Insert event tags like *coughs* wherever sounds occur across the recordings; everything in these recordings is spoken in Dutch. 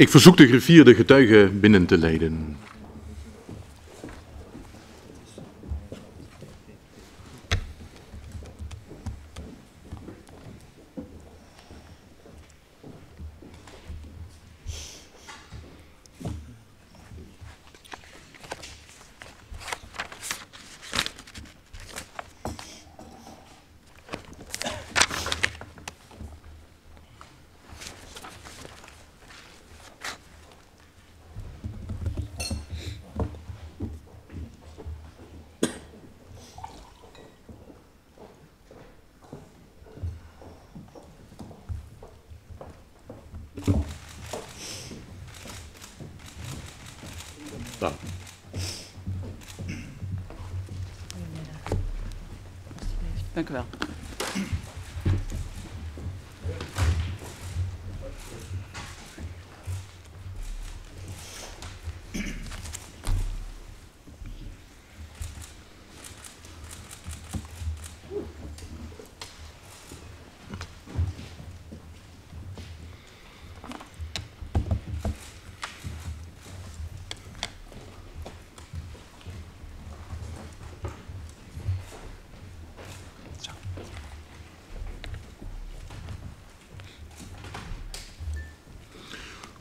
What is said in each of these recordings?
Ik verzoek de griffier de getuigen binnen te leiden. Nou, Dank u wel.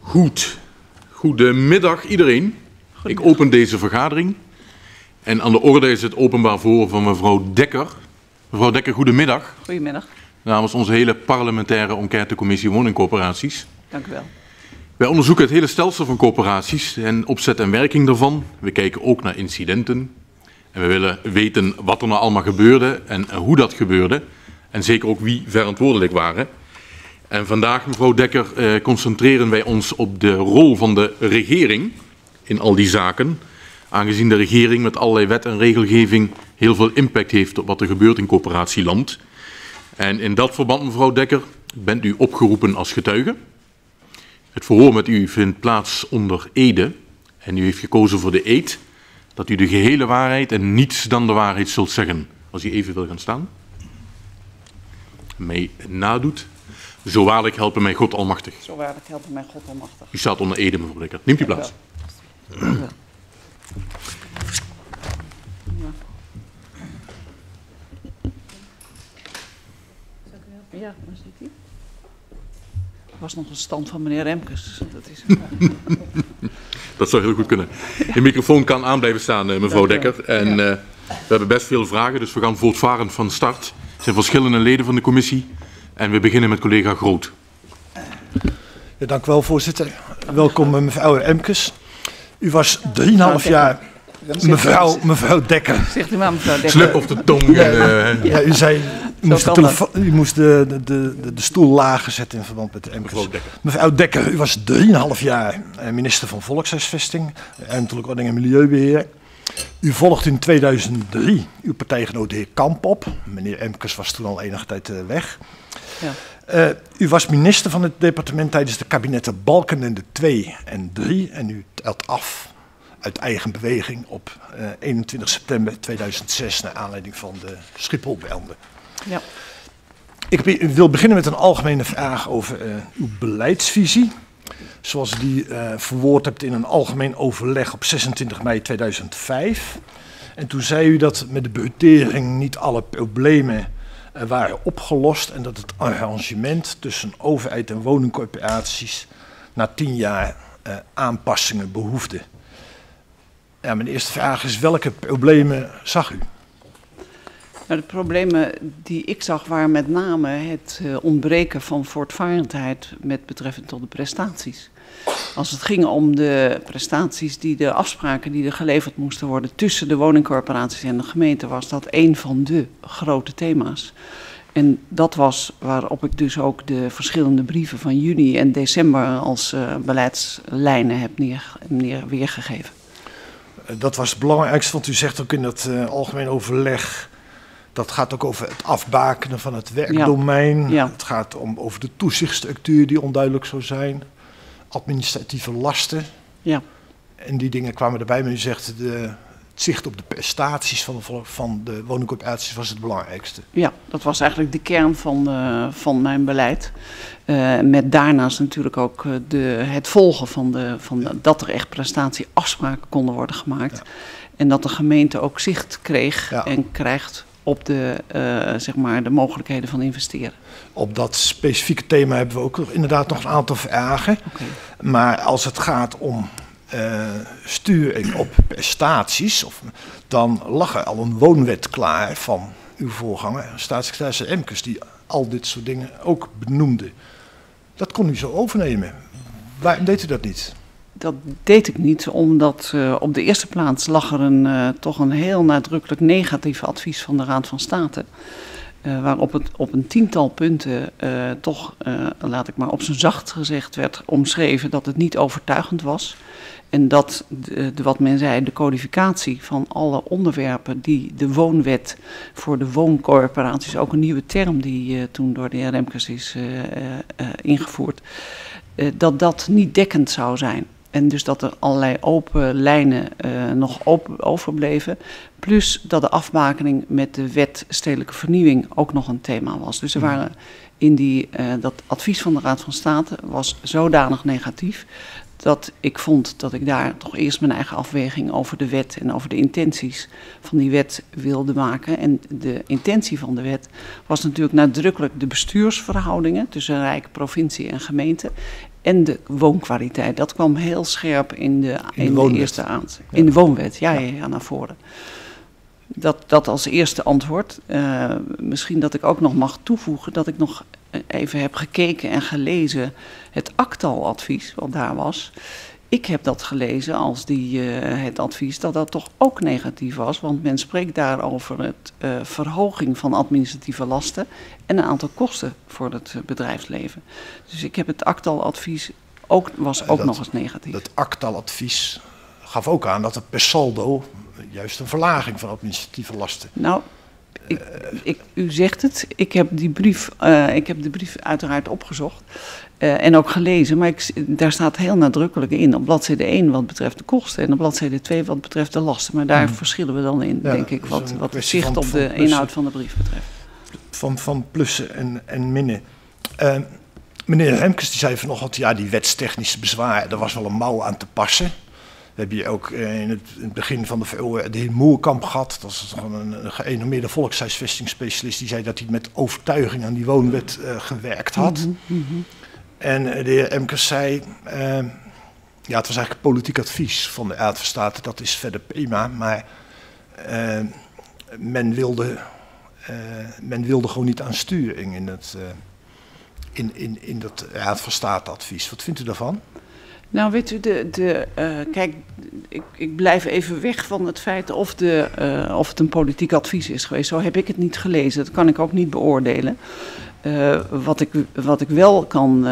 Goed. Goedemiddag iedereen. Ik open deze vergadering. En aan de orde is het openbaar voor van mevrouw Dekker. Mevrouw Dekker, goedemiddag. Goedemiddag. Namens onze hele parlementaire enquêtecommissie woningcorporaties. Dank u wel. Wij onderzoeken het hele stelsel van corporaties en opzet en werking daarvan. We kijken ook naar incidenten. En we willen weten wat er nou allemaal gebeurde en hoe dat gebeurde. En zeker ook wie verantwoordelijk waren. En vandaag, mevrouw Dekker, eh, concentreren wij ons op de rol van de regering in al die zaken. Aangezien de regering met allerlei wet en regelgeving heel veel impact heeft op wat er gebeurt in coöperatieland. En in dat verband, mevrouw Dekker, bent u opgeroepen als getuige. Het verhoor met u vindt plaats onder Ede. En u heeft gekozen voor de eed dat u de gehele waarheid en niets dan de waarheid zult zeggen. Als u even wil gaan staan. Mij nadoet. Zo waarlijk helpen mij God Almachtig. Zo waarlijk helpen mij God almachtig. U staat onder Ede, mevrouw Dekker. Neemt u plaats. Ja. Waar zit hij? Er was nog een stand van meneer Remkes. Dat is... *laughs* Dat zou heel goed kunnen. De microfoon kan aan blijven staan, eh, mevrouw. Dekker. En eh, we hebben best veel vragen, dus we gaan voortvarend van start. Er zijn verschillende leden van de commissie. En we beginnen met collega Groot. Ja, dank u wel, voorzitter. Welkom, eh, mevrouw Emkes. U was 3,5 jaar... Mevrouw, mevrouw Dekker. Zegt u maar, mevrouw Dekker. Slip of de tong. eh, Ja, u zei... U moest, de, kan dat. telefo- u moest de, de, de, de stoel lager zetten in verband met de Emkes. Mevrouw Dekker. Mevrouw Dekker, u was 3,5 jaar eh, minister van Volkshuisvesting, Ruimtelijke Ordening en Milieubeheer. U volgde in 2003 uw partijgenoot de heer Kamp op. Meneer Emkes was toen al enige tijd eh, weg. Ja. Eh, u was minister van het departement tijdens de kabinetten Balkenende 2 en 3 en u telt af uit eigen beweging op eh, 21 september 2006 naar aanleiding van de Schipholbranden. Ja. Ik wil beginnen met een algemene vraag over eh, uw beleidsvisie. Zoals u die eh, verwoord hebt in een algemeen overleg op 26 mei 2005. En toen zei u dat met de budgettering niet alle problemen eh, waren opgelost. En dat het arrangement tussen overheid en woningcorporaties na tien jaar eh, aanpassingen behoefde. Ja, mijn eerste vraag is: welke problemen zag u? Nou, de problemen die ik zag waren met name het eh, ontbreken van voortvarendheid met betrekking tot de prestaties. Als het ging om de prestaties, die de afspraken die er geleverd moesten worden tussen de woningcorporaties en de gemeente, was dat een van de grote thema's. En dat was waarop ik dus ook de verschillende brieven van juni en december als eh, beleidslijnen heb neer, neer weergegeven. Dat was het belangrijkste, want u zegt ook in dat eh, algemeen overleg. Dat gaat ook over het afbakenen van het werkdomein. Ja. Het gaat om, over de toezichtstructuur die onduidelijk zou zijn. Administratieve lasten. Ja. En die dingen kwamen erbij. Maar u zegt de, zicht op de prestaties van de, van de woningcorporaties was het belangrijkste. Ja, dat was eigenlijk de kern van, uh, van mijn beleid. Uh, met daarnaast natuurlijk ook de, het volgen van, de, van de, dat er echt prestatieafspraken konden worden gemaakt. Ja. En dat de gemeente ook zicht kreeg ja. en krijgt op de, uh, zeg maar de mogelijkheden van investeren. Op dat specifieke thema hebben we ook inderdaad nog een aantal vragen. Okay. Maar als het gaat om uh, sturing op prestaties, of, dan lag er al een woonwet klaar van uw voorganger, staatssecretaris Emkes, die al dit soort dingen ook benoemde. Dat kon u zo overnemen. Waarom deed u dat niet? Dat deed ik niet, omdat uh, op de eerste plaats lag er een, uh, toch een heel nadrukkelijk negatief advies van de Raad van State. Uh, waarop het op een tiental punten toch, laat ik maar op zijn zacht gezegd, werd omschreven dat het niet overtuigend was. En dat, de, wat men zei, de codificatie van alle onderwerpen die de woonwet voor de wooncorporaties, ook een nieuwe term die toen door de heer Remkes is ingevoerd, dat dat niet dekkend zou zijn. En dus dat er allerlei open lijnen nog open overbleven. Plus dat de afbakening met de wet stedelijke vernieuwing ook nog een thema was. Dus er waren in die, dat advies van de Raad van State was zodanig negatief dat ik vond dat ik daar toch eerst mijn eigen afweging over de wet en over de intenties van die wet wilde maken. En de intentie van de wet was natuurlijk nadrukkelijk de bestuursverhoudingen tussen Rijk, provincie en gemeente. En de woonkwaliteit. Dat kwam heel scherp in de, in de, eerste aanzet. In de woonwet, ja, ja. ja, naar voren. Dat, dat als eerste antwoord. Uh, misschien dat ik ook nog mag toevoegen dat ik nog even heb gekeken en gelezen het ACTAL-advies, wat daar was. Ik heb dat gelezen als die, uh, het advies dat dat toch ook negatief was. Want men spreekt daar over het uh, verhoging van administratieve lasten en een aantal kosten voor het bedrijfsleven. Dus ik heb het ACTAL-advies ook, was ook dat, nog eens negatief. Dat ACTAL-advies gaf ook aan dat er per saldo juist een verlaging van administratieve lasten. Nou, ik, ik, u zegt het, ik heb, die brief, uh, ik heb de brief uiteraard opgezocht uh, en ook gelezen, maar ik, daar staat heel nadrukkelijk in op bladzijde 1 wat betreft de kosten en op bladzijde 2 wat betreft de lasten. Maar daar hmm. verschillen we dan in, ja, denk ik, wat, wat het zicht op de inhoud van de brief betreft. Van, van plussen en, en minnen. Uh, meneer Remkes die zei vanochtend, ja die wetstechnische bezwaar, daar was wel een mouw aan te passen heb je ook eh, in het, in het, begin van de VO de heer Moerkamp gehad. Dat is gewoon een, een geënormeerde volkshuisvestingsspecialist. Die zei dat hij met overtuiging aan die woonwet uh, gewerkt had. Mm -hmm. En eh, de heer Emkes zei, uh, ja het was eigenlijk politiek advies van de Raad van State. Dat is verder prima, maar uh, men, wilde, men wilde gewoon niet aan sturing in, het, in, in, in dat Raad van State advies. Wat vindt u daarvan? Nou, weet u, de, de, kijk, ik, ik, blijf even weg van het feit of, de, of het een politiek advies is geweest. Zo heb ik het niet gelezen, dat kan ik ook niet beoordelen. Uh, wat, ik, wat ik wel kan,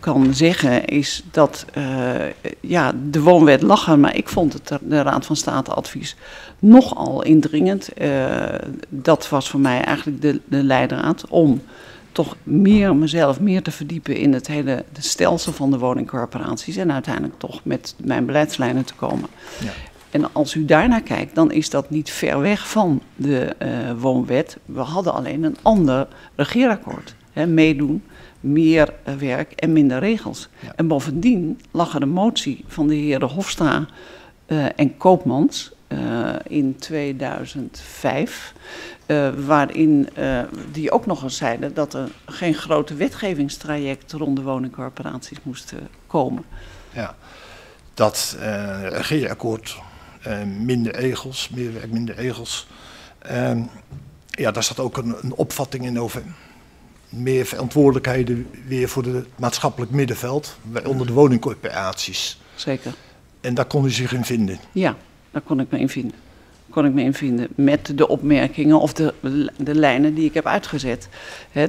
kan zeggen is dat ja, de woonwet lag er, maar ik vond het de Raad van State advies nogal indringend. dat was voor mij eigenlijk de, de leidraad om toch meer mezelf meer te verdiepen in het hele stelsel van de woningcorporaties en uiteindelijk toch met mijn beleidslijnen te komen. Ja. En als u daarnaar kijkt, dan is dat niet ver weg van de uh, woonwet. We hadden alleen een ander regeerakkoord. Hè, meedoen, meer uh, werk en minder regels. Ja. En bovendien lag er een motie van de heren Hofstra uh, en Koopmans in 2005 uh, waarin uh, die ook nog eens zeiden dat er geen grote wetgevingstraject rond de woningcorporaties moest uh, komen. Ja, dat regeerakkoord, minder egels, meer werk, minder egels. Ehm, ja, daar staat ook een, een, opvatting in over meer verantwoordelijkheden weer voor het maatschappelijk middenveld, onder de woningcorporaties. Zeker. En daar kon u zich in vinden? Ja, daar kon ik me in vinden kon ik me in vinden met de opmerkingen of de, de lijnen die ik heb uitgezet.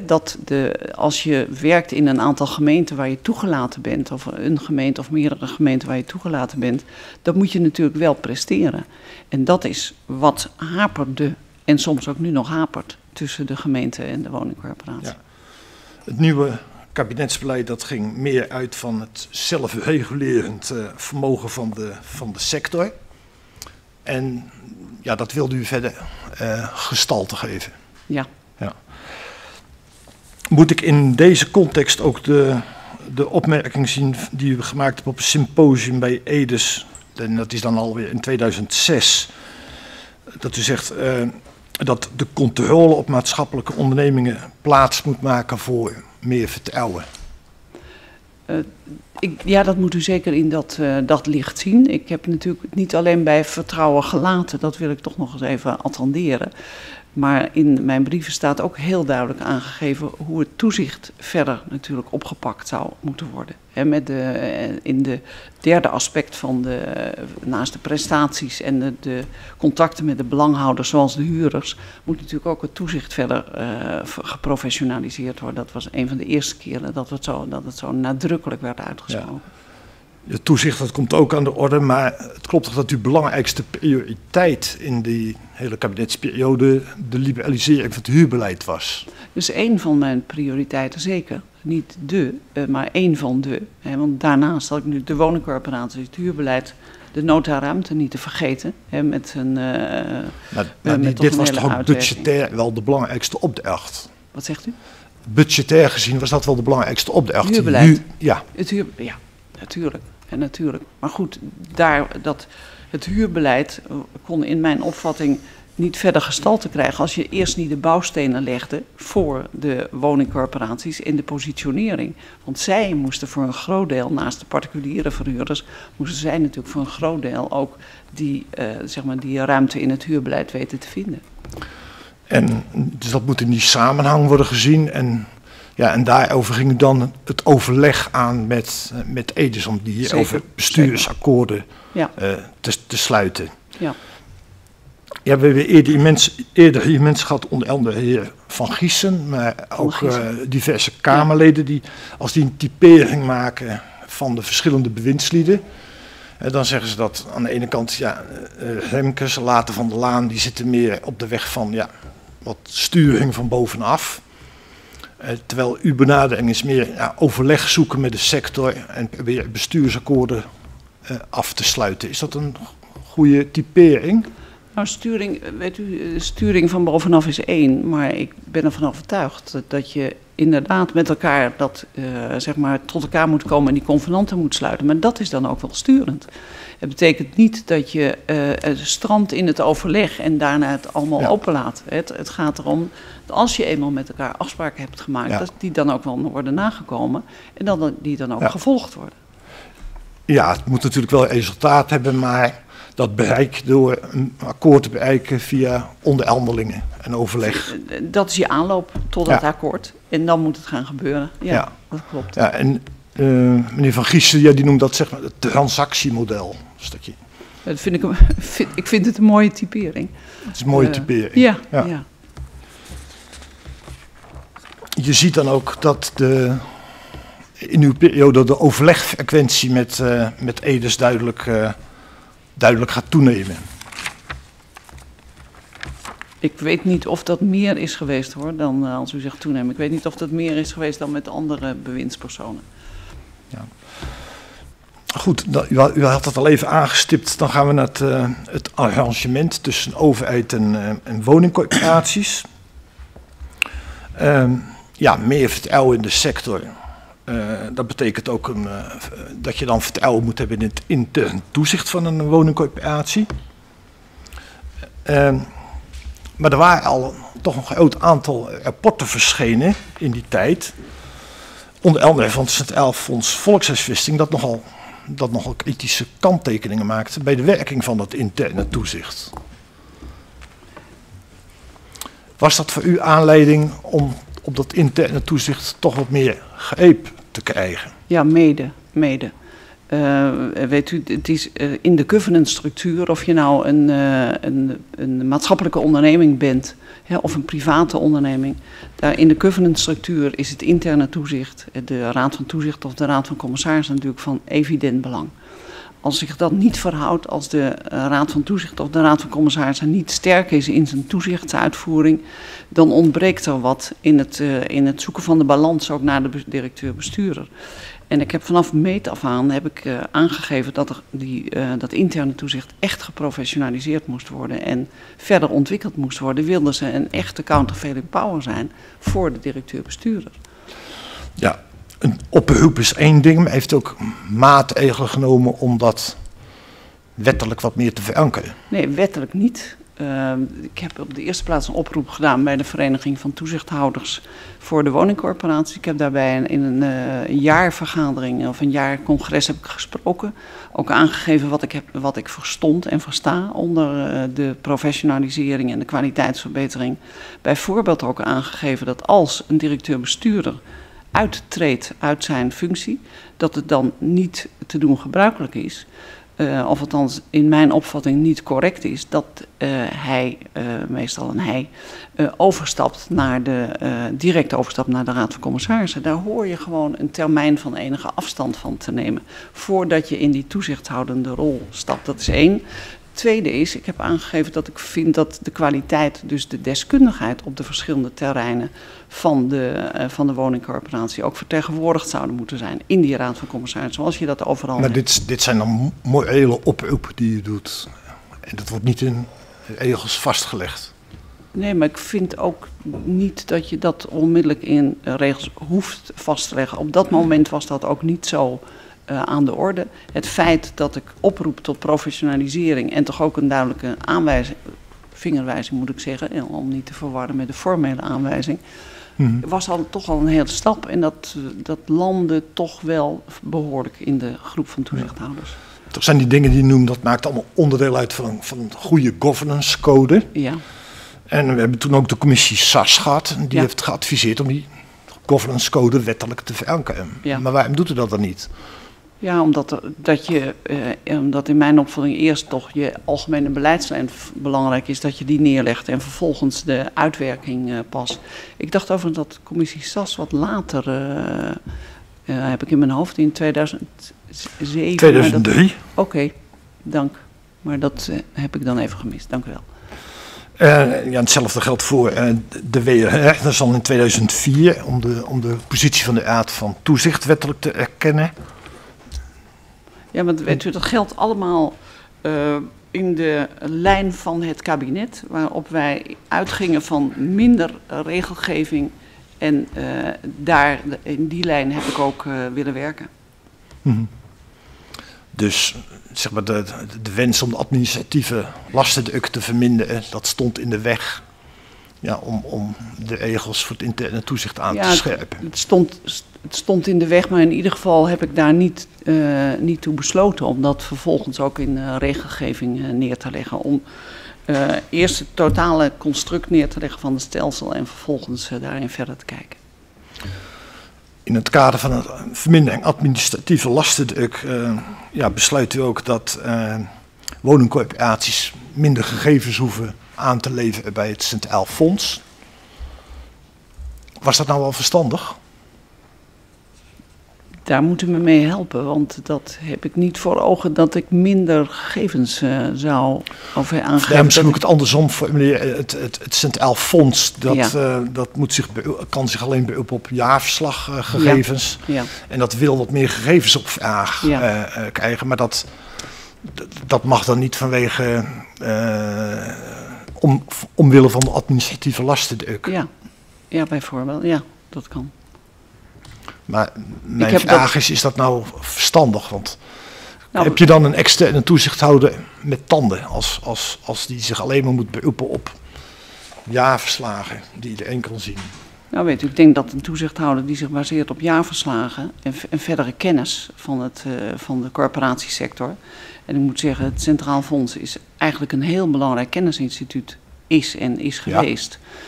dat de, als je werkt in een aantal gemeenten waar je toegelaten bent, of een gemeente of meerdere gemeenten waar je toegelaten bent, dan moet je natuurlijk wel presteren. En dat is wat haperde en soms ook nu nog hapert tussen de gemeente en de woningcorporatie. Ja. Het nieuwe kabinetsbeleid dat ging meer uit van het zelfregulerend uh, vermogen van de, van de sector. En ja, dat wilde u verder uh, gestalte geven. Ja. ja. Moet ik in deze context ook de, de opmerking zien die u gemaakt hebt op een symposium bij Edes, en dat is dan alweer in 2006, dat u zegt uh, dat de controle op maatschappelijke ondernemingen plaats moet maken voor meer vertrouwen? Uh, ik, ja, dat moet u zeker in dat, uh, dat licht zien. Ik heb natuurlijk niet alleen bij vertrouwen gelaten, dat wil ik toch nog eens even attenderen. Maar in mijn brieven staat ook heel duidelijk aangegeven hoe het toezicht verder natuurlijk opgepakt zou moeten worden. He, met de, eh, in de derde aspect van de, naast de prestaties en de, de, contacten met de belanghouders zoals de huurders, moet natuurlijk ook het toezicht verder uh, geprofessionaliseerd worden. Dat was een van de eerste keren dat het zo, dat het zo nadrukkelijk werd uitgesproken. Ja. Het toezicht dat komt ook aan de orde, maar het klopt toch dat uw belangrijkste prioriteit in die hele kabinetsperiode de liberalisering van het huurbeleid was? Dus één van mijn prioriteiten zeker. Niet de, uh, maar één van de. Want daarnaast had ik nu de woningcorporatie, het huurbeleid, de notaruimte niet te vergeten. Hè, met een. Uh, maar, maar met dit was toch ook budgetair wel de belangrijkste opdracht? Wat zegt u? Budgetair gezien was dat wel de belangrijkste opdracht. Huurbeleid. Huur, ja. Het huur, ja, natuurlijk. En natuurlijk. Maar goed, daar, dat, het huurbeleid kon in mijn opvatting niet verder gestalte krijgen als je eerst niet de bouwstenen legde voor de woningcorporaties in de positionering. Want zij moesten voor een groot deel, naast de particuliere verhuurders, moesten zij natuurlijk voor een groot deel ook die, uh, zeg maar die ruimte in het huurbeleid weten te vinden. En dus dat moet in die samenhang worden gezien. En ja, en daarover ging dan het overleg aan met, met Edis om die over bestuursakkoorden ja. uh, te, te sluiten. Ja. Ja, we hebben eerder mensen, eerder hier mensen gehad, onder andere de heer Van Giesen, maar ook uh, diverse Kamerleden, die als die een typering maken van de verschillende bewindslieden, dan zeggen ze dat aan de ene kant, ja, Remkes, later van de Laan, die zitten meer op de weg van, ja, wat sturing van bovenaf. Uh, terwijl uw benadering is meer ja, overleg zoeken met de sector en weer bestuursakkoorden uh, af te sluiten. Is dat een goede typering? Nou, sturing, weet u, sturing van bovenaf is één, maar ik ben ervan overtuigd dat je inderdaad met elkaar dat, uh, zeg maar, tot elkaar moet komen en die convenanten moet sluiten. Maar dat is dan ook wel sturend. Het betekent niet dat je uh, strandt in het overleg en daarna het allemaal ja. openlaat. Het, het, gaat erom dat als je eenmaal met elkaar afspraken hebt gemaakt, ja. dat die dan ook wel worden nagekomen en dat die dan ook ja. gevolgd worden. Ja, het moet natuurlijk wel resultaat hebben, maar dat bereik door een akkoord te bereiken via onderhandelingen en overleg. Dat is je aanloop tot het akkoord en dan moet het gaan gebeuren. Ja, dat klopt. Ja, en uh, meneer Van Giessen, ja, die noemt dat zeg maar het transactiemodel. Stukje. Dat vind ik, *laughs* vind, ik vind het een mooie typering. Het is een mooie uh, typering. Ja, ja. ja. Je ziet dan ook dat de, in uw periode de overlegfrequentie met, uh, met Edes duidelijk, uh, duidelijk gaat toenemen. Ik weet niet of dat meer is geweest hoor, dan als u zegt toenemen. Ik weet niet of dat meer is geweest dan met andere bewindspersonen. Ja. Goed, u had het al even aangestipt. Dan gaan we naar het, uh, het arrangement tussen overheid en, uh, en woningcorporaties. Uh, ja, meer vertrouwen in de sector. Uh, dat betekent ook een, dat je dan vertrouwen moet hebben in het intern toezicht van een woningcorporatie. Ehm, maar er waren al toch een groot aantal rapporten verschenen in die tijd onder andere van het Centraal Fonds Volkshuisvesting dat nogal, dat nogal kritische kanttekeningen maakte bij de werking van dat interne toezicht. Was dat voor u aanleiding om op dat interne toezicht toch wat meer greep te krijgen? Ja, mede, mede. Uh, weet u, het is uh, in de governance structuur, of je nou een, een, een maatschappelijke onderneming bent hè, of een private onderneming. Daar in de governance structuur is het interne toezicht, de raad van toezicht of de raad van commissarissen natuurlijk van evident belang. Als zich dat niet verhoudt, als de eh, Raad van Toezicht of de Raad van Commissarissen niet sterk is in zijn toezichtsuitvoering, dan ontbreekt er wat in het, uh, in het zoeken van de balans ook naar de directeur-bestuurder. En ik heb vanaf meet af aan heb ik, uh, aangegeven dat er die, dat interne toezicht echt geprofessionaliseerd moest worden en verder ontwikkeld moest worden. Wilden ze een echte countervailing power zijn voor de directeur-bestuurder. Ja, een oproep is één ding, maar heeft ook maatregelen genomen om dat wettelijk wat meer te verankeren? Nee, wettelijk niet. Uh, ik heb op de eerste plaats een oproep gedaan bij de Vereniging van Toezichthouders voor de woningcorporatie. Ik heb daarbij in een, uh, een jaarvergadering of een jaarcongres heb ik gesproken. Ook aangegeven wat ik, heb, wat ik verstond en versta onder uh, de professionalisering en de kwaliteitsverbetering. Bijvoorbeeld ook aangegeven dat als een directeur-bestuurder uittreedt uit zijn functie, dat het dan niet te doen gebruikelijk is. Uh, of althans in mijn opvatting niet correct is, dat uh, hij, uh, meestal een hij, overstapt naar de, direct overstapt naar de Raad van Commissarissen. Daar hoor je gewoon een termijn van enige afstand van te nemen, voordat je in die toezichthoudende rol stapt. Dat is één. Tweede is, ik heb aangegeven dat ik vind dat de kwaliteit, dus de deskundigheid op de verschillende terreinen van de, uh, van de woningcorporatie ook vertegenwoordigd zouden moeten zijn in die raad van commissarissen, zoals je dat overal Maar dit, dit zijn dan morele oproepen die je doet. En dat wordt niet in regels vastgelegd. Nee, maar ik vind ook niet dat je dat onmiddellijk in regels hoeft vast te leggen. Op dat moment was dat ook niet zo uh, aan de orde. Het feit dat ik oproep tot professionalisering en toch ook een duidelijke aanwijzing, vingerwijzing moet ik zeggen, om niet te verwarren met de formele aanwijzing, mm -hmm. was al toch al een hele stap. En dat, dat landde toch wel behoorlijk in de groep van toezichthouders. Ja. Toch zijn die dingen die je noemt, dat maakt allemaal onderdeel uit van, van een goede governance code. Ja. En we hebben toen ook de commissie SAS gehad. Die ja. heeft geadviseerd om die governance code wettelijk te verankeren. Ja. Maar waarom doet u dat dan niet? Ja, omdat, dat je, eh, omdat in mijn opvatting eerst toch je algemene beleidslijn belangrijk is, dat je die neerlegt en vervolgens de uitwerking uh, past. Ik dacht over dat commissie SAS wat later, uh, heb ik in mijn hoofd, in 2007. 2003? Oké, okay, dank. Maar dat heb ik dan even gemist, dank u wel. Uh, ja, hetzelfde geldt voor uh, de WR. Dat is al in 2004 om de, om de positie van de Raad van Toezicht wettelijk te erkennen. Ja, want weet u, dat geldt allemaal uh, in de lijn van het kabinet, waarop wij uitgingen van minder regelgeving. En uh, daar, in die lijn heb ik ook uh, willen werken. Mm-hmm. Dus zeg maar de, de wens om de administratieve lastendruk te verminderen, dat stond in de weg ja, om, om de regels voor het interne toezicht aan ja, te scherpen. Het stond, het stond in de weg, maar in ieder geval heb ik daar niet, uh, niet toe besloten om dat vervolgens ook in uh, regelgeving uh, neer te leggen. Om eerst het totale construct neer te leggen van het stelsel en vervolgens daarin verder te kijken. In het kader van een vermindering administratieve lastendruk ja, besluit u ook dat woningcorporaties minder gegevens hoeven aan te leveren bij het Centraal Fonds. Was dat nou wel verstandig? Daar moeten we mee helpen, want dat heb ik niet voor ogen dat ik minder gegevens uh, zou over aangeven. Ja, misschien moet ik het andersom formuleren. Het, het, het Centraal Fonds dat, ja. uh, dat moet zich, kan zich alleen beroepen op jaarverslaggegevens. Ja. Ja. En dat wil wat meer gegevens op vraag krijgen, maar dat, dat mag dan niet vanwege om, omwille van de administratieve lastendruk. Ja. ja, bijvoorbeeld. Ja, dat kan. Maar mijn vraag dat... is, is dat nou verstandig? Want nou, heb je dan een externe toezichthouder met tanden, als, als, als die zich alleen maar moet beroepen op jaarverslagen die iedereen kan zien? Nou weet u, ik denk dat een toezichthouder die zich baseert op jaarverslagen en, en verdere kennis van, het, uh, van de corporatiesector. En ik moet zeggen, het Centraal Fonds is eigenlijk een heel belangrijk kennisinstituut, is en is geweest. Ja.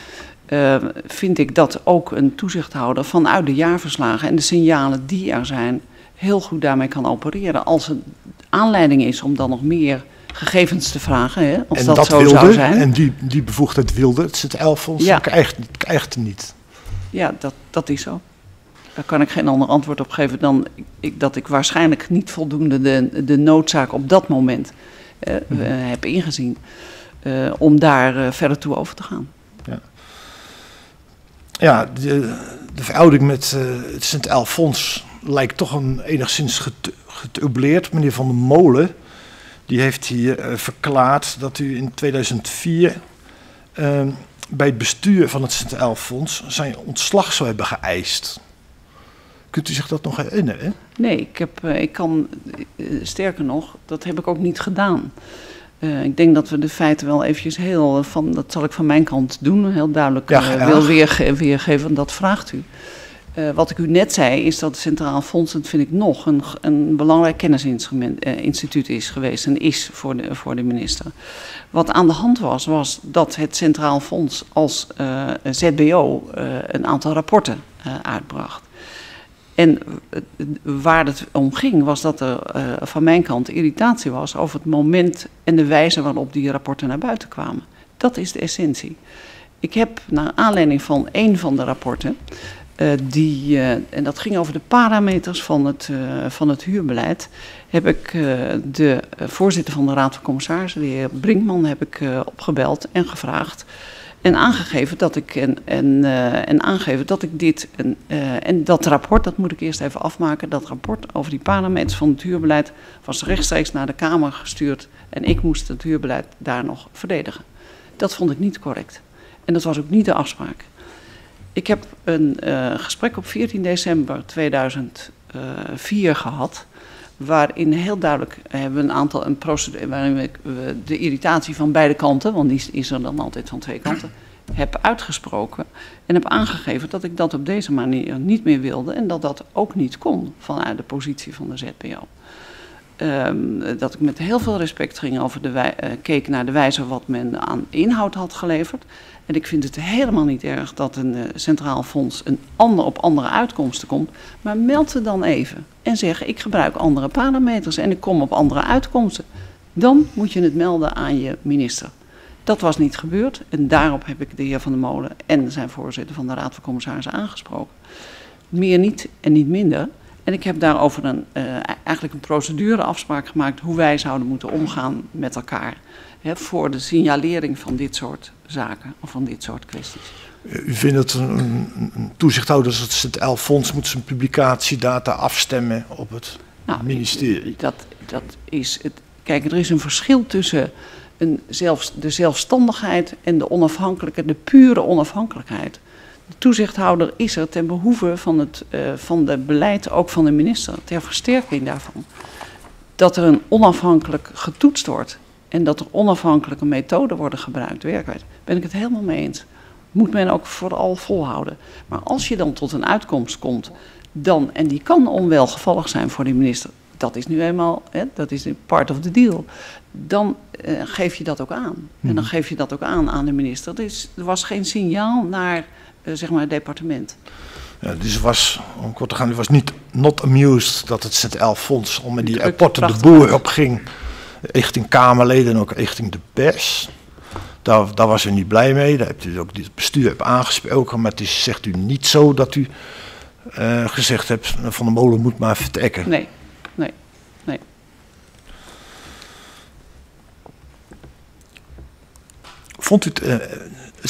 Uh, vind ik dat ook een toezichthouder vanuit de jaarverslagen en de signalen die er zijn, heel goed daarmee kan opereren. Als er aanleiding is om dan nog meer gegevens te vragen, hè, als en dat, dat zo wilde, zou zijn. En die, die bevoegdheid wilde het Centraal Fonds Ja. krijgt, krijgt het niet. Ja, dat, dat is zo. daar kan ik geen ander antwoord op geven dan ik, dat ik waarschijnlijk niet voldoende de, de noodzaak op dat moment uh, heb ingezien uh, om daar verder toe over te gaan. Ja, de, de verhouding met het Sint-Elfons lijkt toch een enigszins getubuleerd. Meneer Van der Molen die heeft hier verklaard dat u in 2004 ehm, bij het bestuur van het Sint-Elffonds zijn ontslag zou hebben geëist. Kunt u zich dat nog herinneren? Nee, ik, heb, eh, ik kan, eh, sterker nog, dat heb ik ook niet gedaan. Uh, ik denk dat we de feiten wel eventjes heel, van, dat zal ik van mijn kant doen, heel duidelijk ja, uh, wil weerge weergeven, dat vraagt u. Uh, wat ik u net zei, is dat het Centraal Fonds, dat vind ik nog, een, een belangrijk kennisinstituut is geweest en is voor de, voor de minister. Wat aan de hand was, was dat het Centraal Fonds als ZBO een aantal rapporten uitbracht. En waar het om ging, was dat er uh, van mijn kant irritatie was over het moment en de wijze waarop die rapporten naar buiten kwamen. Dat is de essentie. Ik heb naar aanleiding van een van de rapporten, uh, die, uh, en dat ging over de parameters van het, van het huurbeleid, heb ik de voorzitter van de Raad van Commissarissen, de heer Brinkman, heb ik opgebeld en gevraagd en aangegeven dat ik en, en, uh, en aangegeven dat ik dit en, uh, en dat rapport, dat moet ik eerst even afmaken, dat rapport over die parameters van het huurbeleid was rechtstreeks naar de Kamer gestuurd en ik moest het huurbeleid daar nog verdedigen. Dat vond ik niet correct. En dat was ook niet de afspraak. Ik heb een uh, gesprek op 14 december 2004 gehad waarin heel duidelijk hebben we een aantal een procedure waarin we de irritatie van beide kanten, want die is er dan altijd van twee kanten, heb uitgesproken en heb aangegeven dat ik dat op deze manier niet meer wilde en dat dat ook niet kon vanuit de positie van de ZPO. Um, dat ik met heel veel respect ging over de uh, keek naar de wijze wat men aan inhoud had geleverd. En ik vind het helemaal niet erg dat een uh, centraal fonds een ander op andere uitkomsten komt. Maar meld ze dan even en zeg ik gebruik andere parameters en ik kom op andere uitkomsten. Dan moet je het melden aan je minister. Dat was niet gebeurd en daarop heb ik de heer Van der Molen en zijn voorzitter van de Raad van Commissarissen aangesproken. Meer niet en niet minder. En ik heb daarover een, uh, eigenlijk een procedureafspraak gemaakt hoe wij zouden moeten omgaan met elkaar. Hè, voor de signalering van dit soort zaken of van dit soort kwesties. U vindt dat een, een toezichthouder zoals het L-fonds moet zijn publicatiedata afstemmen op het nou, ministerie? Dat, dat is het. Kijk, er is een verschil tussen een zelfs, de zelfstandigheid en de onafhankelijkheid, de pure onafhankelijkheid. De toezichthouder is er ten behoeve van het uh, van de beleid, ook van de minister, ter versterking daarvan. Dat er een onafhankelijk getoetst wordt en dat er onafhankelijke methoden worden gebruikt, werkelijk, ben ik het helemaal mee eens. Moet men ook vooral volhouden. Maar als je dan tot een uitkomst komt, dan, en die kan onwelgevallig zijn voor de minister, dat is nu eenmaal, hè, dat is part of the deal. Dan uh, geef je dat ook aan. En dan hmm. geef je dat ook aan aan de minister. Dus er was geen signaal naar uh, zeg maar het departement. Ja, dus was, om kort te gaan, was niet not amused dat het ZL-fonds om met die rapporten de boer op ging richting Kamerleden en ook richting de pers. Daar, daar was u niet blij mee. Daar hebt u ook het bestuur heb aangesproken. Maar het is, zegt u niet zo dat u uh, gezegd hebt: Van de molen moet maar vertrekken. Nee, nee, nee. Vond u het, uh,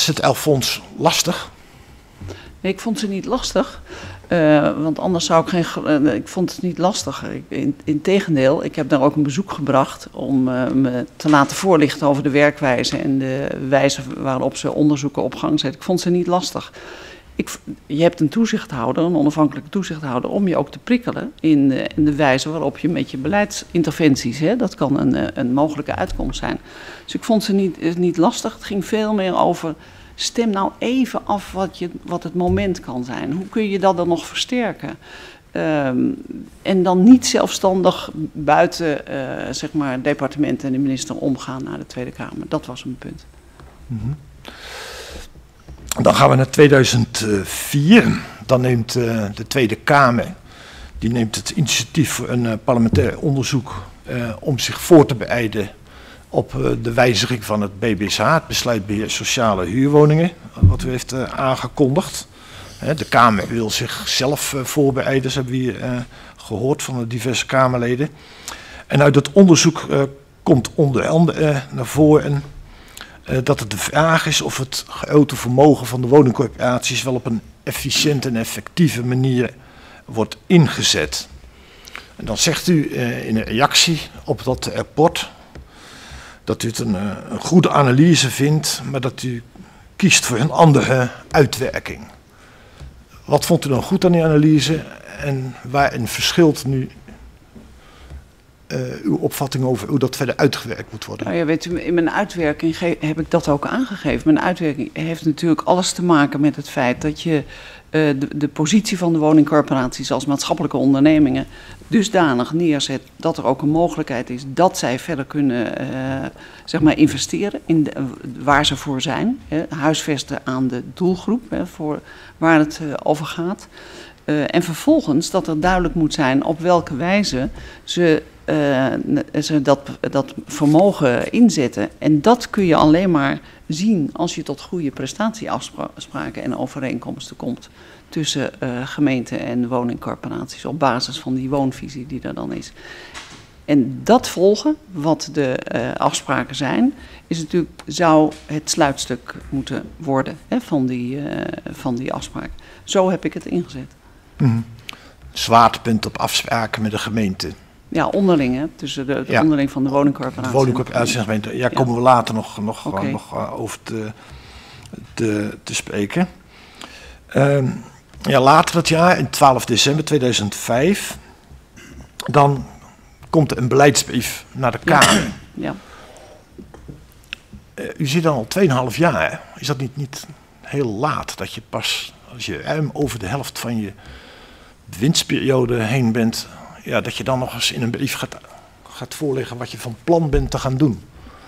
het L-fonds lastig? Nee, ik vond ze niet lastig. Uh, want anders zou ik geen. Uh, ik vond het niet lastig. Ik, in, tegendeel, ik heb daar ook een bezoek gebracht om uh, me te laten voorlichten over de werkwijze en de wijze waarop ze onderzoeken op gang zetten. Ik vond ze niet lastig. Ik, je hebt een toezichthouder, een onafhankelijke toezichthouder, om je ook te prikkelen in, in de wijze waarop je met je beleidsinterventies, hè, dat kan een, een mogelijke uitkomst zijn. Dus ik vond ze niet, niet lastig. Het ging veel meer over stem nou even af wat, je, wat het moment kan zijn. Hoe kun je dat dan nog versterken? Um, en dan niet zelfstandig buiten uh, zeg maar het departement en de minister omgaan naar de Tweede Kamer. Dat was een punt. -hmm. Dan gaan we naar 2004. Dan neemt uh, de Tweede Kamer die neemt het initiatief voor een uh, parlementair onderzoek om zich voor te bereiden op eh, de wijziging van het BBSH, het besluitbeheer sociale huurwoningen, wat u heeft eh, aangekondigd. De Kamer wil zichzelf uh, voorbereiden, dat hebben we hier gehoord van de diverse Kamerleden. En uit het onderzoek komt onder andere naar voren dat het de vraag is of het grote vermogen van de woningcorporaties wel op een efficiënte en effectieve manier wordt ingezet. En dan zegt u in een reactie op dat rapport dat u het een, een goede analyse vindt, maar dat u kiest voor een andere uitwerking. Wat vond u dan goed aan die analyse en waarin verschilt nu uh, uw opvatting over hoe dat verder uitgewerkt moet worden? Nou ja, weet u, in mijn uitwerking heb ik dat ook aangegeven. Mijn uitwerking heeft natuurlijk alles te maken met het feit dat je de, de, positie van de woningcorporaties als maatschappelijke ondernemingen dusdanig neerzet dat er ook een mogelijkheid is dat zij verder kunnen uh, zeg maar investeren in waar ze voor zijn. Hè, huisvesten aan de doelgroep hè, voor waar het uh, over gaat. en vervolgens dat er duidelijk moet zijn op welke wijze ze ze dat, dat vermogen inzetten. En dat kun je alleen maar zien als je tot goede prestatieafspraken en overeenkomsten komt tussen uh, gemeenten en woningcorporaties op basis van die woonvisie die er dan is. En dat volgen, wat de uh, afspraken zijn, is natuurlijk, zou het sluitstuk moeten worden hè, van, die, van die afspraak. Zo heb ik het ingezet. Mm. Zwaartepunt op afspraken met de gemeente. Ja, onderling, hè? Tussen de, de ja. onderling van de woningcorporatie. De woningcorporatie. Ja, komen we later nog, nog, okay. nog uh, over te, te, te spreken. Uh, ja, later dat jaar, in 12 december 2005, dan komt er een beleidsbrief naar de Kamer. *clears throat* Ja. Uh, u zit dan al 2,5 jaar. Is dat niet, niet heel laat dat je pas, als je ruim over de helft van je winstperiode heen bent, ja, dat je dan nog eens in een brief gaat, gaat voorleggen wat je van plan bent te gaan doen.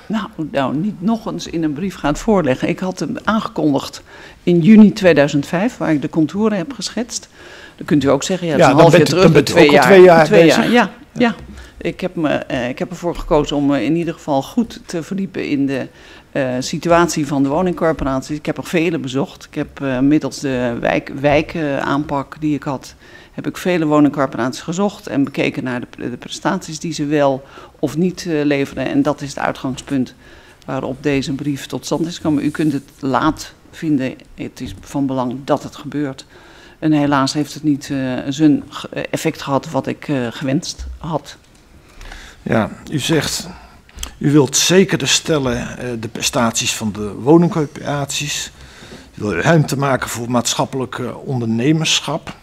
Nou, nou, niet nog eens in een brief gaan voorleggen. Ik had hem aangekondigd in juni 2005, waar ik de contouren heb geschetst. Dan kunt u ook zeggen, ja, het is een half jaar terug, dan twee, jaar, twee jaar. Twee jaar, ja, ja. Ik heb, me, uh, ik heb ervoor gekozen om me in ieder geval goed te verdiepen in de uh, situatie van de woningcorporaties. Ik heb er vele bezocht. Ik heb uh, middels de wijk, wijkaanpak die ik had, heb ik vele woningcorporaties gezocht en bekeken naar de, prestaties die ze wel of niet uh, leveren. En dat is het uitgangspunt waarop deze brief tot stand is gekomen. U kunt het laat vinden, het is van belang dat het gebeurt. En helaas heeft het niet uh, zijn effect gehad wat ik uh, gewenst had. Ja, u zegt, u wilt zeker stellen de prestaties van de woningcorporaties. U wil ruimte maken voor maatschappelijk ondernemerschap.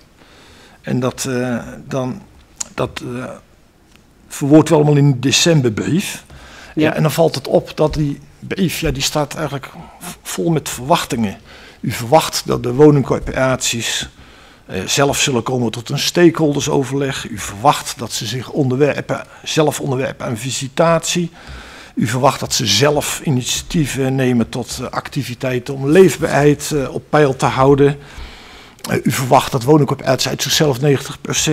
En dat, uh, dan, dat uh, verwoordt wel allemaal in de decemberbrief. Ja. ja. en dan valt het op dat die brief, ja, die staat eigenlijk vol met verwachtingen. U verwacht dat de woningcorporaties uh, zelf zullen komen tot een stakeholdersoverleg. U verwacht dat ze zich onderwerpen, zelf onderwerpen aan visitatie. U verwacht dat ze zelf initiatieven nemen tot activiteiten om leefbaarheid op peil te houden. Uh, u verwacht dat woningcorporaties uit zichzelf 90%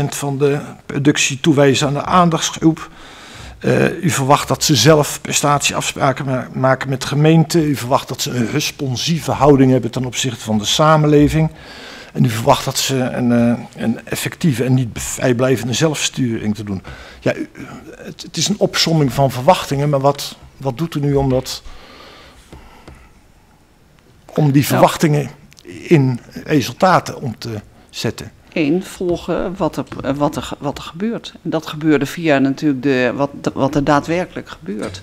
van de productie toewijzen aan de aandachtsgroep. Uh, u verwacht dat ze zelf prestatieafspraken ma maken met gemeenten. U verwacht dat ze een responsieve houding hebben ten opzichte van de samenleving. En u verwacht dat ze een, uh, een effectieve en niet vrijblijvende zelfsturing te doen. Ja, het, het, is een opsomming van verwachtingen, maar wat, wat doet u nu om dat... om die verwachtingen in resultaten om te zetten? Eén, volgen wat er, wat, er, wat er gebeurt. En dat gebeurde via natuurlijk de, wat, wat er daadwerkelijk gebeurt.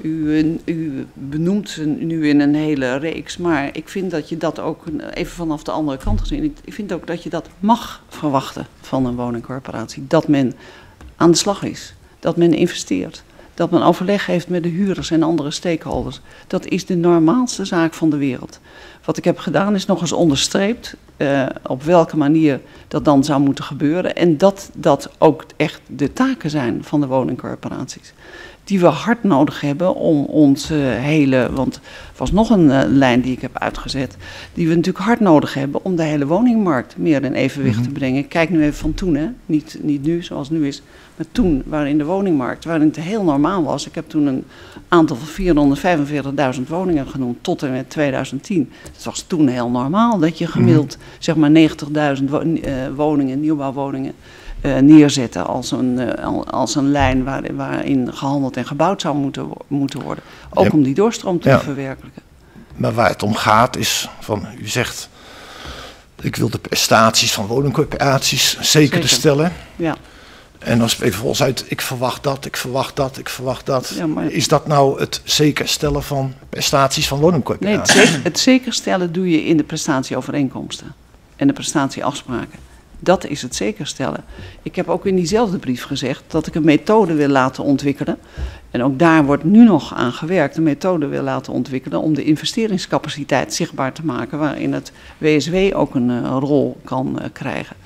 U, u benoemt nu in een hele reeks, maar ik vind dat je dat ook even vanaf de andere kant gezien. Ik vind ook dat je dat mag verwachten van een woningcorporatie. Dat men aan de slag is, dat men investeert, dat men overleg heeft met de huurders en andere stakeholders. Dat is de normaalste zaak van de wereld. Wat ik heb gedaan is nog eens onderstreept uh, op welke manier dat dan zou moeten gebeuren. En dat dat ook echt de taken zijn van de woningcorporaties. Die we hard nodig hebben om onze hele, want er was nog een uh, lijn die ik heb uitgezet, die we natuurlijk hard nodig hebben om de hele woningmarkt meer in evenwicht te brengen. Kijk nu even van toen, hè? Niet, niet nu zoals het nu is, maar toen, waarin de woningmarkt, waarin het heel normaal was. Ik heb toen een aantal van 445.000 woningen genoemd tot en met 2010. Het was toen heel normaal dat je gemiddeld, zeg maar 90.000 woningen, nieuwbouwwoningen neerzetten als een, uh, als een lijn waar, waarin gehandeld en gebouwd zou moeten, moeten worden. Ook om die doorstroom te ja. verwerkelijken. Maar waar het om gaat is, van, u zegt, ik wil de prestaties van woningcorporaties zeker, zeker. stellen. Ja. En dan spreekt vervolgens uit, ik verwacht dat, ik verwacht dat, ik verwacht dat. Ja, maar... Is dat nou het zeker stellen van prestaties van woningcorporaties? Nee, het zeker, het zeker stellen doe je in de prestatieovereenkomsten en de prestatieafspraken. Dat is het zeker stellen. Ik heb ook in diezelfde brief gezegd dat ik een methode wil laten ontwikkelen. En ook daar wordt nu nog aan gewerkt, een methode wil laten ontwikkelen om de investeringscapaciteit zichtbaar te maken, waarin het WSW ook een uh, rol kan uh, krijgen.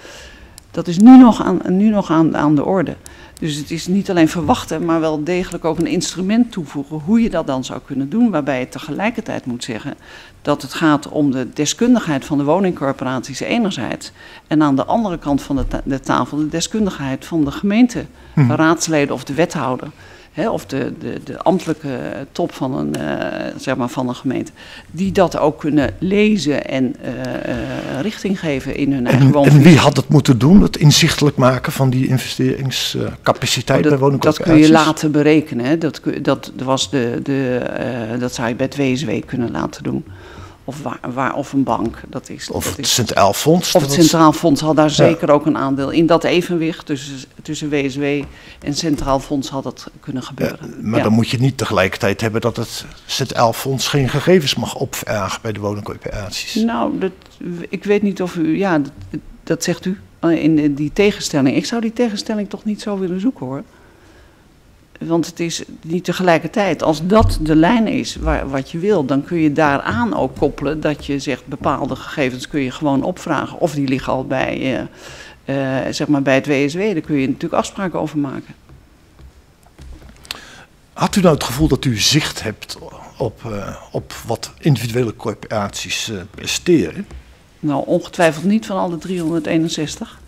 Dat is nu nog, aan, nu nog aan, aan de orde. Dus het is niet alleen verwachten, maar wel degelijk ook een instrument toevoegen hoe je dat dan zou kunnen doen. Waarbij je tegelijkertijd moet zeggen dat het gaat om de deskundigheid van de woningcorporaties enerzijds. En aan de andere kant van de, ta de tafel de deskundigheid van de gemeente, de raadsleden of de wethouder hè, of de, de, de ambtelijke top van een, uh, zeg maar van een gemeente, die dat ook kunnen lezen en uh, uh, richting geven in hun eigen woonvisie. En wie had het moeten doen, het inzichtelijk maken van die investeringscapaciteit oh, bij woningcorporaties? Dat kun je laten berekenen. Hè. Dat, dat, was de, de, dat zou je bij het WSW kunnen laten doen of, waar, waar, of een bank. Dat is, of dat het Centraal Fonds. Of het Centraal Fonds had daar zeker ook een aandeel in. Dat evenwicht tussen, tussen WSW en Centraal Fonds had dat kunnen gebeuren. Ja, maar dan moet je niet tegelijkertijd hebben dat het Centraal Fonds geen gegevens mag opvragen bij de woningcorporaties. Nou, dat, ik weet niet of u, ja, dat, dat zegt u eh, in die tegenstelling. Ik zou die tegenstelling toch niet zo willen zoeken hoor. Want het is niet tegelijkertijd, als dat de lijn is waar, wat je wil, dan kun je daaraan ook koppelen dat je zegt bepaalde gegevens kun je gewoon opvragen. Of die liggen al bij, uh, uh, zeg maar bij het WSW, daar kun je natuurlijk afspraken over maken. Had u nou het gevoel dat u zicht hebt op, uh, op wat individuele corporaties presteren? Nou, ongetwijfeld niet van alle 361.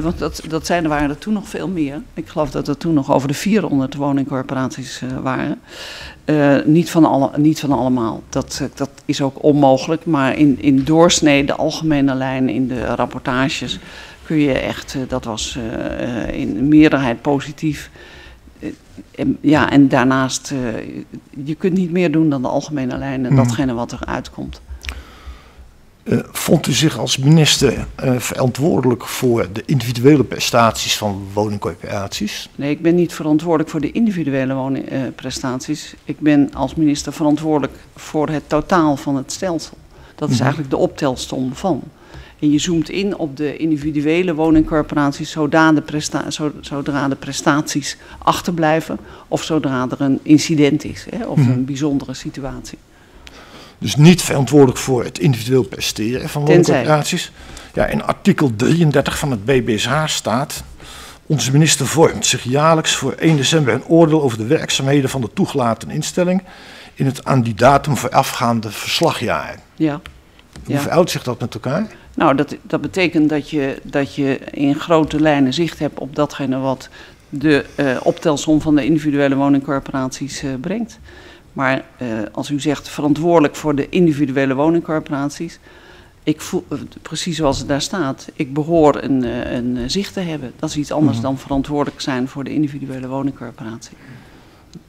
Want dat, dat zijn, er waren er toen nog veel meer. Ik geloof dat er toen nog over de 400 woningcorporaties uh, waren. Uh, niet, van alle, niet van allemaal. Dat, dat is ook onmogelijk. Maar in, in doorsnee, de algemene lijn, in de rapportages, kun je echt, dat was in meerderheid positief. En, ja, en daarnaast, je kunt niet meer doen dan de algemene lijn en mhm. datgene wat eruit komt. Uh, vond u zich als minister uh, verantwoordelijk voor de individuele prestaties van woningcorporaties? Nee, ik ben niet verantwoordelijk voor de individuele woningprestaties. Uh, ik ben als minister verantwoordelijk voor het totaal van het stelsel. Dat is mm -hmm. eigenlijk de optelsom van. En je zoomt in op de individuele woningcorporaties zodra de, presta zodra de prestaties achterblijven of zodra er een incident is hè, of mm -hmm. een bijzondere situatie. Dus niet verantwoordelijk voor het individueel presteren van woningcorporaties. Ja, in artikel 33 van het BBSH staat... Onze minister vormt zich jaarlijks voor 1 december een oordeel over de werkzaamheden van de toegelaten instelling in het aan die datum voorafgaande verslagjaar. Ja. Hoe ja. verhoudt zich dat met elkaar? Nou, dat, dat betekent dat je, dat je in grote lijnen zicht hebt op datgene wat de uh, optelsom van de individuele woningcorporaties uh, brengt. Maar uh, als u zegt verantwoordelijk voor de individuele woningcorporaties. Ik voel, uh, precies zoals het daar staat, ik behoor een, uh, een zicht te hebben. Dat is iets anders mm. dan verantwoordelijk zijn voor de individuele woningcorporatie.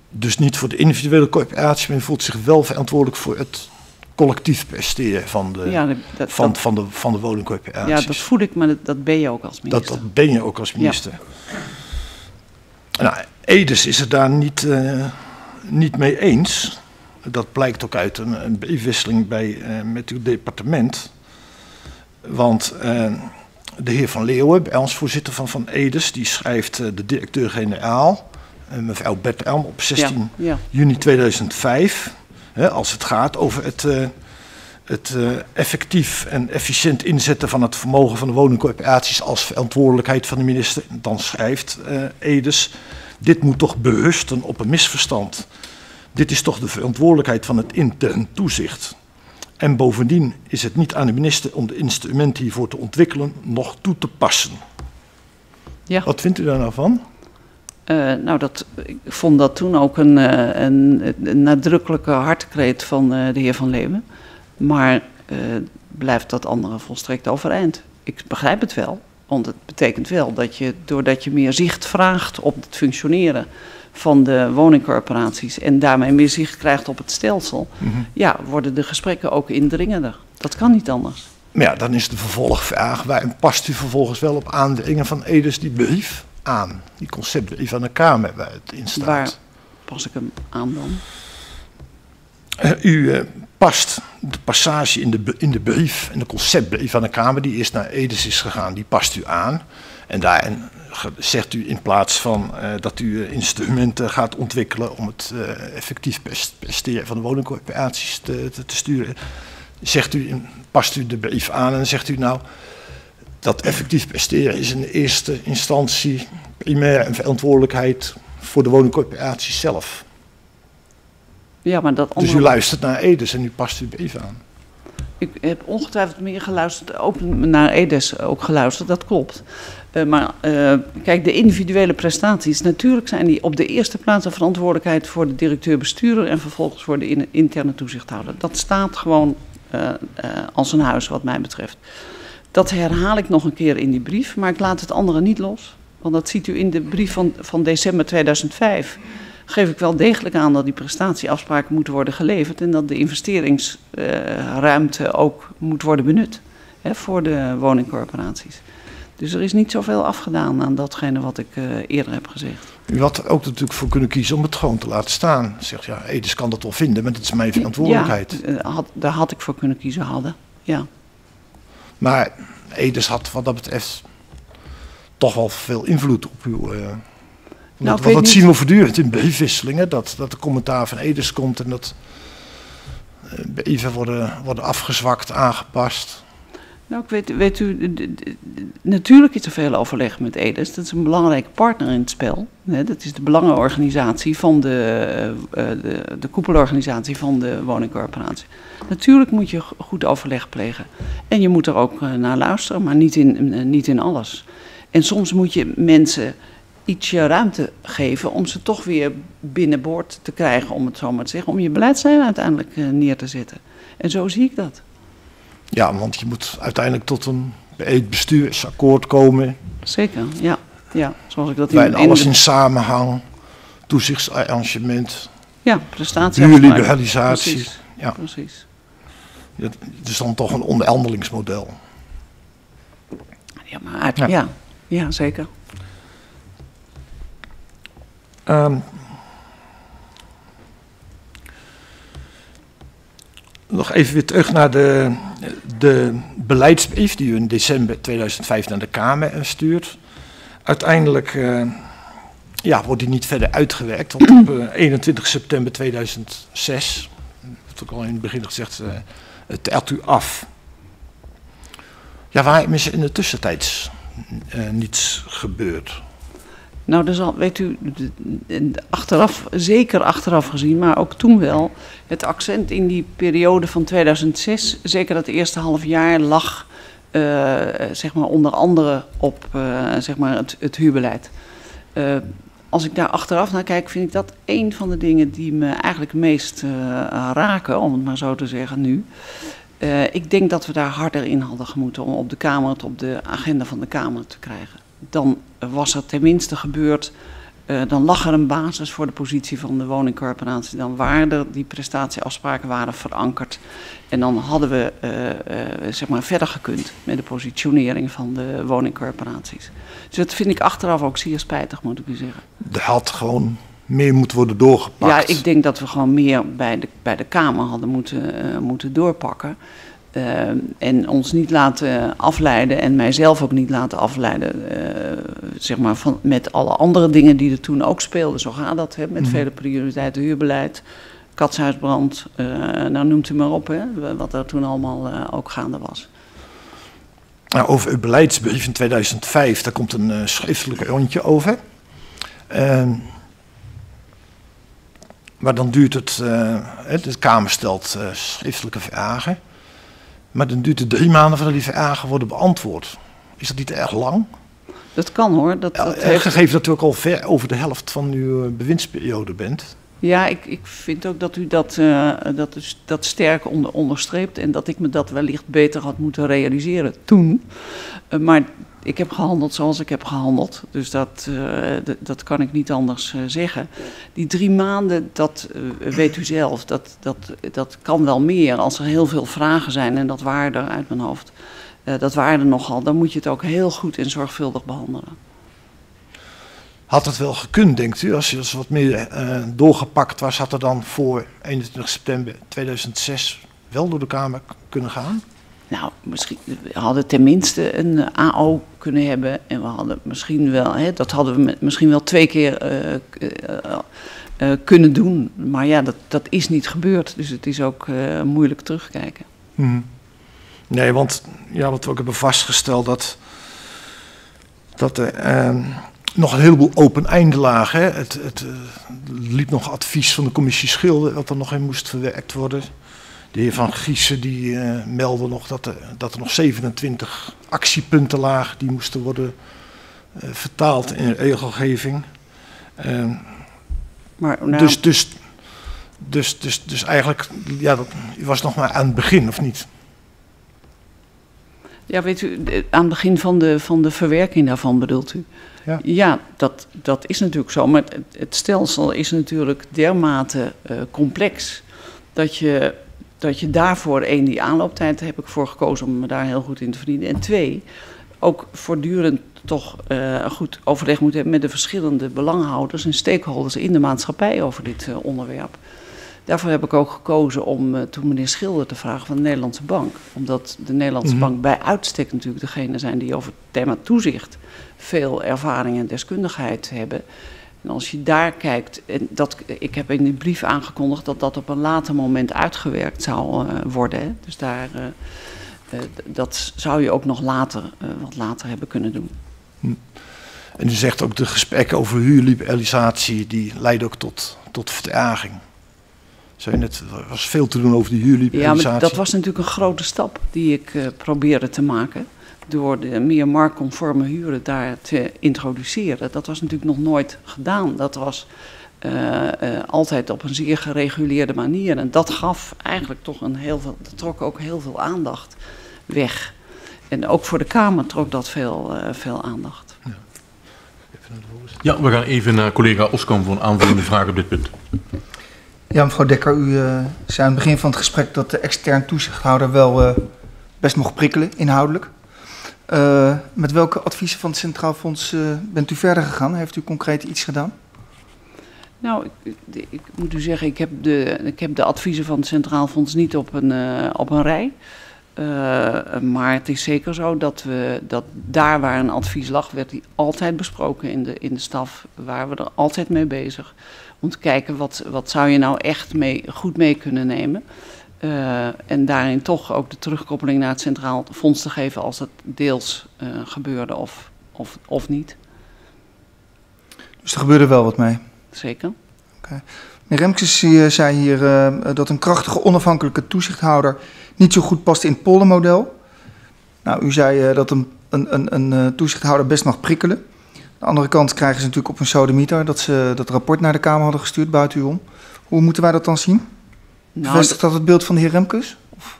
Dus niet voor de individuele corporatie, maar u voelt zich wel verantwoordelijk voor het collectief presteren van de, ja, dat, van, dat, van, de, van de woningcorporaties. Ja, dat voel ik, maar dat, dat ben je ook als minister. Dat, dat ben je ook als minister. Ja. Nou, Edes is het daar niet niet mee eens. Dat blijkt ook uit een, een briefwisseling bij, uh, met uw departement. Want uh, de heer Van Leeuwen, bij ons voorzitter van Van Edes, die schrijft uh, de directeur-generaal, mevrouw Bert Elm, op 16 ja, ja. juni 2005. Hè, als het gaat over het, het effectief en efficiënt inzetten van het vermogen van de woningcorporaties als verantwoordelijkheid van de minister. Dan schrijft Edes Dit moet toch berusten op een misverstand. Dit is toch de verantwoordelijkheid van het intern toezicht. En bovendien is het niet aan de minister om de instrumenten hiervoor te ontwikkelen, nog toe te passen. Ja. Wat vindt u daar nou van? Uh, nou, dat, ik vond dat toen ook een, uh, een, een nadrukkelijke hartekreet van uh, de heer Van Leeuwen. Maar blijft dat andere volstrekt overeind. Ik begrijp het wel, want het betekent wel dat je, doordat je meer zicht vraagt op het functioneren van de woningcorporaties en daarmee meer zicht krijgt op het stelsel, mm -hmm. ja, worden de gesprekken ook indringender. Dat kan niet anders. Maar ja, dan is de vervolgvraag, waarom past u vervolgens wel op aandringen van Edes die brief aan? Die conceptbrief aan de Kamer waar het in staat. Waar pas ik hem aan dan? Uh, u uh, past de passage in de, in de brief, in de conceptbrief aan de Kamer, die eerst naar Edes is gegaan, die past u aan. En daarin zegt u in plaats van uh, dat u instrumenten gaat ontwikkelen om het effectief presteren van de woningcorporaties te, te, te, sturen, zegt u, past u de brief aan en zegt u nou, dat effectief presteren is in eerste instantie primair een verantwoordelijkheid voor de woningcorporaties zelf. Ja, maar dat. Dus u luistert naar Edes en u past uw brief aan. Ik heb ongetwijfeld meer geluisterd, ook naar Edes ook geluisterd, dat klopt. Uh, maar uh, kijk, de individuele prestaties, natuurlijk zijn die op de eerste plaats een verantwoordelijkheid voor de directeur-bestuurder en vervolgens voor de in, interne toezichthouder. Dat staat gewoon uh, als een huis, wat mij betreft. Dat herhaal ik nog een keer in die brief, maar ik laat het andere niet los. Want dat ziet u in de brief van, van december 2005 geef ik wel degelijk aan dat die prestatieafspraken moeten worden geleverd en dat de investeringsruimte ook moet worden benut hè, voor de woningcorporaties. Dus er is niet zoveel afgedaan aan datgene wat ik uh, eerder heb gezegd. U had er ook natuurlijk voor kunnen kiezen om het gewoon te laten staan. Zegt ja, Edis kan dat wel vinden, maar dat is mijn verantwoordelijkheid. Ja, had, daar had ik voor kunnen kiezen, hadden. Ja. Maar Edis had wat dat betreft toch wel veel invloed op uw. Uh, nou, want dat zien we voortdurend in briefwisselingen, dat, dat de commentaar van Edis komt en dat uh, brieven worden, worden afgezwakt, aangepast. Nou, ik weet, weet u, natuurlijk is er veel overleg met Edes. Dat is een belangrijke partner in het spel. Dat is de belangenorganisatie van de, uh, de, de koepelorganisatie van de woningcorporatie. Natuurlijk moet je goed overleg plegen. En je moet er ook naar luisteren, maar niet in, niet in alles. En soms moet je mensen ietsje ruimte geven om ze toch weer binnenboord te krijgen, om het zo maar te zeggen. Om je beleidslijn uiteindelijk neer te zetten. En zo zie ik dat. Ja, want je moet uiteindelijk tot een bestuursakkoord komen. Zeker, ja. ja zoals ik dat in alles in samenhang, toezichtsarrangement. Ja, prestatie. Huurliberalisatie. Precies. Ja. Precies. Het is dan toch een onderhandelingsmodel. Ja, maar ja, ja, ja zeker. Um, nog even weer terug naar de, de beleidsbrief die u in december 2005 naar de Kamer stuurt. Uiteindelijk uh, ja, wordt die niet verder uitgewerkt, want op uh, 21 september 2006, dat heb ik al in het begin gezegd, het telt u af. Ja, waarom is er in de tussentijd niets gebeurd? Nou, dus al, weet u, achteraf, zeker achteraf gezien, maar ook toen wel, het accent in die periode van 2006, zeker dat eerste half jaar, lag uh, zeg maar onder andere op uh, zeg maar het, het huurbeleid. Uh, als ik daar achteraf naar kijk, vind ik dat een van de dingen die me eigenlijk meest raken, om het maar zo te zeggen nu. ik denk dat we daar harder in hadden gemoeten om op de Kamer, het op de agenda van de Kamer te krijgen dan was er tenminste gebeurd. Uh, dan lag er een basis voor de positie van de woningcorporatie. Dan waren er die prestatieafspraken waren verankerd. En dan hadden we uh, uh, zeg maar verder gekund met de positionering van de woningcorporaties. Dus dat vind ik achteraf ook zeer spijtig, moet ik u zeggen. Er had gewoon meer moeten worden doorgepakt. Ja, ik denk dat we gewoon meer bij de, bij de Kamer hadden moeten, moeten doorpakken. Uh, en ons niet laten afleiden en mijzelf ook niet laten afleiden, uh, zeg maar, van, met alle andere dingen die er toen ook speelden. Zo gaat dat, hè, met mm. vele prioriteiten, huurbeleid, katshuisbrand, uh, nou noemt u maar op, hè, wat er toen allemaal ook gaande was. Nou, over uw beleidsbrief in 2005, daar komt een schriftelijk rondje over. Ehm, maar dan duurt het, de Kamer stelt schriftelijke vragen. Maar dan duurt het drie maanden voordat die vragen worden beantwoord. Is dat niet erg lang? Dat kan hoor. Dat, dat heeft... Gegeven dat u ook al ver over de helft van uw bewindsperiode bent. Ja, ik, ik vind ook dat u dat, uh, dat, dus, dat sterk onder, onderstreept en dat ik me dat wellicht beter had moeten realiseren toen. Uh, maar ik heb gehandeld zoals ik heb gehandeld, dus dat, uh, dat kan ik niet anders zeggen. Die drie maanden, dat weet u zelf, dat, dat, dat kan wel meer als er heel veel vragen zijn en dat waren er uit mijn hoofd. dat waren er nogal, dan moet je het ook heel goed en zorgvuldig behandelen. Had het wel gekund, denkt u? Als je wat meer doorgepakt was, had er dan voor 21 september 2006 wel door de Kamer kunnen gaan? Nou, misschien, we hadden tenminste een AO kunnen hebben. En we hadden misschien wel, hè, dat hadden we misschien wel twee keer uh, uh, kunnen doen. Maar ja, dat, dat is niet gebeurd. Dus het is ook moeilijk terugkijken. Hmm. Nee, want ja, wat we ook hebben vastgesteld, dat, dat er ehm, nog een heleboel open einden lagen. Het, het liep nog advies van de commissie Schilder wat er nog in moest verwerkt worden. De heer Van Giessen die uh, meldde nog dat er, dat er nog 27 actiepunten lagen die moesten worden uh, vertaald in regelgeving. Ehm, maar, nou, dus, dus, dus, dus, dus eigenlijk, ja, dat was nog maar aan het begin, of niet? Ja, weet u, aan het begin van de, van de verwerking daarvan bedoelt u? Ja, ja dat, dat is natuurlijk zo. Maar het, het stelsel is natuurlijk dermate uh, complex dat je, dat je daarvoor één, die aanlooptijd heb ik voor gekozen om me daar heel goed in te verdienen. En twee, ook voortdurend toch uh, goed overleg moet hebben met de verschillende belanghouders en stakeholders in de maatschappij over dit uh, onderwerp. Daarvoor heb ik ook gekozen om uh, toen meneer Schilder te vragen van de Nederlandse Bank. Omdat de Nederlandse mm -hmm. Bank bij uitstek natuurlijk degene zijn die over het thema toezicht veel ervaring en deskundigheid hebben. En als je daar kijkt, en dat, ik heb in die brief aangekondigd dat dat op een later moment uitgewerkt zou uh, worden. Hè. Dus daar, uh, uh, dat zou je ook nog later, wat later hebben kunnen doen. Hm. En u zegt ook de gesprekken over huurliberalisatie, die leiden ook tot, tot vertraging. Er was veel te doen over die huurliberalisatie. Ja, maar dat was natuurlijk een grote stap die ik probeerde te maken door de meer marktconforme huren daar te introduceren. Dat was natuurlijk nog nooit gedaan. Dat was uh, uh, altijd op een zeer gereguleerde manier. En dat gaf eigenlijk toch een heel veel, dat trok ook heel veel aandacht weg. En ook voor de Kamer trok dat veel, uh, veel aandacht. Ja. ja, we gaan even naar collega Oskam voor een aanvullende vraag op dit punt. Ja, mevrouw Dekker, u zei aan het begin van het gesprek dat de extern toezichthouder wel best mocht prikkelen, inhoudelijk. Uh, met welke adviezen van het Centraal Fonds uh, bent u verder gegaan? Heeft u concreet iets gedaan? Nou, ik, ik, moet u zeggen, ik heb, de, ik heb de adviezen van het Centraal Fonds niet op een, uh, op een rij. maar het is zeker zo dat, we, dat daar waar een advies lag, werd die altijd besproken in de, in de staf. Waren we er altijd mee bezig. Om te kijken, wat, wat zou je nou echt mee, goed mee kunnen nemen? Uh, en daarin toch ook de terugkoppeling naar het Centraal Fonds te geven als het deels uh, gebeurde of, of, of niet. Dus er gebeurde wel wat mee? Zeker. Okay. Meneer Remkes uh, zei hier dat een krachtige onafhankelijke toezichthouder niet zo goed past in het poldermodel. Nou, u zei dat een, een, een, een toezichthouder best mag prikkelen. Aan de andere kant krijgen ze natuurlijk op een sodemieter dat ze dat rapport naar de Kamer hadden gestuurd buiten u om. Hoe moeten wij dat dan zien? Nou, Bevestigt dat het beeld van de heer Remkes? Of?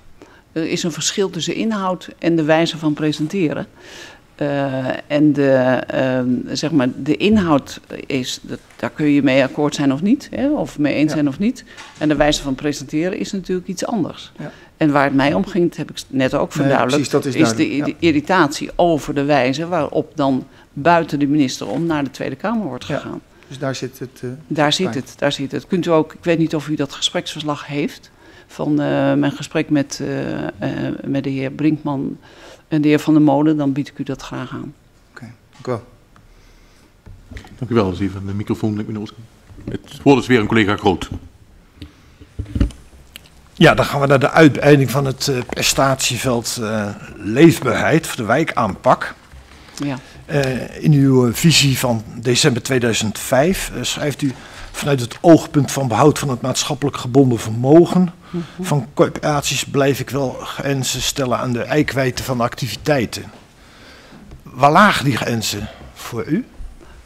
Er is een verschil tussen inhoud en de wijze van presenteren. Uh, en de, uh, zeg maar, de inhoud is, dat, daar kun je mee akkoord zijn of niet, hè, of mee eens ja. zijn of niet. En de wijze van presenteren is natuurlijk iets anders. Ja. En waar het mij om ging, dat heb ik net ook verduidelijkt, nee, is, is, de, de, irritatie over de wijze waarop dan buiten de minister om naar de Tweede Kamer wordt gegaan. Dus daar zit het. Uh, daar zit het, daar zit het. Kunt u ook, ik weet niet of u dat gespreksverslag heeft van uh, mijn gesprek met, uh, met de heer Brinkman en de heer Van der Molen, dan bied ik u dat graag aan. Oké, okay, dank u wel. Dank u wel, even de microfoon. Het woord is weer een collega Groot. Ja, dan gaan we naar de uitbreiding van het prestatieveld leefbaarheid voor de wijkaanpak. Ja. Uh, in uw visie van december 2005 uh, schrijft u vanuit het oogpunt van behoud van het maatschappelijk gebonden vermogen mm -hmm. van corporaties blijf ik wel grenzen stellen aan de eikwijte van activiteiten. Waar lagen die grenzen voor u?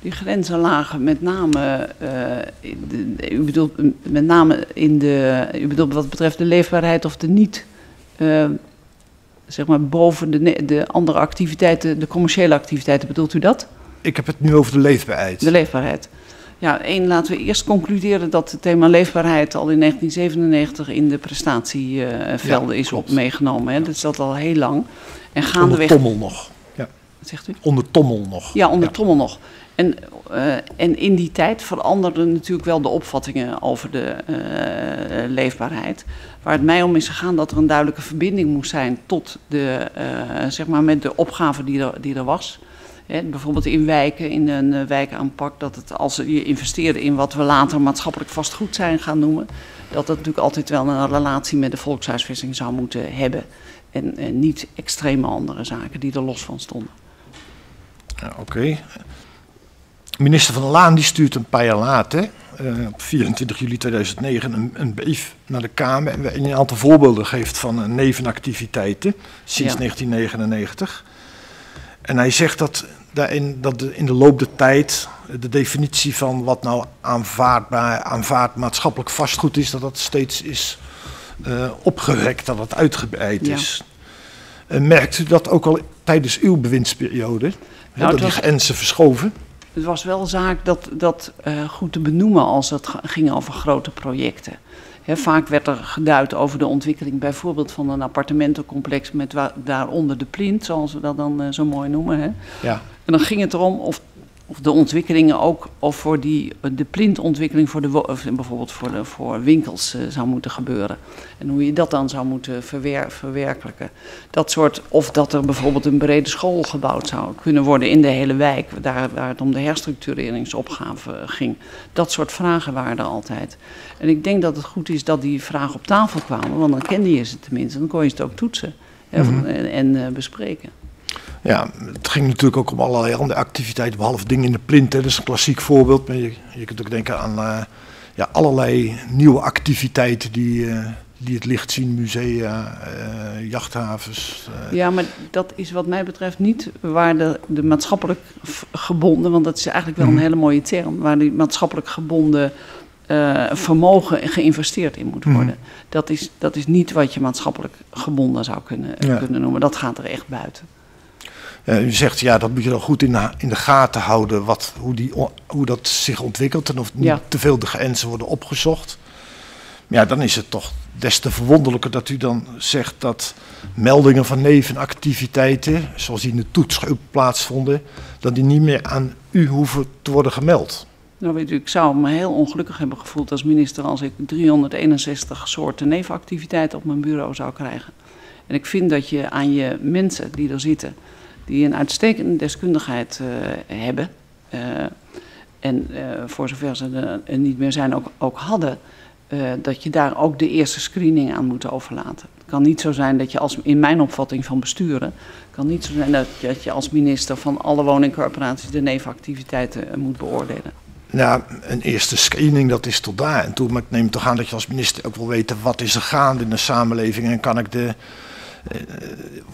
Die grenzen lagen met name, uh, de, u bedoelt met name in de, u bedoelt wat betreft de leefbaarheid of de niet, uh, zeg maar boven de, de andere activiteiten, de commerciële activiteiten, bedoelt u dat? Ik heb het nu over de leefbaarheid. De leefbaarheid. Ja, één, laten we eerst concluderen dat het thema leefbaarheid al in 1997 in de prestatievelden is op meegenomen. Hè. Dat is dat al heel lang. En gaandeweg. Onder Tommel nog. Ja. Wat zegt u? Onder Tommel nog. Ja, onder ja. Tommel nog. En, uh, en in die tijd veranderden natuurlijk wel de opvattingen over de uh, leefbaarheid. Waar het mij om is gegaan dat er een duidelijke verbinding moest zijn tot de, uh, zeg maar met de opgave die er, die er was. Bijvoorbeeld in wijken, in een wijkaanpak, dat het als je investeerde in wat we later maatschappelijk vastgoed zijn gaan noemen, dat dat natuurlijk altijd wel een relatie met de volkshuisvesting zou moeten hebben. En, niet extreme andere zaken die er los van stonden. Oké. Minister van der Laan die stuurt een paar jaar later, uh, op 24 juli 2009, een, een, brief naar de Kamer. En waarin een aantal voorbeelden geeft van uh, nevenactiviteiten sinds ja. 1999. En hij zegt dat, daarin, dat de, in de loop der tijd de definitie van wat nou aanvaardbaar, aanvaard maatschappelijk vastgoed is, dat dat steeds is uh, opgerekt, dat het uitgebreid ja. is. merkt u dat ook al tijdens uw bewindsperiode? Nou, dat die grenzen verschoven? Het was wel zaak dat, dat uh, goed te benoemen als het ging over grote projecten. He, vaak werd er geduid over de ontwikkeling bijvoorbeeld van een appartementencomplex met daaronder de plint, zoals we dat dan uh, zo mooi noemen. He. Ja. En dan ging het erom of of de ontwikkelingen ook, of voor die, de plintontwikkeling voor de, bijvoorbeeld voor, de, voor winkels uh, zou moeten gebeuren. En hoe je dat dan zou moeten verwer, verwerkelijken. Dat soort, of dat er bijvoorbeeld een brede school gebouwd zou kunnen worden in de hele wijk, daar waar het om de herstructureringsopgave ging. Dat soort vragen waren er altijd. En ik denk dat het goed is dat die vragen op tafel kwamen, want dan kende je ze tenminste, dan kon je het ook toetsen mm -hmm. en, en uh, bespreken. Ja, het ging natuurlijk ook om allerlei andere activiteiten, behalve dingen in de plint. Hè. Dat is een klassiek voorbeeld. Maar je, je kunt ook denken aan uh, ja, allerlei nieuwe activiteiten die, uh, die het licht zien. Musea, uh, jachthavens. Ja, maar dat is wat mij betreft niet waar de, de maatschappelijk gebonden... want dat is eigenlijk wel een hele mooie term... waar die maatschappelijk gebonden uh, vermogen geïnvesteerd in moet worden. Mm. Dat, is, dat is niet wat je maatschappelijk gebonden zou kunnen, ja. kunnen noemen. Dat gaat er echt buiten. Uh, u zegt, ja, dat moet je dan goed in de, in de gaten houden, wat, hoe, die, hoe dat zich ontwikkelt en of niet ja. te veel de grenzen worden opgezocht. Ja, dan is het toch des te verwonderlijker dat u dan zegt dat meldingen van nevenactiviteiten, zoals die in de toets plaatsvonden, dat die niet meer aan u hoeven te worden gemeld. Nou weet u, ik zou me heel ongelukkig hebben gevoeld als minister als ik 361 soorten nevenactiviteiten op mijn bureau zou krijgen. En ik vind dat je aan je mensen die er zitten, die een uitstekende deskundigheid uh, hebben. Uh, en uh, voor zover ze er niet meer zijn, ook, ook hadden. dat je daar ook de eerste screening aan moet overlaten. Het kan niet zo zijn dat je als, in mijn opvatting van besturen, kan niet zo zijn dat je, als minister van alle woningcorporaties de nevenactiviteiten moet beoordelen. Nou, een eerste screening, dat is tot daar. En toen, maar ik neem toch aan dat je als minister ook wil weten wat is er gaande in de samenleving en kan ik de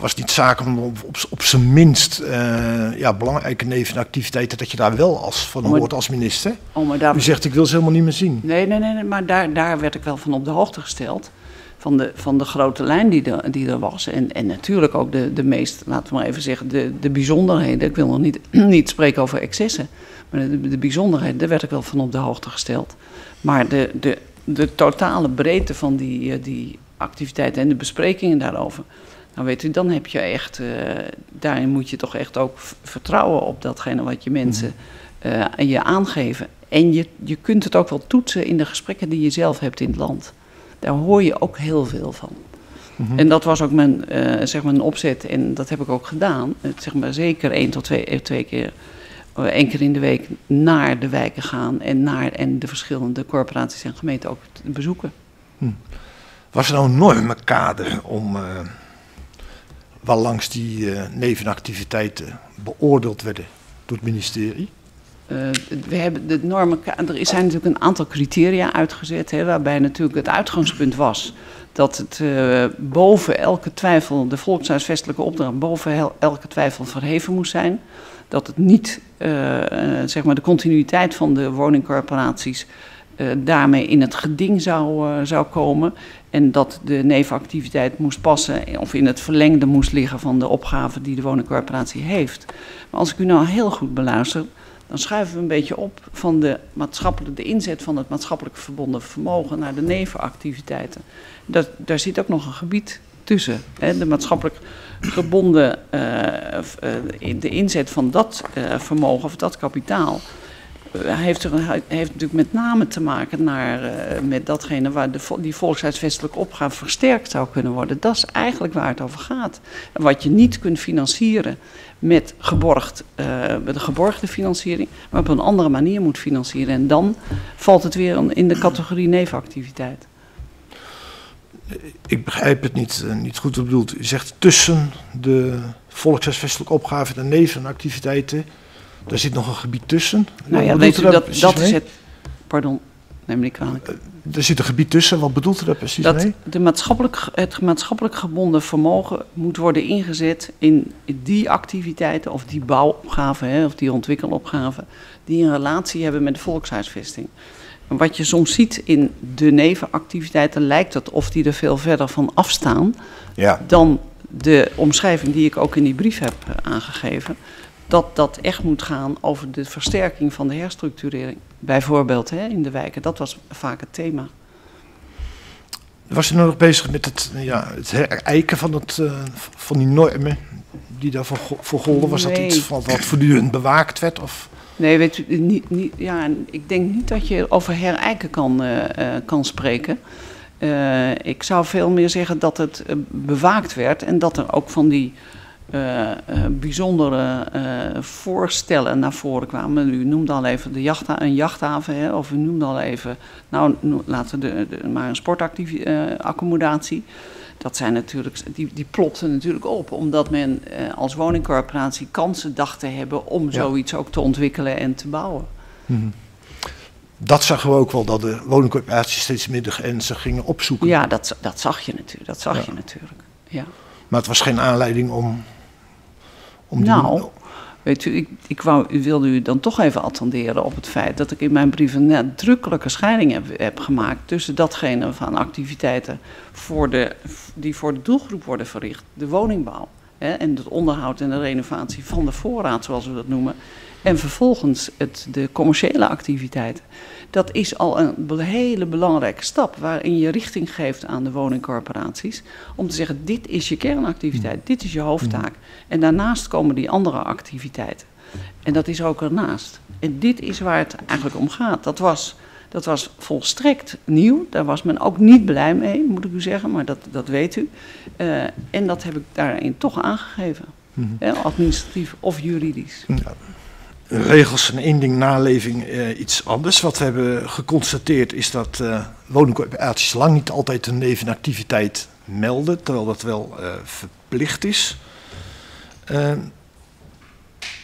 was niet zaak om op, op, op zijn minst uh, ja, belangrijke nevenactiviteiten, dat je daar wel als van hoort maar, als minister. Oh, maar daar, U zegt, ik wil ze helemaal niet meer zien. Nee, nee, nee, nee maar daar, daar werd ik wel van op de hoogte gesteld. Van de, van de grote lijn die er, die er was. En, en natuurlijk ook de, de meest, laten we maar even zeggen, de, de bijzonderheden. Ik wil nog niet, *clears throat* niet spreken over excessen. Maar de, de bijzonderheden, daar werd ik wel van op de hoogte gesteld. Maar de, de, de totale breedte van die, die activiteiten en de besprekingen daarover. Nou weet u, dan heb je echt, uh, daarin moet je toch echt ook vertrouwen op datgene wat je mensen uh, je aangeven. En je, je kunt het ook wel toetsen in de gesprekken die je zelf hebt in het land. Daar hoor je ook heel veel van. Mm -hmm. En dat was ook mijn, uh, zeg maar een opzet en dat heb ik ook gedaan. Zeg maar zeker één tot twee, twee keer, één keer in de week naar de wijken gaan en, naar, en de verschillende corporaties en gemeenten ook bezoeken. Hm. Was er nou een normenkader om, uh, waarlangs die eh, nevenactiviteiten beoordeeld werden door het ministerie? Uh, we hebben de normen, er zijn natuurlijk een aantal criteria uitgezet, hè, waarbij natuurlijk het uitgangspunt was dat het boven elke twijfel, de volkshuisvestelijke opdracht, boven elke twijfel verheven moest zijn. Dat het niet, zeg maar, de continuïteit van de woningcorporaties daarmee in het geding zou, zou komen. En dat de nevenactiviteit moest passen of in het verlengde moest liggen van de opgave die de woningcorporatie heeft. Maar als ik u nou heel goed beluister, dan schuiven we een beetje op van de, maatschappelijke, de inzet van het maatschappelijk verbonden vermogen naar de nevenactiviteiten. Dat, daar zit ook nog een gebied tussen. Hè. De maatschappelijk gebonden, uh, de inzet van dat vermogen of dat kapitaal heeft, er, heeft natuurlijk met name te maken naar, met datgene waar de, die volkshuisvestelijke opgave versterkt zou kunnen worden. Dat is eigenlijk waar het over gaat. Wat je niet kunt financieren met, geborgd, uh, met een geborgde financiering, maar op een andere manier moet financieren. En dan valt het weer in de categorie nevenactiviteit. Ik begrijp het niet, uh, niet goed bedoeld. U zegt tussen de volkshuisvestelijke opgave en de nevenactiviteiten, daar zit nog een gebied tussen. Nou ja, weet u, dat, dat is het. Pardon, neem me niet kwalijk. Uh, er zit een gebied tussen. Wat bedoelt u daar precies dat mee? De maatschappelijk, het maatschappelijk gebonden vermogen moet worden ingezet in die activiteiten of die bouwopgaven hè, of die ontwikkelopgaven die een relatie hebben met de volkshuisvesting. En wat je soms ziet in de nevenactiviteiten lijkt het of die er veel verder van afstaan ja. dan de omschrijving die ik ook in die brief heb eh, aangegeven dat dat echt moet gaan over de versterking van de herstructurering. Bijvoorbeeld hè, in de wijken. Dat was vaak het thema. Was u nou nog bezig met het, ja, het herijken van, het, uh, van die normen die daarvoor voor golden? Was nee. dat iets van wat voortdurend bewaakt werd? Of? Nee, weet u, niet, niet, ja, ik denk niet dat je over herijken kan, uh, uh, kan spreken. ik zou veel meer zeggen dat het bewaakt werd en dat er ook van die uh, uh, bijzondere uh, voorstellen naar voren kwamen. U noemde al even de een jachthaven, hè, of u noemde al even, nou laten we de, de, maar een sportaccommodatie. Dat zijn natuurlijk, die, die plotten natuurlijk op, omdat men als woningcorporatie kansen dacht te hebben om ja. zoiets ook te ontwikkelen en te bouwen. Mm -hmm. Dat zagen we ook wel, dat de woningcorporaties steeds meer de grenzen gingen opzoeken. Ja, dat, dat zag je natuurlijk. Dat zag ja. je natuurlijk. Ja. Maar het was geen aanleiding om om nou, die... weet u, ik, ik wou, u wilde u dan toch even attenderen op het feit dat ik in mijn brief een nadrukkelijke scheiding heb, heb gemaakt tussen datgene van activiteiten voor de, die voor de doelgroep worden verricht, de woningbouw. Hè, en het onderhoud en de renovatie van de voorraad, zoals we dat noemen. En vervolgens het, de commerciële activiteiten. Dat is al een hele belangrijke stap waarin je richting geeft aan de woningcorporaties. Om te zeggen, dit is je kernactiviteit, mm. dit is je hoofdtaak. Mm. En daarnaast komen die andere activiteiten. En dat is ook ernaast. En dit is waar het eigenlijk om gaat. Dat was, dat was volstrekt nieuw. Daar was men ook niet blij mee, moet ik u zeggen, maar dat, dat weet u. Uh, en dat heb ik daarin toch aangegeven. Mm -hmm. administratief of juridisch. Ja regels en één ding naleving uh, iets anders. Wat we hebben geconstateerd is dat uh, woningcorporaties lang niet altijd een nevenactiviteit melden, terwijl dat wel uh, verplicht is.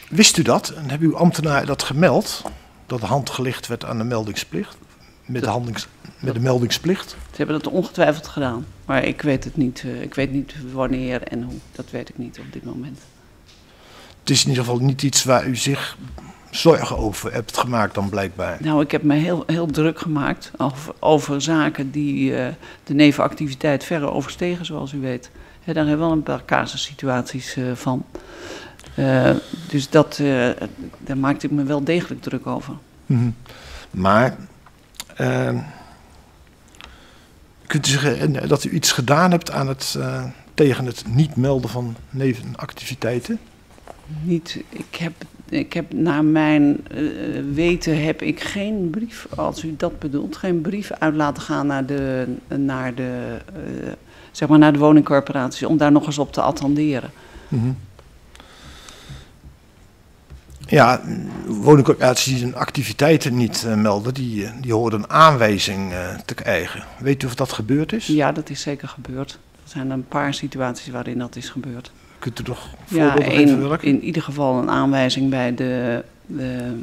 wist u dat en hebben uw ambtenaar dat gemeld? Dat de hand gelegd werd aan de meldingsplicht? Met de, handings, met de meldingsplicht? Ze hebben dat ongetwijfeld gedaan, maar ik weet het niet. ik weet niet wanneer en hoe. Dat weet ik niet op dit moment het is in ieder geval niet iets waar u zich zorgen over hebt gemaakt dan blijkbaar. Nou, ik heb me heel, heel druk gemaakt over, over zaken die uh, de nevenactiviteit verre overstegen, zoals u weet. Daar hebben we wel een paar casussituaties uh, van. Uh, dus dat, daar maakte ik me wel degelijk druk over. Mm -hmm. Maar kunt u zeggen dat u iets gedaan hebt aan het, tegen het niet melden van nevenactiviteiten? Niet. Ik heb, ik heb naar mijn uh, weten heb ik geen brief, als u dat bedoelt, geen brief uit laten gaan naar de, naar de, uh, zeg maar naar de woningcorporaties om daar nog eens op te attenderen. Mm -hmm. Ja, woningcorporaties die hun activiteiten niet uh, melden, die, die horen een aanwijzing te krijgen. Weet u of dat gebeurd is? Ja, dat is zeker gebeurd. Er zijn een paar situaties waarin dat is gebeurd. Kunt u nog Ja, geven in, welke? in ieder geval een aanwijzing bij de. de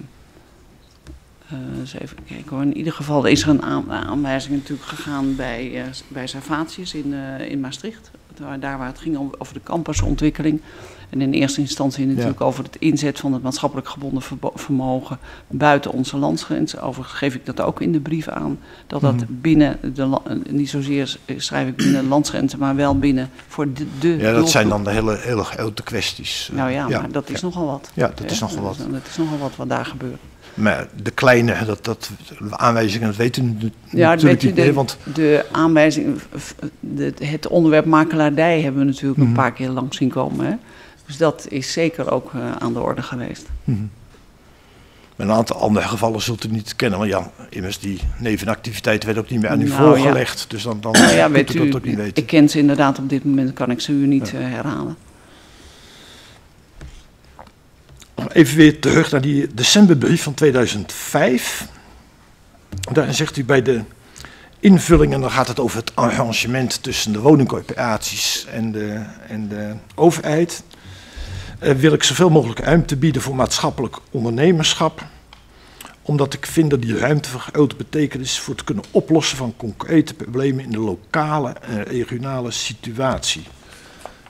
eh, eens even kijken hoor. In ieder geval is er een aan- aanwijzing natuurlijk gegaan bij, eh, bij Servatius in, eh, in Maastricht. Daar, daar waar het ging om, over de campusontwikkeling. En in eerste instantie natuurlijk over het inzet van het maatschappelijk gebonden vermogen buiten onze landsgrenzen. Overigens geef ik dat ook in de brief aan. Dat dat Mhm. binnen, de, eh, niet zozeer schrijf ik binnen de landsgrenzen, maar wel binnen voor de, de Ja, dat zijn dan de hele, hele grote kwesties. Nou ja, ja, maar dat is ja. nogal wat. Ja, dat is nogal wat. Dat is nogal wat wat daar gebeurt. Maar de kleine, dat, dat, aanwijzingen, dat weten Ja, natuurlijk weet u, niet de, meer. Want de aanwijzing, de, het onderwerp makelaardij hebben we natuurlijk Mhm. een paar keer langs zien komen. Hè? Dus dat is zeker ook eh, aan de orde geweest. Mhm. Met een aantal andere gevallen zult u niet kennen. Want ja, immers die nevenactiviteiten werden ook niet meer aan u Nou, voorgelegd. Dus dan, dan Nou ja, weet u u, dat ook niet weten. ik ken ze inderdaad op dit moment, kan ik ze u niet eh, herhalen. Even weer terug naar die decemberbrief van 2005. Daarin zegt u bij de invulling, en dan gaat het over het arrangement tussen de woningcorporaties en de, en de overheid. eh, wil ik zoveel mogelijk ruimte bieden voor maatschappelijk ondernemerschap. Omdat ik vind dat die ruimte van grote betekenis is voor het kunnen oplossen van concrete problemen in de lokale en regionale situatie.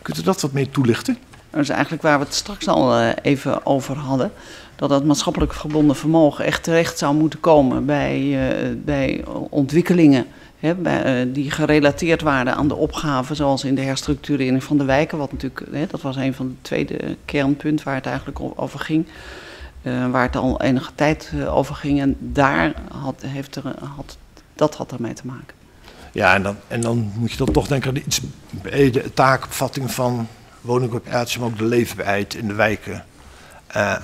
Kunt u dat wat meer toelichten? Dat is eigenlijk waar we het straks al eh, even over hadden. Dat dat maatschappelijk verbonden vermogen echt terecht zou moeten komen bij, eh, bij ontwikkelingen. Hè, eh, die gerelateerd waren aan de opgaven, zoals in de herstructurering van de wijken. Wat natuurlijk, hè, dat was een van de tweede kernpunten waar het eigenlijk over ging. waar het al enige tijd over ging. En daar had, heeft er, had, dat had ermee te maken. Ja, en dan, en dan moet je dan toch denken aan iets taakopvatting van woningcorporaties, maar ook de leefbaarheid in de wijken eh,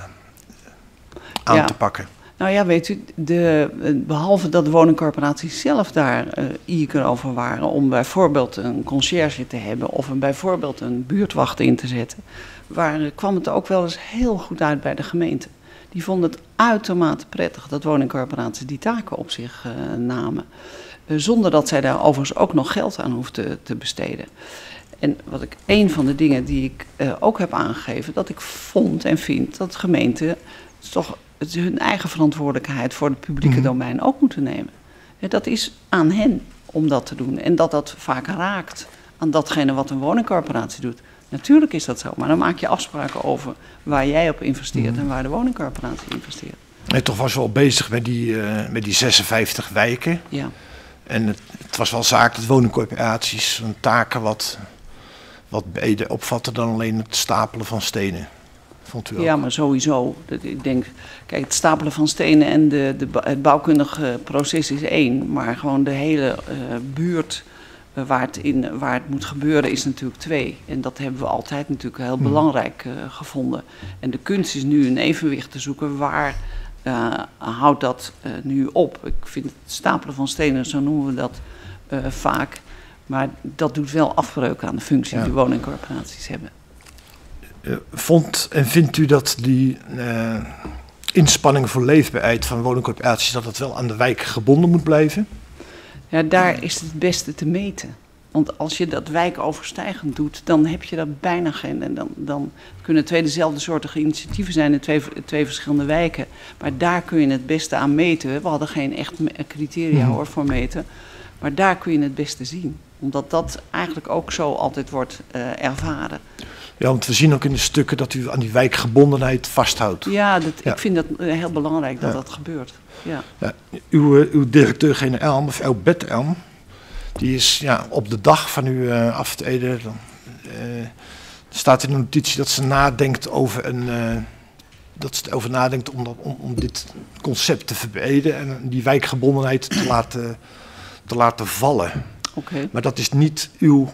aan Ja. te pakken. Nou ja, weet u, de, eh, behalve dat de woningcorporaties zelf daar eh eager over waren om bijvoorbeeld een conciërge te hebben of een, bijvoorbeeld een buurtwacht in te zetten, waar, kwam het ook wel eens heel goed uit bij de gemeente. Die vonden het uitermate prettig dat woningcorporaties die taken op zich eh, namen. Eh, zonder dat zij daar overigens ook nog geld aan hoefden te besteden. En wat ik, een van de dingen die ik eh, ook heb aangegeven, dat ik vond en vind dat gemeenten toch hun eigen verantwoordelijkheid voor het publieke Mhm. domein ook moeten nemen. Dat is aan hen om dat te doen. En dat dat vaak raakt aan datgene wat een woningcorporatie doet. Natuurlijk is dat zo, maar dan maak je afspraken over waar jij op investeert Mhm. en waar de woningcorporatie investeert. En toch was wel bezig met die, eh, met die 56 wijken. Ja. En het, het was wel zaak dat woningcorporaties hun taken wat, wat breder opvatten dan alleen het stapelen van stenen. Vond u ook? Ja, maar sowieso. Ik denk, kijk, het stapelen van stenen en de, de, het bouwkundige proces is één. Maar gewoon de hele eh, buurt eh, waar, het in, waar het moet gebeuren is natuurlijk twee. En dat hebben we altijd natuurlijk heel Hmm. belangrijk eh, gevonden. En de kunst is nu een evenwicht te zoeken. Waar houdt dat nu op? Ik vind het stapelen van stenen, zo noemen we dat vaak. Maar dat doet wel afbreuk aan de functie Ja. die woningcorporaties hebben. Eh, Vond en vindt u dat die eh, inspanning voor leefbaarheid van woningcorporaties, dat het wel aan de wijk gebonden moet blijven? Ja, daar is het het beste te meten. Want als je dat wijkoverstijgend doet, dan heb je dat bijna geen. En dan, dan kunnen twee dezelfde soorten initiatieven zijn in twee, twee verschillende wijken. Maar daar kun je het beste aan meten. We hadden geen echt criteria Mhm. hoor voor meten. Maar daar kun je het beste zien. Omdat dat eigenlijk ook zo altijd wordt eh, ervaren. Ja, want we zien ook in de stukken dat u aan die wijkgebondenheid vasthoudt. Ja, dat, Ja. ik vind dat eh, heel belangrijk dat Ja. dat gebeurt. Ja. Ja, uw, eh, uw directeur-generaal, mevrouw Bettelm, die is ja, op de dag van uw eh, aftreden, staat in de notitie dat ze nadenkt over een, dat ze erover nadenkt om, dat, om, om dit concept te verbreden en die wijkgebondenheid te laten, te laten vallen. Maar dat is niet uw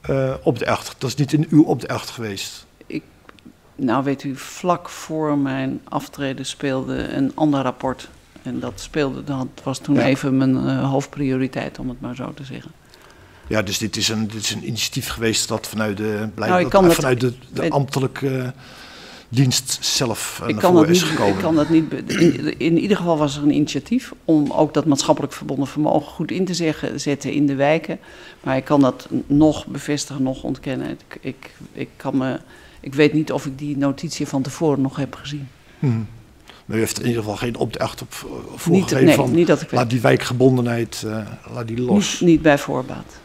eh opdracht, dat is niet in uw opdracht geweest. Nou, weet u, vlak voor mijn aftreden speelde een ander rapport. En dat speelde, dat was toen Ja. even mijn eh, hoofdprioriteit, om het maar zo te zeggen. Ja, dus dit is een, dit is een initiatief geweest dat vanuit de, Nou, ik kan dat- vanuit de, de ambtelijke dienst zelf uh, ik naar voren dat is niet, gekomen. Ik kan dat niet. In, in ieder geval was er een initiatief om ook dat maatschappelijk verbonden vermogen goed in te zeggen, zetten in de wijken. Maar ik kan dat nog bevestigen, nog ontkennen. Ik, ik, ik, kan me, ik weet niet of ik die notitie van tevoren nog heb gezien. Hmm. Maar u heeft er in ieder geval geen opdracht op eh, voorgegeven nee, van niet dat ik weet. laat die wijkgebondenheid eh, laat die los. Niet, niet bij voorbaat.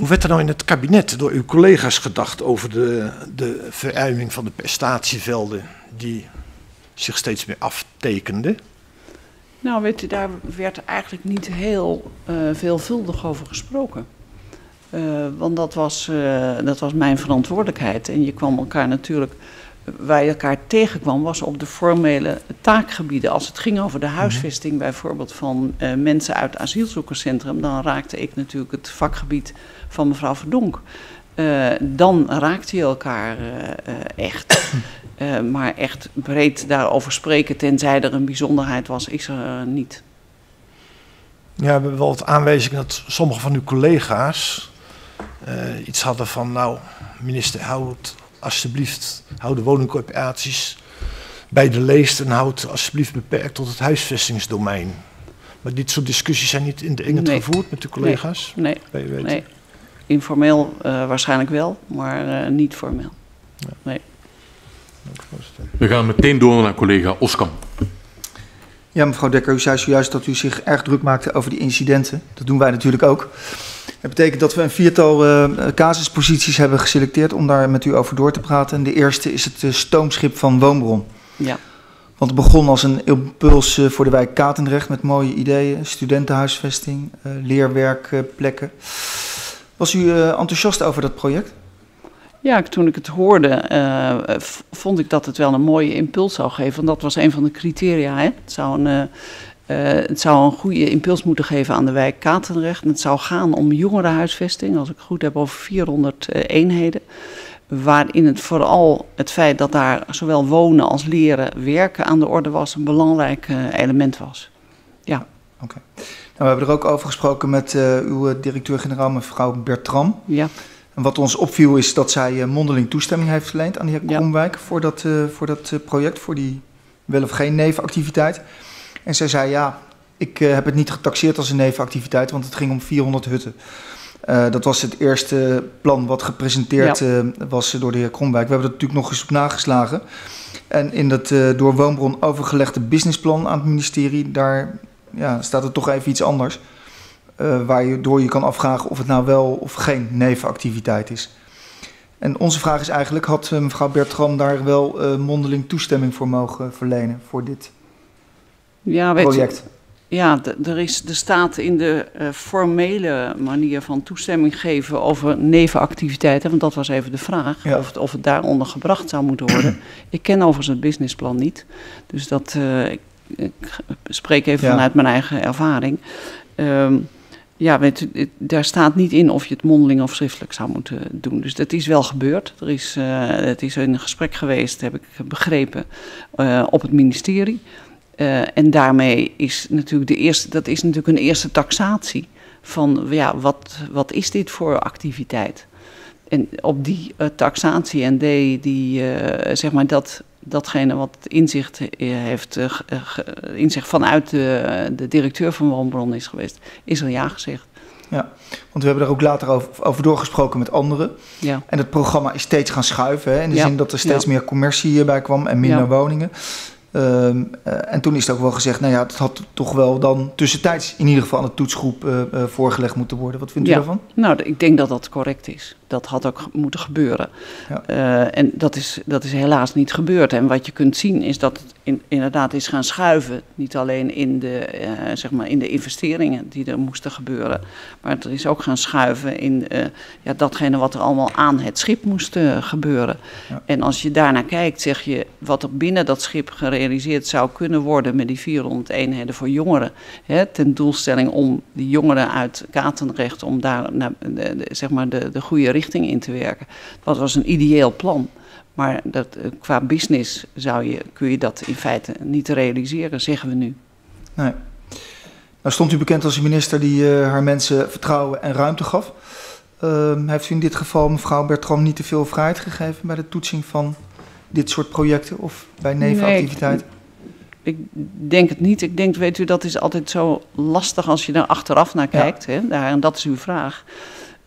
Hoe werd er nou in het kabinet door uw collega's gedacht over de, de veruiming van de prestatievelden die zich steeds meer aftekende? Nou, weet u, daar werd eigenlijk niet heel eh, veelvuldig over gesproken. Eh, want dat was, eh, dat was mijn verantwoordelijkheid. En je kwam elkaar natuurlijk, waar je elkaar tegenkwam, was op de formele taakgebieden. Als het ging over de huisvesting bijvoorbeeld van eh, mensen uit het asielzoekerscentrum, dan raakte ik natuurlijk het vakgebied van mevrouw Verdonk. Eh, dan raakte je elkaar eh, echt. *clears throat* Maar echt breed daarover spreken, tenzij er een bijzonderheid was, is er niet. Ja, we hebben wel wat aanwijzingen dat sommige van uw collega's iets hadden van, nou, minister, hou het alsjeblieft, hou de woningcorporaties bij de leest en houd alsjeblieft beperkt tot het huisvestingsdomein. Maar dit soort discussies zijn niet in de Nee. gevoerd met uw collega's? Nee, nee. Informeel eh, waarschijnlijk wel, maar eh, niet formeel. We gaan meteen door naar collega Oskam. Ja, mevrouw Dekker, u zei zojuist dat u zich erg druk maakte over die incidenten. Dat doen wij natuurlijk ook. Dat betekent dat we een viertal eh, casusposities hebben geselecteerd om daar met u over door te praten. En de eerste is het eh, stoomschip van Woonbron. Ja. Want het begon als een impuls eh, voor de wijk Katendrecht met mooie ideeën, studentenhuisvesting, leerwerkplekken. Was u enthousiast over dat project? Ja, toen ik het hoorde, vond ik dat het wel een mooie impuls zou geven. Want dat was een van de criteria. Hè? Het, zou een, het zou een goede impuls moeten geven aan de wijk Katendrecht. En het zou gaan om jongerenhuisvesting, als ik het goed heb, over 400 eh, eenheden. Waarin het vooral het feit dat daar zowel wonen als leren, werken aan de orde was, een belangrijk eh, element was. Nou, we hebben er ook over gesproken met eh, uw eh, directeur-generaal, mevrouw Bertram. Ja, En wat ons opviel is dat zij eh, mondeling toestemming heeft verleend aan de heer Ja. Kromwijk voor dat, eh, voor dat eh, project, voor die wel of geen nevenactiviteit. En zij zei ja, ik eh, heb het niet getaxeerd als een nevenactiviteit, want het ging om 400 hutten. Eh, dat was het eerste plan wat gepresenteerd eh, was door de heer Kromwijk. We hebben dat natuurlijk nog eens op nageslagen. En in dat door Woonbron overgelegde businessplan aan het ministerie, daar ja, staat het toch even iets anders. Waar je door je kan afvragen of het nou wel of geen nevenactiviteit is. En onze vraag is eigenlijk, had mevrouw Bertram daar wel mondeling toestemming voor mogen verlenen voor dit ja weet je, project? Ja, er, is, er staat in de eh, formele manier van toestemming geven over nevenactiviteiten, want dat was even de vraag, Ja. of, het, of het daaronder gebracht zou moeten worden. *clears throat* ik ken overigens het businessplan niet, dus dat, eh, ik, ik spreek even Ja. vanuit mijn eigen ervaring. Ehm, ja, daar staat niet in of je het mondeling of schriftelijk zou moeten doen. Dus dat is wel gebeurd. Er is, eh, het is in een gesprek geweest, heb ik begrepen, op het ministerie. Eh, en daarmee is natuurlijk de eerste, dat is natuurlijk een eerste taxatie van ja, wat, wat is dit voor activiteit? En op die eh, taxatie en die, die eh, zeg maar dat, datgene wat inzicht heeft, inzicht vanuit de, de directeur van Woonbron is geweest, is er ja gezegd. Want we hebben er ook later over, over doorgesproken met anderen. Ja, En het programma is steeds gaan schuiven. Hè, in de Ja, zin dat er steeds ja. meer commercie hierbij kwam en minder Ja. woningen. Ehm, eh, en toen is het ook wel gezegd, nou ja, het had toch wel dan tussentijds in ieder geval aan de toetsgroep eh, eh, voorgelegd moeten worden. Wat vindt u daarvan? nou, ik denk dat dat correct is. Dat had ook moeten gebeuren. Ja. En dat is, dat is helaas niet gebeurd. En wat je kunt zien is dat het in- inderdaad is gaan schuiven. Niet alleen in de, eh, zeg maar in de investeringen die er moesten gebeuren. Maar het is ook gaan schuiven in eh, ja, datgene wat er allemaal aan het schip moest eh, gebeuren. Ja. En als je daarnaar kijkt, zeg je wat er binnen dat schip gerealiseerd zou kunnen worden met die 400 eenheden voor jongeren. Hè, ten doelstelling om die jongeren uit Katendrecht, om daar naar, de, de- zeg maar de, de goede richting in te werken. Dat was een ideeel plan. Maar dat, eh, qua business zou je, kun je dat in feite niet realiseren, zeggen we nu. Nee. Nou stond u bekend als een minister die eh, haar mensen vertrouwen en ruimte gaf. Ehm, heeft u in dit geval mevrouw Bertram niet te veel vrijheid gegeven bij de toetsing van dit soort projecten of bij nevenactiviteiten? Ik denk het niet. Ik denk, weet u, dat is altijd zo lastig als je er achteraf naar kijkt. Hè? Daar, en dat is uw vraag.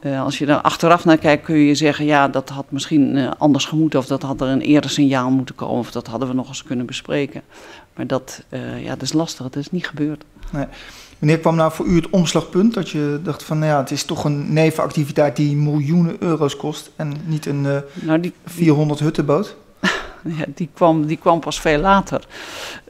Uh, als je er achteraf naar kijkt, kun je zeggen: ja, dat had misschien uh, anders gemoeten, of dat had er een eerder signaal moeten komen, of dat hadden we nog eens kunnen bespreken. Maar dat, uh, ja, dat is lastig, het is niet gebeurd. Nee. Wanneer kwam nou voor u het omslagpunt dat je dacht van, nou ja, het is toch een nevenactiviteit die miljoenen euro's kost en niet een nou, die, 400 huttenboot? *laughs* ja, die, kwam, die kwam pas veel later.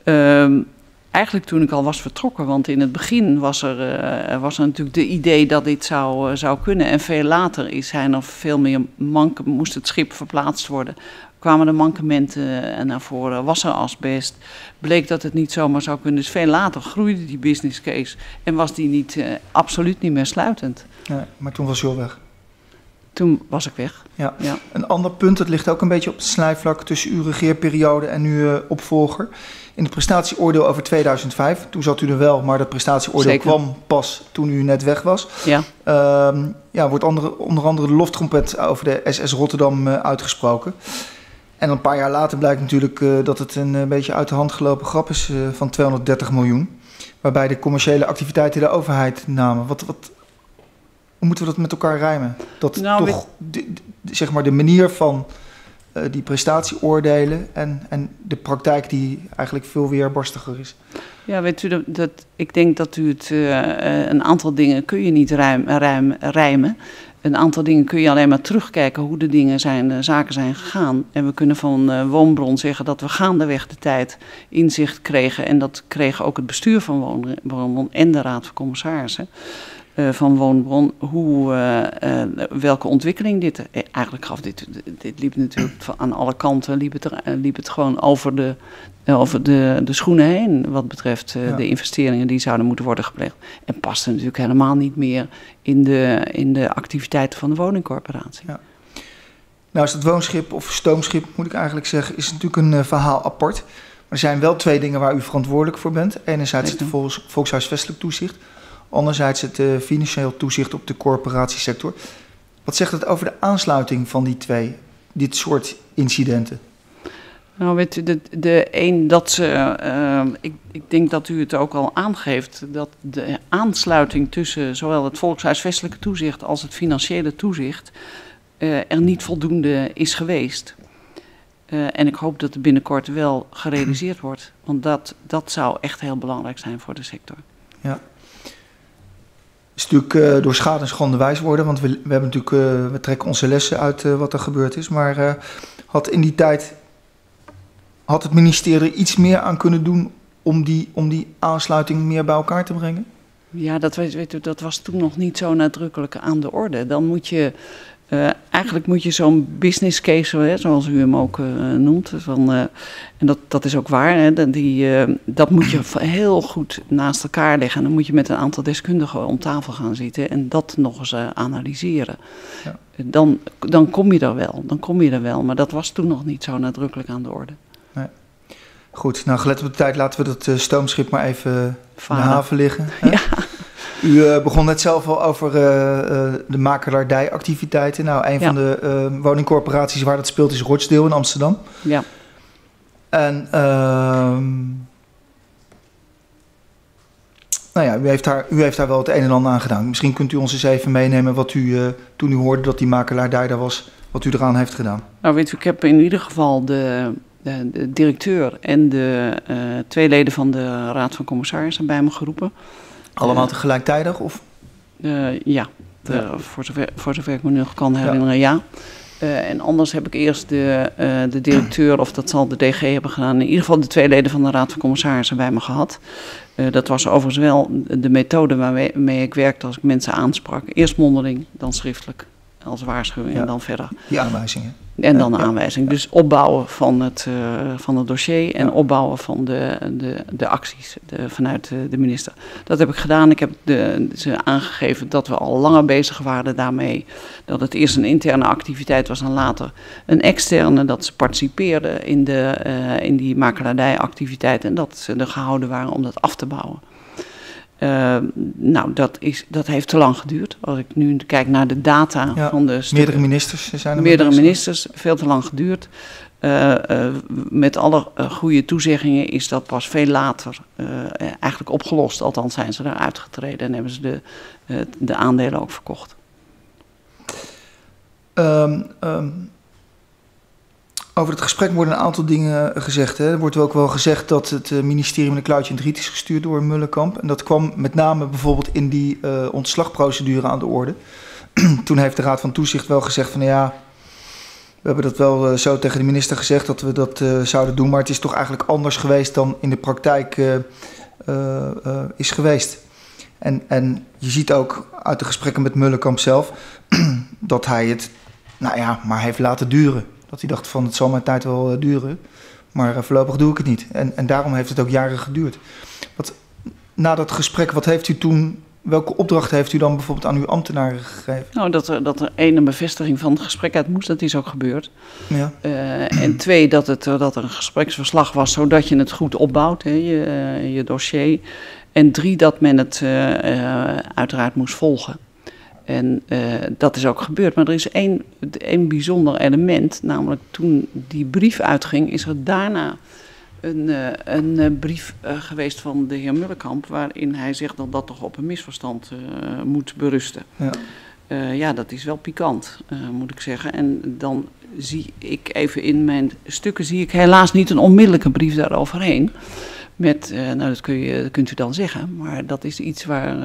Um, eigenlijk toen ik al was vertrokken, want in het begin was er, uh, was er natuurlijk de idee dat dit zou, uh, zou kunnen. En veel later is hij nog veel meer mank, moest het schip verplaatst worden. Kwamen de mankementen naar voren, was er asbest, bleek dat het niet zomaar zou kunnen. Dus veel later groeide die business case en was die niet, uh, absoluut niet meer sluitend. Ja, maar toen was je al weg. Toen was ik weg. Ja. ja. Een ander punt, dat ligt ook een beetje op het snijvlak tussen uw regeerperiode en uw opvolger in het prestatieoordeel over 2005. Toen zat u er wel, maar dat prestatieoordeel Zeker. kwam pas toen u net weg was. Ja. Uh, ja, wordt andere, onder andere de loftrompet over de SS Rotterdam uh, uitgesproken. En een paar jaar later blijkt natuurlijk uh, dat het een, een beetje uit de hand gelopen grap is uh, van 230 miljoen. Waarbij de commerciële activiteiten de overheid namen. Wat, wat, hoe moeten we dat met elkaar rijmen? Dat nou, toch, de, de, zeg maar, de manier van uh, die prestatieoordelen en, en de praktijk die eigenlijk veel weerbarstiger is. Ja, weet u, dat, ik denk dat u het, uh, een aantal dingen kun je niet ruim, ruim, rijmen. Een aantal dingen kun je alleen maar terugkijken hoe de dingen zijn, de zaken zijn gegaan. En we kunnen van uh, Woonbron zeggen dat we gaandeweg de tijd inzicht kregen. En dat kreeg ook het bestuur van Woonbron en de Raad van Commissarissen. Uh, van Woonbron, hoe, uh, uh, welke ontwikkeling dit eigenlijk gaf. Dit, dit liep natuurlijk aan alle kanten, liep het, liep het gewoon over de, over de, de schoenen heen. Wat betreft ja. de investeringen die zouden moeten worden gepleegd. En paste natuurlijk helemaal niet meer in de, in de activiteiten van de woningcorporatie. Ja. Nou, is het woonschip of stoomschip, moet ik eigenlijk zeggen, is natuurlijk een verhaal apart. Maar er zijn wel twee dingen waar u verantwoordelijk voor bent. Enerzijds het volkshuisvestelijk toezicht. Anderzijds het uh, financieel toezicht op de corporatiesector. Wat zegt het over de aansluiting van die twee, dit soort incidenten? Nou, weet u, de, de een dat ze, uh, ik, ik denk dat u het ook al aangeeft, dat de aansluiting tussen zowel het volkshuisvestelijke toezicht als het financiële toezicht uh, er niet voldoende is geweest. Uh, en ik hoop dat het binnenkort wel gerealiseerd wordt, want dat, dat zou echt heel belangrijk zijn voor de sector. Ja is natuurlijk uh, door schade en schande wijs worden, want we, we, hebben natuurlijk, uh, we trekken onze lessen uit uh, wat er gebeurd is. Maar had in die tijd, had het ministerie iets meer aan kunnen doen om die, om die aansluiting meer bij elkaar te brengen? Ja, dat, weet, weet u, dat was toen nog niet zo nadrukkelijk aan de orde. Dan moet je uh, eigenlijk moet je zo'n business case, hè, zoals u hem ook uh, noemt, van, uh, en dat, dat is ook waar, hè, die, dat moet je heel goed naast elkaar leggen. En dan moet je met een aantal deskundigen om tafel gaan zitten en dat nog eens analyseren. Ja. Dan, dan kom je er wel, dan kom je er wel, maar dat was toen nog niet zo nadrukkelijk aan de orde. Nee. Goed, nou gelet op de tijd laten we dat stoomschip maar even Varen. in de haven liggen. Hè? Ja. U uh, begon net zelf al over uh, uh, de makelaardijactiviteiten. Nou, een ja. van de woningcorporaties waar dat speelt is Rochdale in Amsterdam. Ja. En ehm, nou ja, u heeft, daar, u heeft daar wel het een en ander aan gedaan. Misschien kunt u ons eens even meenemen wat u toen u hoorde dat die makelaardij daar was, wat u eraan heeft gedaan. Nou, weet u, ik heb in ieder geval de, de, de directeur en de twee leden van de Raad van Commissarissen bij me geroepen. Allemaal tegelijkertijd of? Uh, ja, de, ja. Voor, zover, voor zover ik me nog kan herinneren, ja. Uh, en anders heb ik eerst de, uh, de directeur, of dat zal de DG hebben gedaan, in ieder geval de twee leden van de Raad van Commissarissen bij me gehad. dat was overigens wel de methode waarmee ik werkte als ik mensen aansprak. Eerst mondeling, dan schriftelijk als waarschuwing ja. en dan verder. Die aanwijzingen. En dan een aanwijzing. Dus opbouwen van het, uh, van het dossier en opbouwen van de, de, de acties de, vanuit de, de, minister. Dat heb ik gedaan. Ik heb de, ze aangegeven dat we al langer bezig waren daarmee. Dat het eerst een interne activiteit was en later een externe. Dat ze participeerden in, de, uh, in die makelaardijactiviteit en dat ze er gehouden waren om dat af te bouwen. Uh, nou, dat, is, dat heeft te lang geduurd. Als ik nu kijk naar de data ja, van de... Meerdere ministers zijn er Meerdere ministers, veel te lang geduurd. Uh, uh, met alle uh, goede toezeggingen is dat pas veel later eigenlijk opgelost. Althans zijn ze daar uitgetreden en hebben ze de, de aandelen ook verkocht. Um, um, over het gesprek worden een aantal dingen gezegd. Hè. Er wordt ook wel gezegd dat het ministerie met een kluitje in het riet is gestuurd door Mullenkamp. En dat kwam met name bijvoorbeeld in die ontslagprocedure aan de orde. *clears throat* Toen heeft de Raad van Toezicht wel gezegd van ja we hebben dat wel uh, zo tegen de minister gezegd dat we dat zouden doen, maar het is toch eigenlijk anders geweest dan in de praktijk is geweest. En, en je ziet ook uit de gesprekken met Mullenkamp zelf *clears throat* dat hij het, nou ja, maar heeft laten duren. Dat hij dacht van het zal mijn tijd wel duren, maar voorlopig doe ik het niet. En, en daarom heeft het ook jaren geduurd. Wat, na dat gesprek, wat heeft u toen Welke opdracht heeft u dan bijvoorbeeld aan uw ambtenaren gegeven? Nou, dat er, dat er één een bevestiging van het gesprek uit moest, dat is ook gebeurd. Ja. Uh, en twee, dat, het, dat er een gespreksverslag was, zodat je het goed opbouwt, hè, je, je dossier. En drie, dat men het uh, uiteraard moest volgen. En dat is ook gebeurd. Maar er is één, één bijzonder element, namelijk toen die brief uitging, is er daarna een, uh, een uh, brief geweest van de heer Mullenkamp... waarin hij zegt dat dat toch op een misverstand moet berusten. Ja. ja, dat is wel pikant, moet ik zeggen. En dan zie ik even in mijn stukken... zie ik helaas niet een onmiddellijke brief daaroverheen... Met, nou dat kun je, kunt u dan zeggen, maar dat is iets waar...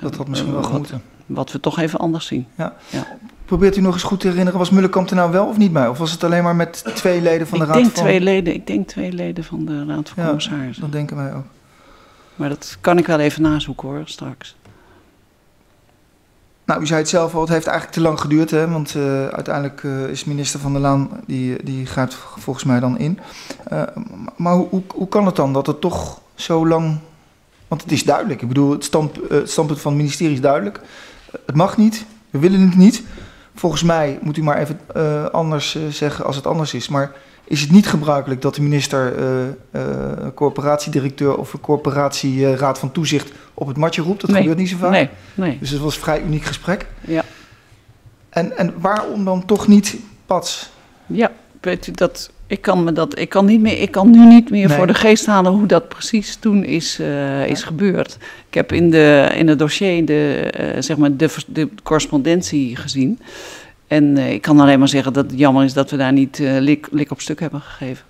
dat had misschien wel gemoeten. Wat, wat we toch even anders zien. Ja. ja. Probeert u nog eens goed te herinneren, was Mullenkamp er nou wel of niet bij? Of was het alleen maar met twee leden van de ik Raad denk van... Twee leden, ik denk twee leden van de Raad van ja, Commissarissen. dat denken wij ook. Maar dat kan ik wel even nazoeken hoor, straks. Nou, u zei het zelf al, het heeft eigenlijk te lang geduurd, hè? want uh, uiteindelijk uh, is minister Van der Laan, die, die gaat volgens mij dan in. Uh, maar hoe, hoe, hoe kan het dan dat het toch zo lang... Want het is duidelijk, ik bedoel, het, stand, het standpunt van het ministerie is duidelijk. Het mag niet, we willen het niet. Volgens mij moet u maar even uh, anders uh, zeggen als het anders is. Maar is het niet gebruikelijk dat de minister, uh, corporatiedirecteur of een corporatieraad van toezicht op het matje roept? Dat nee. gebeurt niet zo vaak. Nee, nee. Dus het was een vrij uniek gesprek. Ja. En, en waarom dan toch niet pats? Ja, weet u dat. Ik kan, me dat, ik, kan niet meer, ik kan nu niet meer nee. voor de geest halen hoe dat precies toen is, uh, is gebeurd. Ik heb in, de, in het dossier de, uh, zeg maar de, de correspondentie gezien. En uh, ik kan alleen maar zeggen dat het jammer is dat we daar niet lik, lik op stuk hebben gegeven.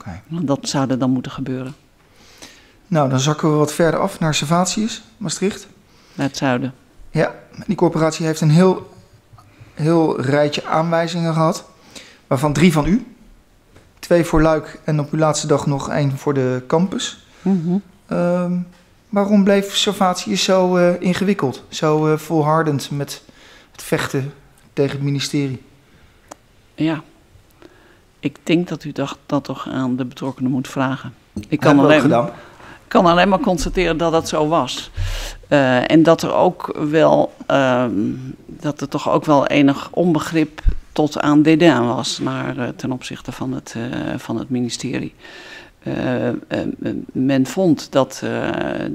Okay. Want dat zou er dan moeten gebeuren. Nou, dan zakken we wat verder af naar Servatius, Maastricht. Naar het zuiden. Ja, die corporatie heeft een heel, heel rijtje aanwijzingen gehad. Waarvan drie van u. Twee voor Luik en op uw laatste dag nog één voor de campus. Mm -hmm. uh, waarom bleef Servatius zo uh, ingewikkeld? Zo uh, volhardend met het vechten tegen het ministerie? Ja, ik denk dat u dacht dat toch aan de betrokkenen moet vragen. Ik kan, alleen, gedaan. kan alleen maar constateren dat dat zo was. Uh, en dat er ook wel, uh, dat er toch ook wel enig onbegrip tot aan dédain was naar, uh, ten opzichte van het, van het ministerie. men vond dat,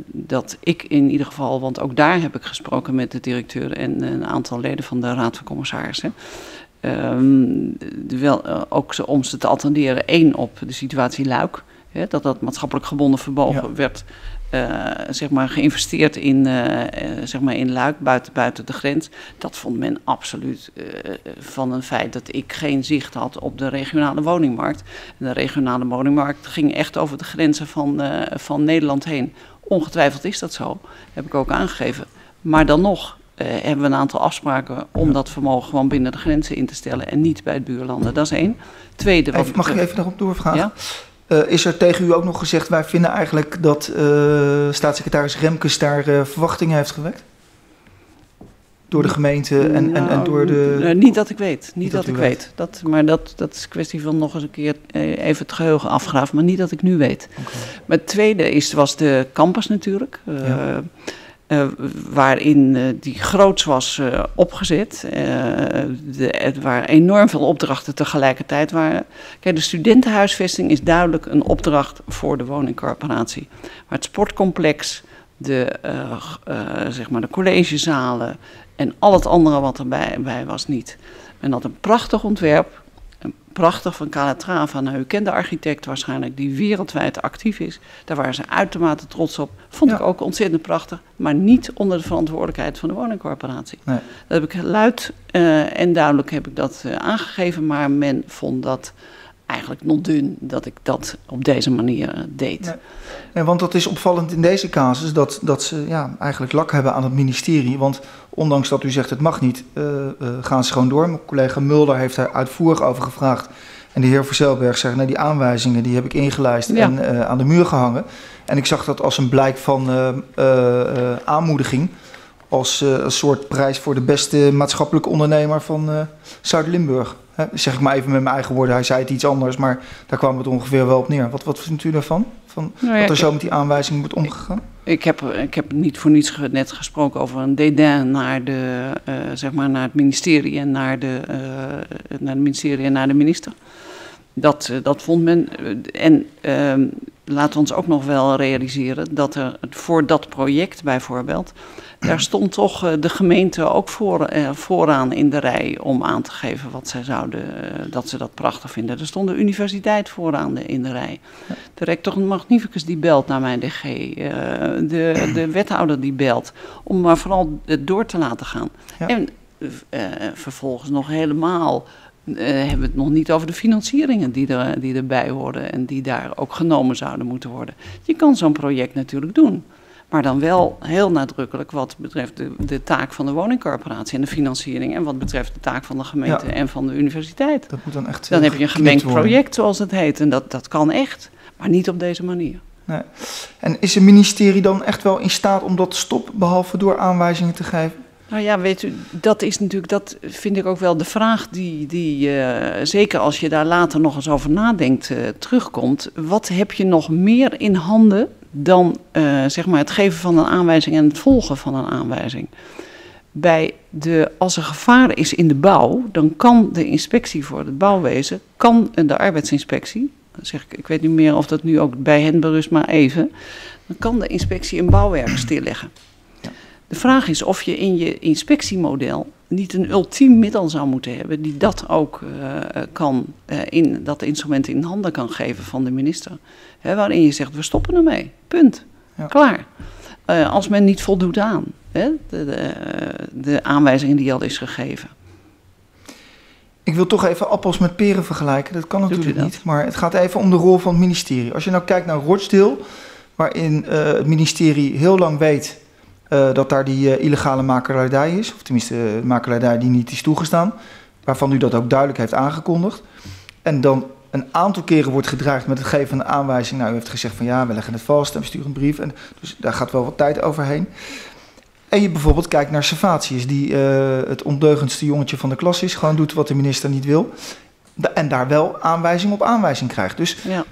dat ik in ieder geval, want ook daar heb ik gesproken met de directeur en een aantal leden van de Raad van Commissarissen. Um, wel, ook om ze te attenderen, één op de situatie Luik. Hè, dat dat maatschappelijk gebonden verbogen ja. werd zeg maar geïnvesteerd in, uh, zeg maar in Luik, buiten, buiten de grens. Dat vond men absoluut van een feit dat ik geen zicht had op de regionale woningmarkt. De regionale woningmarkt ging echt over de grenzen van, van Nederland heen. Ongetwijfeld is dat zo, heb ik ook aangegeven. Maar dan nog, uh, hebben we een aantal afspraken om ja. dat vermogen gewoon binnen de grenzen in te stellen en niet bij het buurlanden. Dat is één. Tweede. Even, mag ik even daarop doorvragen? Ja? Uh, is er tegen u ook nog gezegd, wij vinden eigenlijk dat uh, staatssecretaris Remkes daar verwachtingen heeft gewekt? Door de gemeente en, nou, en, en, door de... niet dat ik weet, niet, niet dat, dat ik weet. weet. Dat, maar dat, dat is een kwestie van nog eens een keer even het geheugen afgraven, maar niet dat ik nu weet. Okay. Maar het tweede is, was de campus natuurlijk. Ja. Uh, waarin uh, die groots was uh, opgezet, de, enorm veel opdrachten tegelijkertijd waren. Kijk, de studentenhuisvesting is duidelijk een opdracht voor de woningcorporatie. Maar het sportcomplex, de, zeg maar de collegezalen en al het andere wat erbij bij was niet. Men had een prachtig ontwerp, prachtig van Calatrava. Nou, u kent de architect waarschijnlijk, die wereldwijd actief is. Daar waren ze uitermate trots op. Vond Ja. ik ook ontzettend prachtig, maar niet onder de verantwoordelijkheid van de woningcorporatie. Nee. Dat heb ik luid eh, en duidelijk heb ik dat eh, aangegeven, maar men vond dat eigenlijk nog dun dat ik dat op deze manier eh, deed. Nee. Nee, want dat is opvallend in deze casus dat, dat ze ja, eigenlijk lak hebben aan het ministerie. Want ondanks dat u zegt het mag niet, eh, eh, gaan ze gewoon door. Mijn collega Mulder heeft daar uitvoerig over gevraagd. En de heer Verzelberg zegt, nee, die aanwijzingen die heb ik ingelijst Ja. en aan de muur gehangen. En ik zag dat als een blijk van aanmoediging. Als een soort prijs voor de beste maatschappelijke ondernemer van Zuid-Limburg. Zeg ik maar even met mijn eigen woorden. Hij zei het iets anders, maar daar kwam het ongeveer wel op neer. Wat, wat vindt u daarvan? Van, Nou ja, dat er zo met die aanwijzing wordt omgegaan? Ik heb, ik heb niet voor niets ge- net gesproken over een dédain naar, de, eh, zeg maar naar het ministerie en naar de, eh, naar het ministerie en naar de minister. Dat, eh, dat vond men. eh, En ehm, laten we ons ook nog wel realiseren dat er voor dat project bijvoorbeeld, daar stond toch eh, de gemeente ook voor, eh, vooraan in de rij om aan te geven wat zij zouden, dat ze dat prachtig vinden. Er stond de universiteit vooraan de- in de rij. De rector magnificus die belt naar mijn DG. eh, de, de wethouder die belt. Om maar vooral het door te laten gaan. Ja. En eh, vervolgens nog helemaal hebben we het nog niet over de financieringen die, er, die erbij horen. En die daar ook genomen zouden moeten worden. Je kan zo'n project natuurlijk doen. Maar dan wel heel nadrukkelijk wat betreft de, de taak van de woningcorporatie en de financiering. En wat betreft de taak van de gemeente Ja. en van de universiteit. Dat moet dan echt. Dan eh, heb je een gemengd project, zoals het heet. En dat, dat kan echt, maar niet op deze manier. En is het ministerie dan echt wel in staat om dat te stoppen, behalve door aanwijzingen te geven? Nou ja, weet u, dat is natuurlijk, dat vind ik ook wel de vraag die, die eh, zeker als je daar later nog eens over nadenkt, eh, terugkomt. Wat heb je nog meer in handen dan eh, zeg maar het geven van een aanwijzing en het volgen van een aanwijzing? Bij de, als er gevaar is in de bouw, dan kan de inspectie voor het bouwwezen, kan de arbeidsinspectie, zeg ik, ik weet niet meer of dat nu ook bij hen berust, maar even, dan kan de inspectie een bouwwerk stilleggen. De vraag is of je in je inspectiemodel niet een ultiem middel zou moeten hebben die dat ook eh, kan, eh, in, dat instrument in handen kan geven van de minister. Hè, waarin je zegt, we stoppen ermee. Punt. Ja. Klaar. Eh, als men niet voldoet aan hè, de, de, de aanwijzingen die al is gegeven. Ik wil toch even appels met peren vergelijken. Dat kan natuurlijk dat? niet. Maar het gaat even om de rol van het ministerie. Als je nou kijkt naar Rochdale, waarin het ministerie heel lang weet eh, dat daar die eh, illegale makelaardij is. Of tenminste, uh, makelaardij die niet is toegestaan. Waarvan u dat ook duidelijk heeft aangekondigd. En dan een aantal keren wordt gedreigd met het geven van een aanwijzing. Nou, u heeft gezegd van ja, we leggen het vast en we sturen een brief. En dus daar gaat wel wat tijd overheen. En je bijvoorbeeld kijkt naar Servatius, die het ondeugendste jongetje van de klas is. Gewoon doet wat de minister niet wil. En daar wel aanwijzing op aanwijzing krijgt. Dus Ja.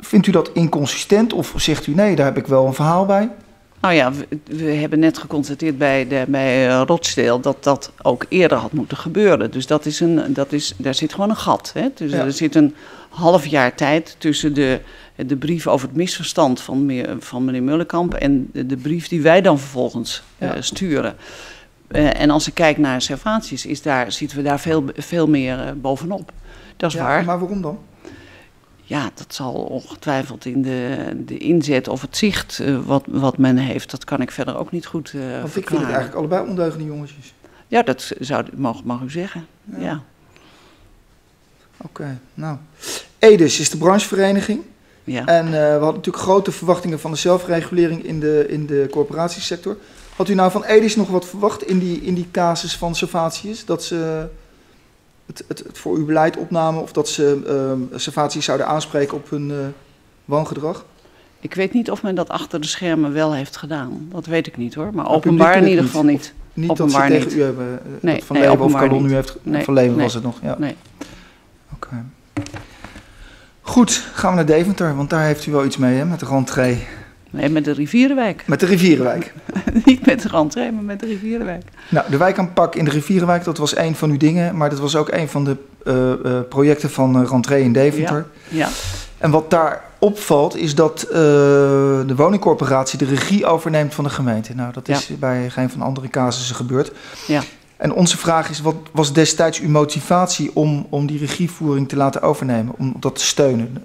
vindt u dat inconsistent of zegt u nee, daar heb ik wel een verhaal bij? Nou ja, we, we hebben net geconstateerd bij, de, bij eh, Rochdale dat dat ook eerder had moeten gebeuren. Dus dat is een, dat is, daar zit gewoon een gat. Hè? Dus Ja. er zit een half jaar tijd tussen de, de brief over het misverstand van, meer, van meneer Mullenkamp en de, de brief die wij dan vervolgens eh, sturen. Eh, en als ik kijk naar Servatius, is daar, zitten we daar veel, veel meer bovenop. Dat is Ja, waar. Maar waarom dan? Ja, dat zal ongetwijfeld in de, de inzet of het zicht eh, wat, wat men heeft, dat kan ik verder ook niet goed eh Want ik vind het eigenlijk allebei ondeugende jongetjes. Ja, dat zou, mag, mag u zeggen. Ja. Oké, nou. Edis is de branchevereniging. Ja. En eh, we hadden natuurlijk grote verwachtingen van de zelfregulering in de, in de corporatiesector. Had u nou van Edis nog wat verwacht in die, in die casus van Servatius? Dat ze het, het, het voor uw beleid opnamen of dat ze ehm Servatius zouden aanspreken op hun woongedrag? Ik weet niet of men dat achter de schermen wel heeft gedaan. Dat weet ik niet hoor. Maar openbaar in ieder niet, geval niet. Niet dat ze Openbaar tegen niet. u hebben, eh, Nee, dat van nee, Leeuwen of openbaar Kalon niet. u heeft, Nee, van Leeuwen nee. was het nog, ja. Nee. Oké. Goed, gaan we naar Deventer, want daar heeft u wel iets mee hè, met de rentree. Nee, met de Rivierenwijk. Met de Rivierenwijk. *laughs* niet met de rentree, maar met de Rivierenwijk. Nou, de wijkaanpak in de Rivierenwijk, dat was een van uw dingen, maar dat was ook een van de eh, eh, projecten van uh, rentree in Deventer. Ja. En wat daar opvalt, is dat uh, de woningcorporatie de regie overneemt van de gemeente. Nou, dat is Ja. bij geen van de andere casussen gebeurd. Ja. En onze vraag is, wat was destijds uw motivatie om, om die regievoering te laten overnemen, om dat te steunen?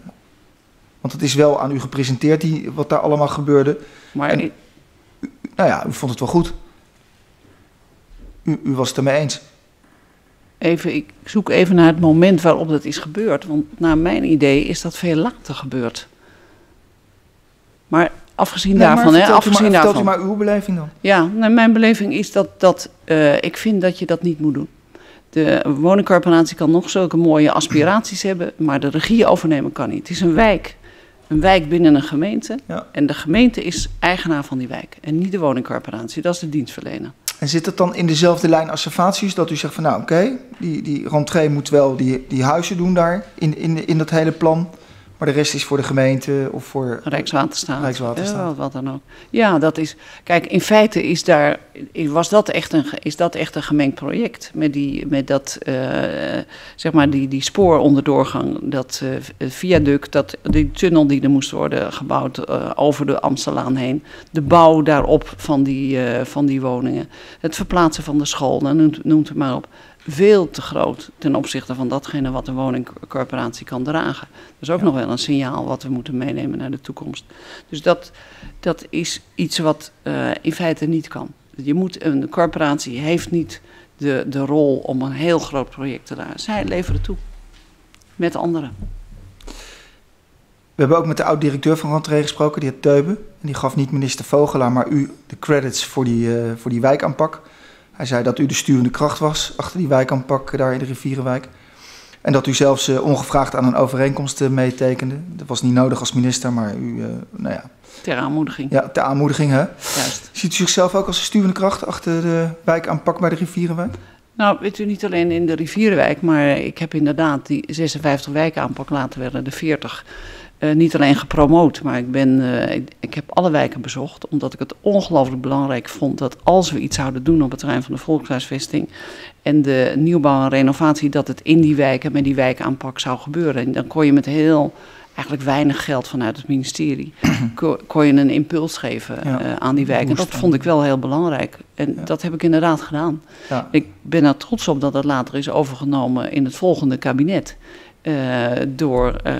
Want het is wel aan u gepresenteerd, die, wat daar allemaal gebeurde. Maar En- Nou ja, u vond het wel goed. U, u was het ermee eens. even, ik zoek even naar het moment waarop dat is gebeurd. Want naar mijn idee is dat veel later gebeurd. Maar afgezien Nee, daarvan, hè, vertelt u afgezien maar, daarvan. u maar uw beleving dan. Ja, nou, mijn beleving is dat, dat eh, ik vind dat je dat niet moet doen. De woningcorporatie kan nog zulke mooie aspiraties hebben, maar de regie overnemen kan niet. Het is een wijk. Een wijk binnen een gemeente. Ja. En de gemeente is eigenaar van die wijk. En niet de woningcorporatie. Dat is de dienstverlener. En zit het dan in dezelfde lijn als Servatius, dat u zegt van nou oké, die, die rentree moet wel die, die huizen doen daar in, in, in dat hele plan, maar de rest is voor de gemeente of voor... Rijkswaterstaat. Rijkswaterstaat. Ja, wat dan ook. Ja, dat is. Kijk, in feite is daar, was dat echt een, is dat echt een gemengd project. Met, die, met dat, eh, zeg maar, die, die spooroverdoorgang, dat eh, viaduct, dat, die tunnel die er moest worden gebouwd eh, over de Amstelaan heen. De bouw daarop van die, van die woningen. Het verplaatsen van de school, nou, noemt, noemt het maar op. Veel te groot ten opzichte van datgene wat een woningcorporatie kan dragen. Dat is ook nog wel een signaal wat we moeten meenemen naar de toekomst. Dus dat, dat is iets wat eh, in feite niet kan. Je moet, een corporatie heeft niet de, de rol om een heel groot project te dragen. Zij leveren toe. Met anderen. We hebben ook met de oud-directeur van rentree gesproken, die heet Teuben. En die gaf niet minister Vogelaar, maar u de credits voor die, eh, voor die wijkaanpak. Hij zei dat u de sturende kracht was achter die wijkaanpak daar in de Rivierenwijk. En dat u zelfs eh, ongevraagd aan een overeenkomst eh, meetekende. Dat was niet nodig als minister, maar u, eh, nou ja, Ter aanmoediging. ja, ter aanmoediging hè. Juist. Ziet u zichzelf ook als een sturende kracht achter de wijkaanpak bij de Rivierenwijk? Nou, weet u, niet alleen in de Rivierenwijk, maar ik heb inderdaad die 56 wijken aanpak laten werden, de 40. Eh, niet alleen gepromoot, maar ik, ben, eh, ik, ik heb alle wijken bezocht. Omdat ik het ongelooflijk belangrijk vond dat als we iets zouden doen op het terrein van de volkshuisvesting. en de nieuwbouw en renovatie, dat het in die wijken met die wijkaanpak zou gebeuren. En dan kon je met heel. Eigenlijk weinig geld vanuit het ministerie. *clears throat* ko- kon je een impuls geven Ja, eh, aan die wijken. En dat vond ik wel heel belangrijk. En Ja. dat heb ik inderdaad gedaan. Ja. Ik ben er trots op dat het later is overgenomen in het volgende kabinet. Eh, door, eh,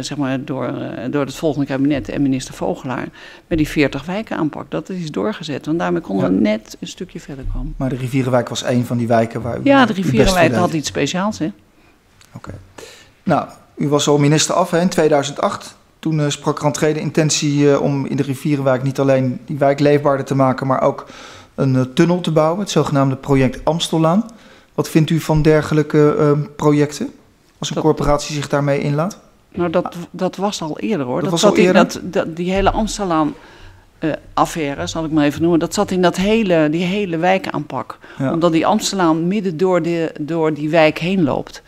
zeg maar door, eh, door het volgende kabinet en minister Vogelaar. Met die 40 wijken aanpak. Dat is doorgezet. Want daarmee konden we net een stukje verder komen. Maar de Rivierenwijk was een van die wijken waar u Ja, de Rivierenwijk had iets speciaals? Oké. Nou, u was al minister af hè, in 2008. Toen eh, sprak Rantree de intentie eh, om in de Rivierenwijk niet alleen die wijk leefbaarder te maken, maar ook een eh, tunnel te bouwen, het zogenaamde project Amstellaan. Wat vindt u van dergelijke eh, projecten? Als een Dat- corporatie zich daarmee inlaat? Nou, dat, dat was al eerder hoor. Dat was zat al in eerder? Dat, dat, die hele Amsterdam eh affaire, zal ik maar even noemen. Dat zat in dat hele, die hele wijkaanpak. Ja. Omdat die Amsterdam midden door, de, door die wijk heen loopt.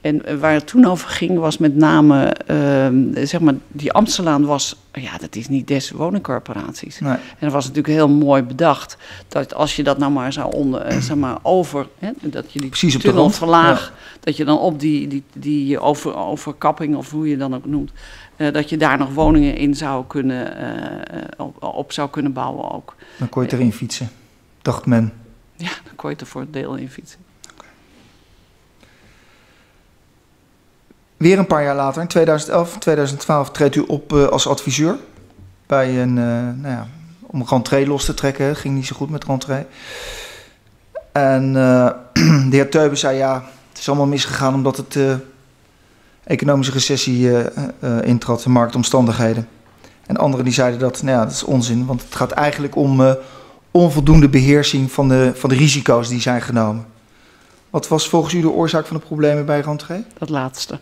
En waar het toen over ging, was met name, ehm, zeg maar, die Amsterdam was, ja, dat is niet des woningcorporaties. Nee. En dat was natuurlijk heel mooi bedacht, dat als je dat nou maar zou onder, eh, zeg maar, over, hè, dat je die Precies op de verlaag, dat je dan op die, die, die over, overkapping, of hoe je dan ook noemt, eh, dat je daar nog woningen in zou kunnen, eh, op, op zou kunnen bouwen ook. Dan kon je erin fietsen, dacht men. Ja, dan kon je er voor het deel in fietsen. Weer een paar jaar later, in 2011, 2012, treedt u op eh, als adviseur. Bij een, eh, nou ja, om rentree los te trekken. Ging niet zo goed met rentree. En eh, *clears throat* de heer Teuben zei ja, het is allemaal misgegaan omdat het economische recessie intrad, de marktomstandigheden. En anderen die zeiden dat, nou ja, dat is onzin, want het gaat eigenlijk om onvoldoende beheersing van de, van de risico's die zijn genomen. Wat was volgens u de oorzaak van de problemen bij rentree? Dat laatste.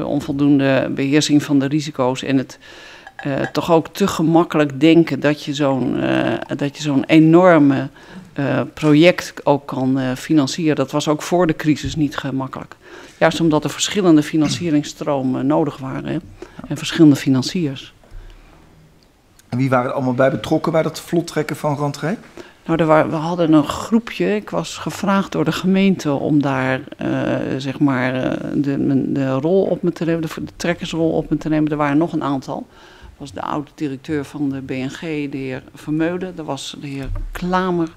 De onvoldoende beheersing van de risico's en het eh, toch ook te gemakkelijk denken dat je zo'n eh, dat je zo'n enorme eh, project ook kan eh, financieren. Dat was ook voor de crisis niet gemakkelijk. Juist omdat er verschillende financieringsstromen nodig waren en verschillende financiers. En wie waren er allemaal bij betrokken bij dat vlottrekken van rentree? Nou, we hadden een groepje. Ik was gevraagd door de gemeente om daar eh, zeg maar eh, de, de rol op me te nemen, de, trekkersrol op me te nemen. Er waren nog een aantal. was de oude directeur van de BNG, de heer Vermeulen. Er was de heer Klamer.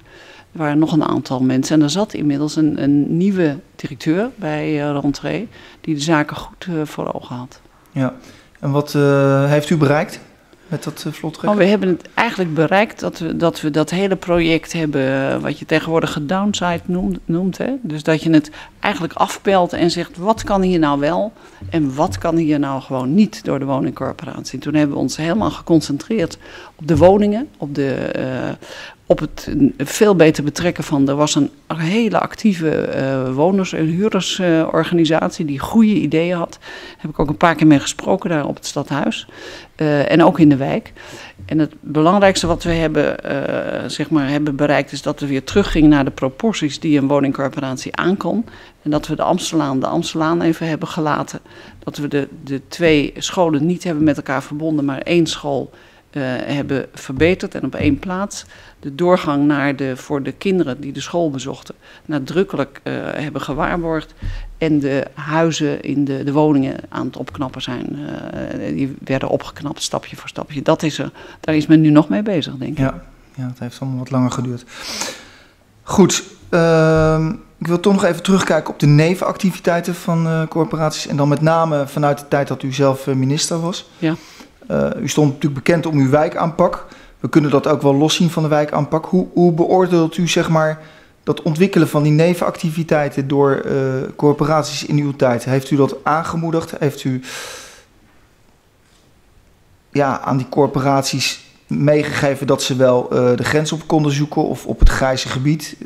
Er waren nog een aantal mensen. En er zat inmiddels een, een nieuwe directeur bij uh, Rentree, die de zaken goed voor ogen had. Ja, en wat heeft u bereikt? Dat vlottrek? Oh, we hebben het eigenlijk bereikt dat we, dat we dat hele project hebben, wat je tegenwoordig gedownside noemt. noemt hè? Dus dat je het eigenlijk afpelt en zegt, wat kan hier nou wel en wat kan hier nou gewoon niet door de woningcorporatie. Toen hebben we ons helemaal geconcentreerd op de woningen, op de, uh, op het veel beter betrekken van. Er was een hele actieve uh, woners- en huurdersorganisatie die goede ideeën had. Daar heb ik ook een paar keer mee gesproken daar op het stadhuis. Uh, en ook in de wijk. En het belangrijkste wat we hebben, zeg maar, hebben bereikt is dat we weer teruggingen naar de proporties die een woningcorporatie aankon. En dat we de Amstelaan de Amstelaan even hebben gelaten. Dat we de, de twee scholen niet hebben met elkaar verbonden, maar één school hebben verbeterd en op één plaats. De doorgang naar de, voor de kinderen die de school bezochten nadrukkelijk uh, hebben gewaarborgd. En de huizen in de, de woningen aan het opknappen zijn. Uh, die werden opgeknapt stapje voor stapje. Dat is er, daar is men nu nog mee bezig, denk ik. Ja, ja het heeft allemaal wat langer geduurd. Goed, uh, ik wil toch nog even terugkijken op de nevenactiviteiten van uh, corporaties. En dan met name vanuit de tijd dat u zelf minister was. Ja. Uh, u stond natuurlijk bekend om uw wijkaanpak. We kunnen dat ook wel loszien van de wijkaanpak. Hoe, hoe beoordeelt u zeg maar, dat ontwikkelen van die nevenactiviteiten door uh, corporaties in uw tijd? Heeft u dat aangemoedigd? Heeft u ja, aan die corporaties meegegeven dat ze wel uh, de grens op konden zoeken of op het grijze gebied?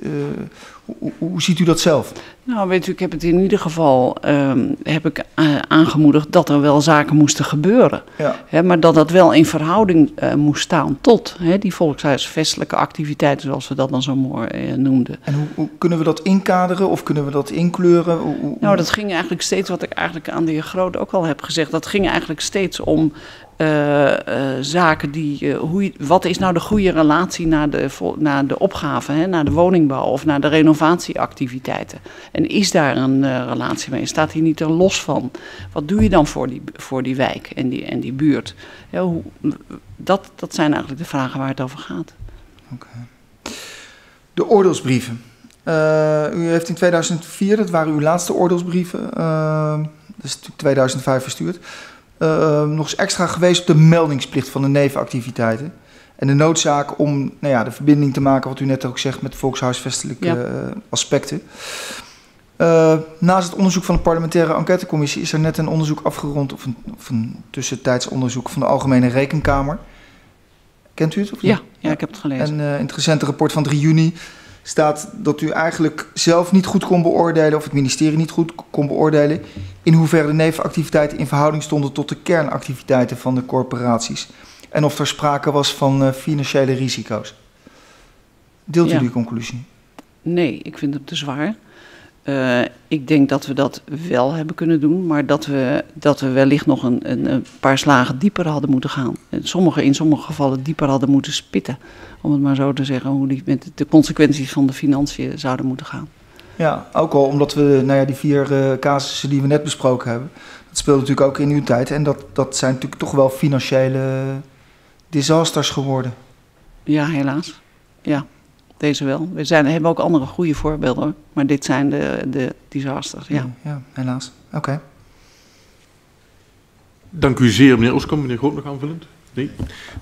Hoe, hoe, ziet u dat zelf? Nou, weet u, ik heb het in ieder geval um, heb ik, uh, aangemoedigd dat er wel zaken moesten gebeuren. Ja. Hè, maar dat dat wel in verhouding uh, moest staan tot hè, die volkshuisvestelijke activiteiten, zoals we dat dan zo mooi uh, noemden. En hoe, hoe, kunnen we dat inkaderen of kunnen we dat inkleuren? Hoe, nou, dat ging eigenlijk steeds, wat ik eigenlijk aan de heer Groot ook al heb gezegd, dat ging eigenlijk steeds om uh, uh, zaken die. Uh, hoe wat is nou de goede relatie naar de, naar de opgave, hè, naar de woningbouw of naar de renovatieactiviteiten? En is daar een relatie mee? Staat die niet er los van? Wat doe je dan voor die, voor die wijk en die, en die buurt? Ja, hoe, dat, dat zijn eigenlijk de vragen waar het over gaat. Okay. De oordeelsbrieven. u heeft in 2004, dat waren uw laatste oordeelsbrieven, dat is natuurlijk 2005 verstuurd. Uh, nog eens extra geweest op de meldingsplicht van de nevenactiviteiten. En de noodzaak om nou ja, de verbinding te maken, wat u net ook zegt, met volkshuisvestelijke ja. aspecten. Uh, naast het onderzoek van de parlementaire enquêtecommissie is er net een onderzoek afgerond, of een, of een tussentijds onderzoek van de Algemene Rekenkamer. Kent u het? Of ja, ja, ik heb het gelezen. En uh, in het recente rapport van 3 juni staat dat u eigenlijk zelf niet goed kon beoordelen, of het ministerie niet goed kon beoordelen, in hoeverre de nevenactiviteiten in verhouding stonden tot de kernactiviteiten van de corporaties. En of er sprake was van uh, financiële risico's. Deelt u die conclusie? Nee, ik vind het te zwaar. Uh, ik denk dat we dat wel hebben kunnen doen, maar dat we, dat we wellicht nog een, een, een paar slagen dieper hadden moeten gaan. En Sommige, in sommige gevallen dieper hadden moeten spitten, om het maar zo te zeggen, hoe die met de consequenties van de financiën zouden moeten gaan. Ja, ook al omdat we, nou ja, die vier uh, casussen die we net besproken hebben, dat speelt natuurlijk ook in uw tijd. En dat, dat zijn natuurlijk toch wel financiële disasters geworden. Ja, helaas. Ja, deze wel. We zijn, hebben ook andere goede voorbeelden, maar dit zijn de, de disasters. Ja. ja helaas. Oké. Okay. Dank u zeer, meneer Oskam. Meneer Groot nog aanvullend? Nee.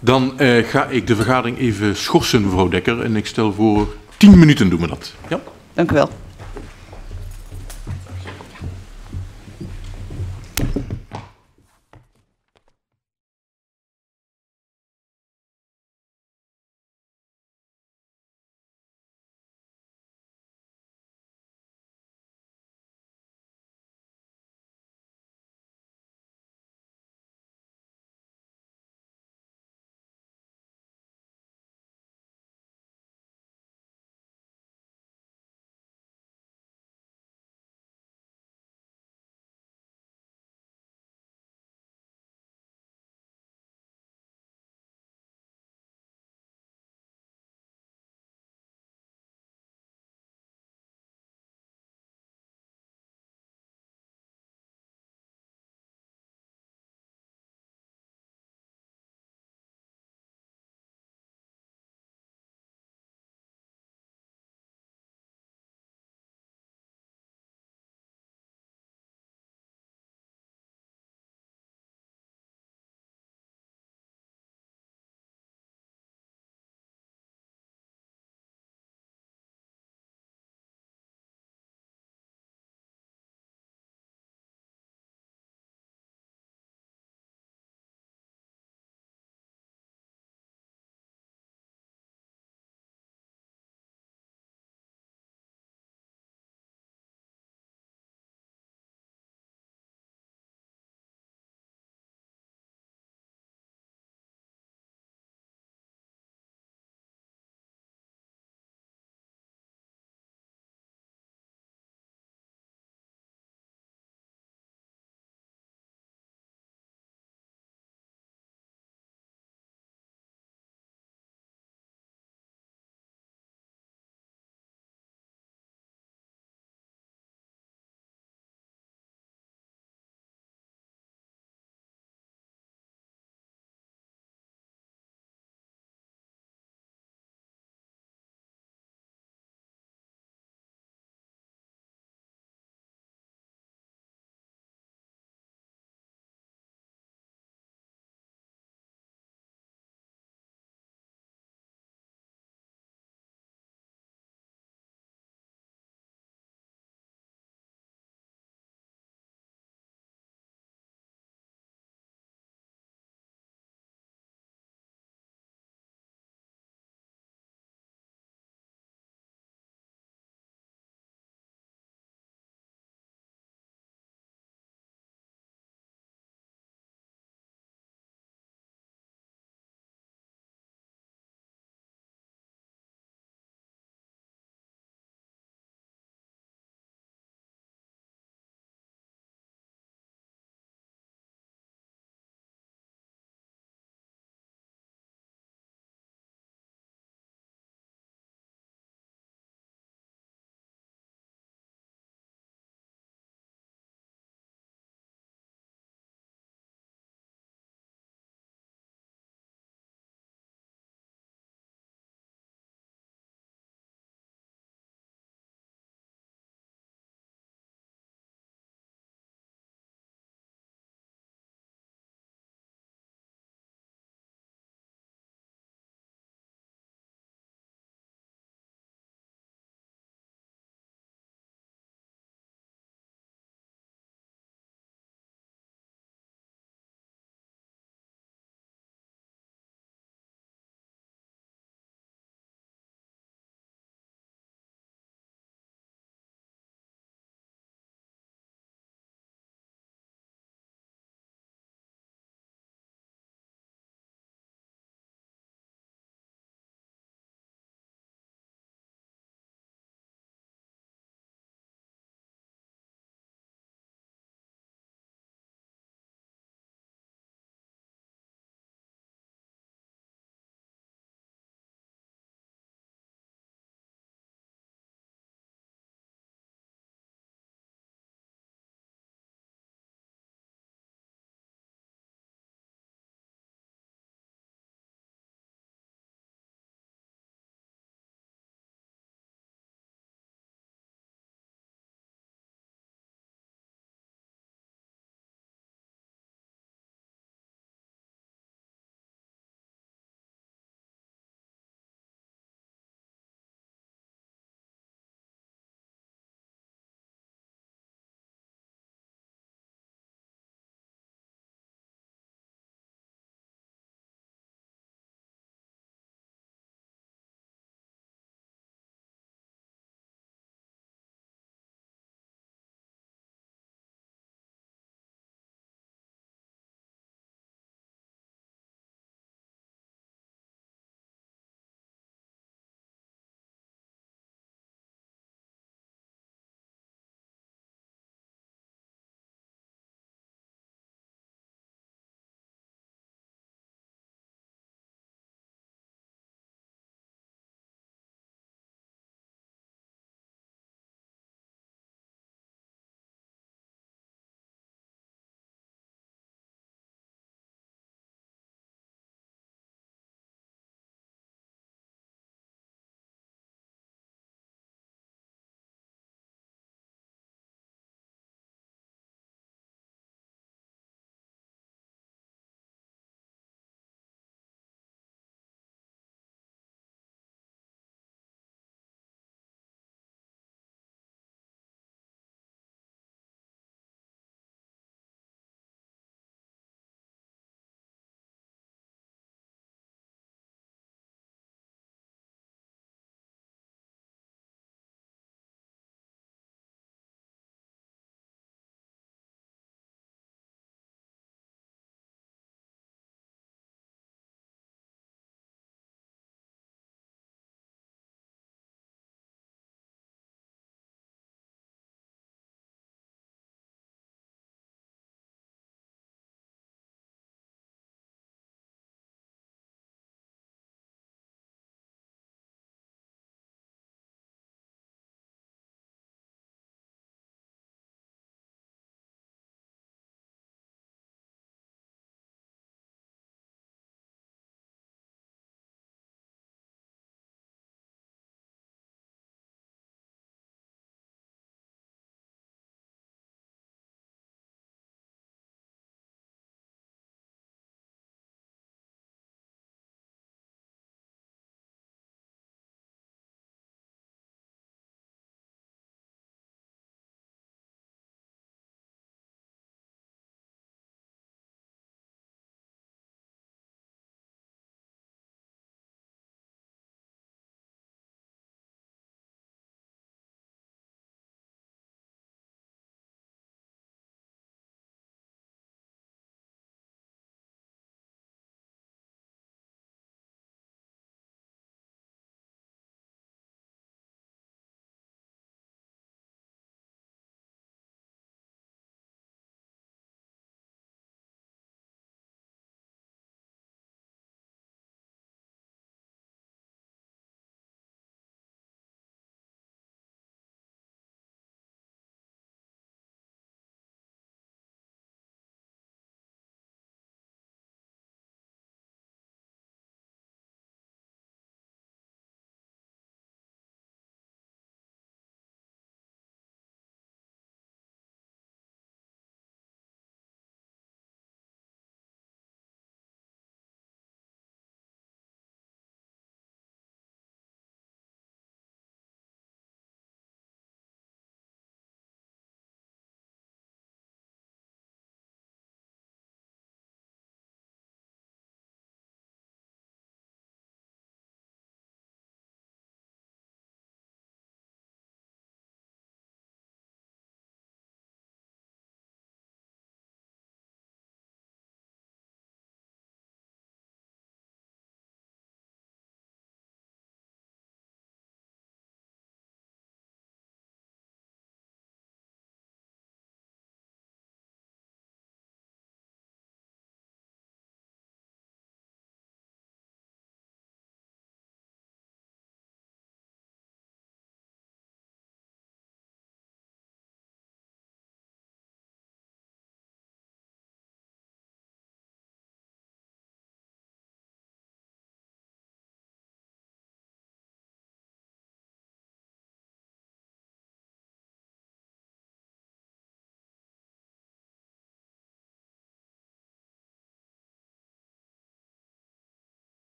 Dan uh, ga ik de vergadering even schorsen, mevrouw Dekker. En ik stel voor tien minuten doen we dat. Ja? Dank u wel.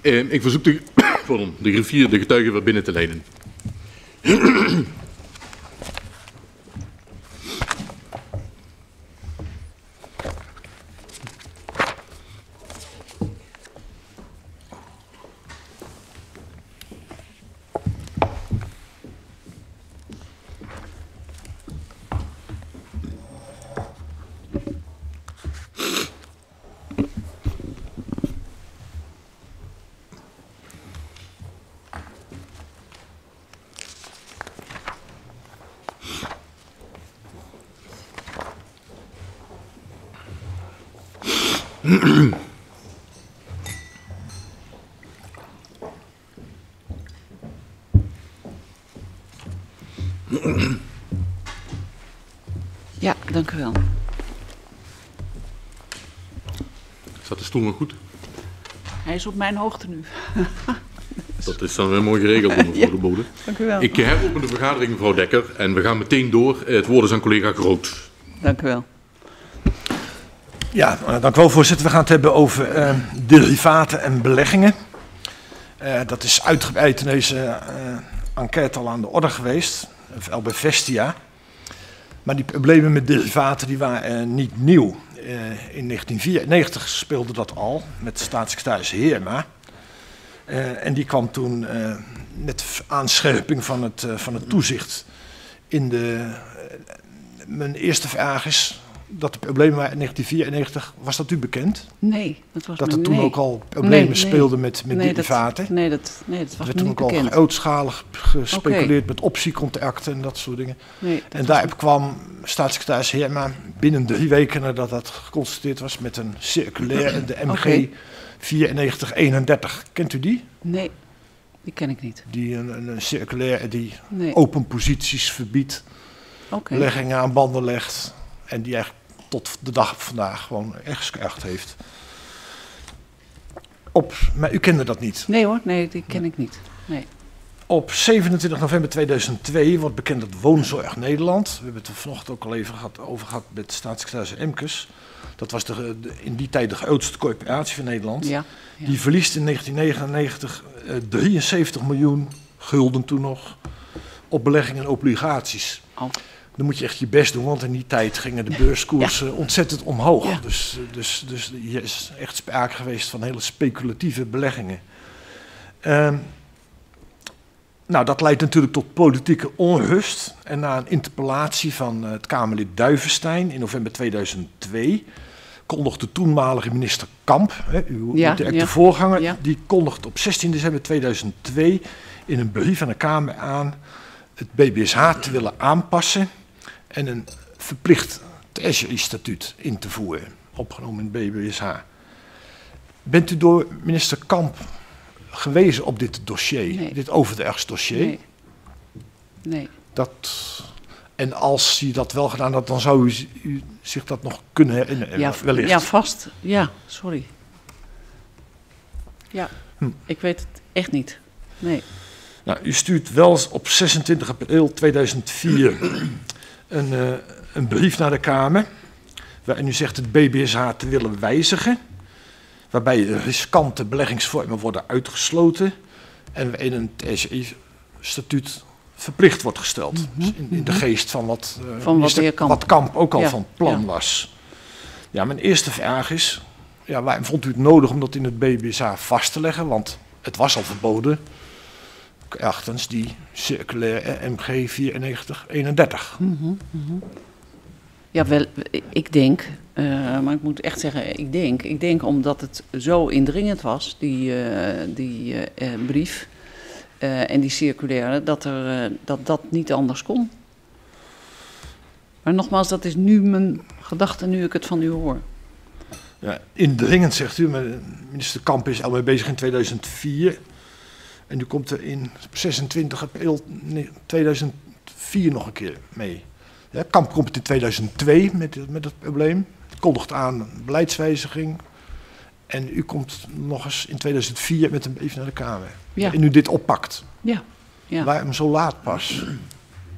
Ehm, ik verzoek de, *coughs* de griffier de getuigen weer binnen te leiden. Goed? Hij is op mijn hoogte nu. *laughs* Dat is dan weer mooi geregeld, *laughs* mevrouw de Bode. Dank u wel. Ik heropen de vergadering, mevrouw Dekker, en we gaan meteen door. Het woord is aan collega Groot. Dank u wel. Ja, eh, dank u wel voorzitter. We gaan het hebben over eh, derivaten en beleggingen. Eh, dat is uitgebreid in deze eh, enquête al aan de orde geweest, of bij Vestia. Maar die problemen met derivaten die waren niet nieuw. Eh, in 1994 speelde dat al met staatssecretaris Heerma. Eh, en die kwam toen eh, met aanscherping van het, van het toezicht in de... mijn eerste vraag is, dat de problemen waren in 1994, was dat u bekend? Nee, dat was Dat er toen nee. ook al problemen Nee, speelden met, met nee, derivaten? Dat, nee, dat, nee, dat Er was werd me toen ook al bekend. grootschalig gespeculeerd met optiecontracten en dat soort dingen. En daar kwam staatssecretaris Heerma binnen drie weken nadat dat geconstateerd was met een circulaire, de MG Oké. 9431. Kent u die? Nee, die ken ik niet. Die een, een, circulaire die open posities verbiedt, leggingen aan banden legt en die eigenlijk tot de dag van vandaag gewoon ergens kracht heeft. Op, maar u kende dat niet. Nee hoor, nee, die ken ik niet. Nee. Op 27 november 2002 wordt bekend dat Woonzorg Nederland, we hebben het er vanochtend ook al even gehad, over gehad met staatssecretaris Emkes, dat was de, de- in die tijd de grootste corporatie van Nederland, Ja, ja. die verliest in 1999 eh, 73 miljoen gulden toen nog op beleggingen en obligaties. Oh. Dan moet je echt je best doen, want in die tijd gingen de beurskoersen ontzettend omhoog. Ja. Dus, dus, dus hier is echt sprake geweest van hele speculatieve beleggingen. Ehm, nou, dat leidt natuurlijk tot politieke onrust. En na een interpellatie van eh, het Kamerlid Duivenstein in november 2002 kondigde toenmalige minister Kamp, hè, uw Ja, directe ja. voorganger, Ja. die kondigde op 16 december 2002 in een brief aan de Kamer aan het BBSH te willen aanpassen en een verplicht treasury-statuut in te voeren, opgenomen in het BBSH. Bent u door minister Kamp gewezen op dit dossier, Nee. dit overdrachtsdossier? Nee. Nee. Dat, en als hij dat wel gedaan had, dan zou u, u zich dat nog kunnen herinneren, Ja, wellicht. ja, vast. Ja, sorry. Ja, Hm. ik weet het echt niet. Nee. Nou, u stuurt wel op 26 april 2004 een, eh, een brief naar de Kamer. Waarin u zegt het BBSH te willen wijzigen. Waarbij riskante beleggingsvormen worden uitgesloten. En waarin een TSI-statuut verplicht wordt gesteld. Dus in, in de geest van wat, eh, Mhm, wat de Kamp. wat Kamp ook al Ja, van plan ja. was. Ja, mijn eerste vraag is: ja, waarom vond u het nodig om dat in het BBSH vast te leggen? Want het was al verboden krachtens die circulaire MG 9431. Ja, wel, ik denk, eh, maar ik moet echt zeggen, ik denk, ik denk omdat het zo indringend was, die, eh, die eh, brief en die circulaire, dat, er, dat dat niet anders kon. Maar nogmaals, dat is nu mijn gedachte, nu ik het van u hoor. Ja, indringend zegt u, maar minister Kamp is al mee bezig in 2004. En nu komt er in 26 april nee, 2004 nog een keer mee. Ja, Kamp komt in 2002 met, met het probleem. Kondigt aan beleidswijziging. En u komt nog eens in 2004 met een brief naar de Kamer. Ja. En u dit oppakt. Ja, ja. Waarom zo laat pas?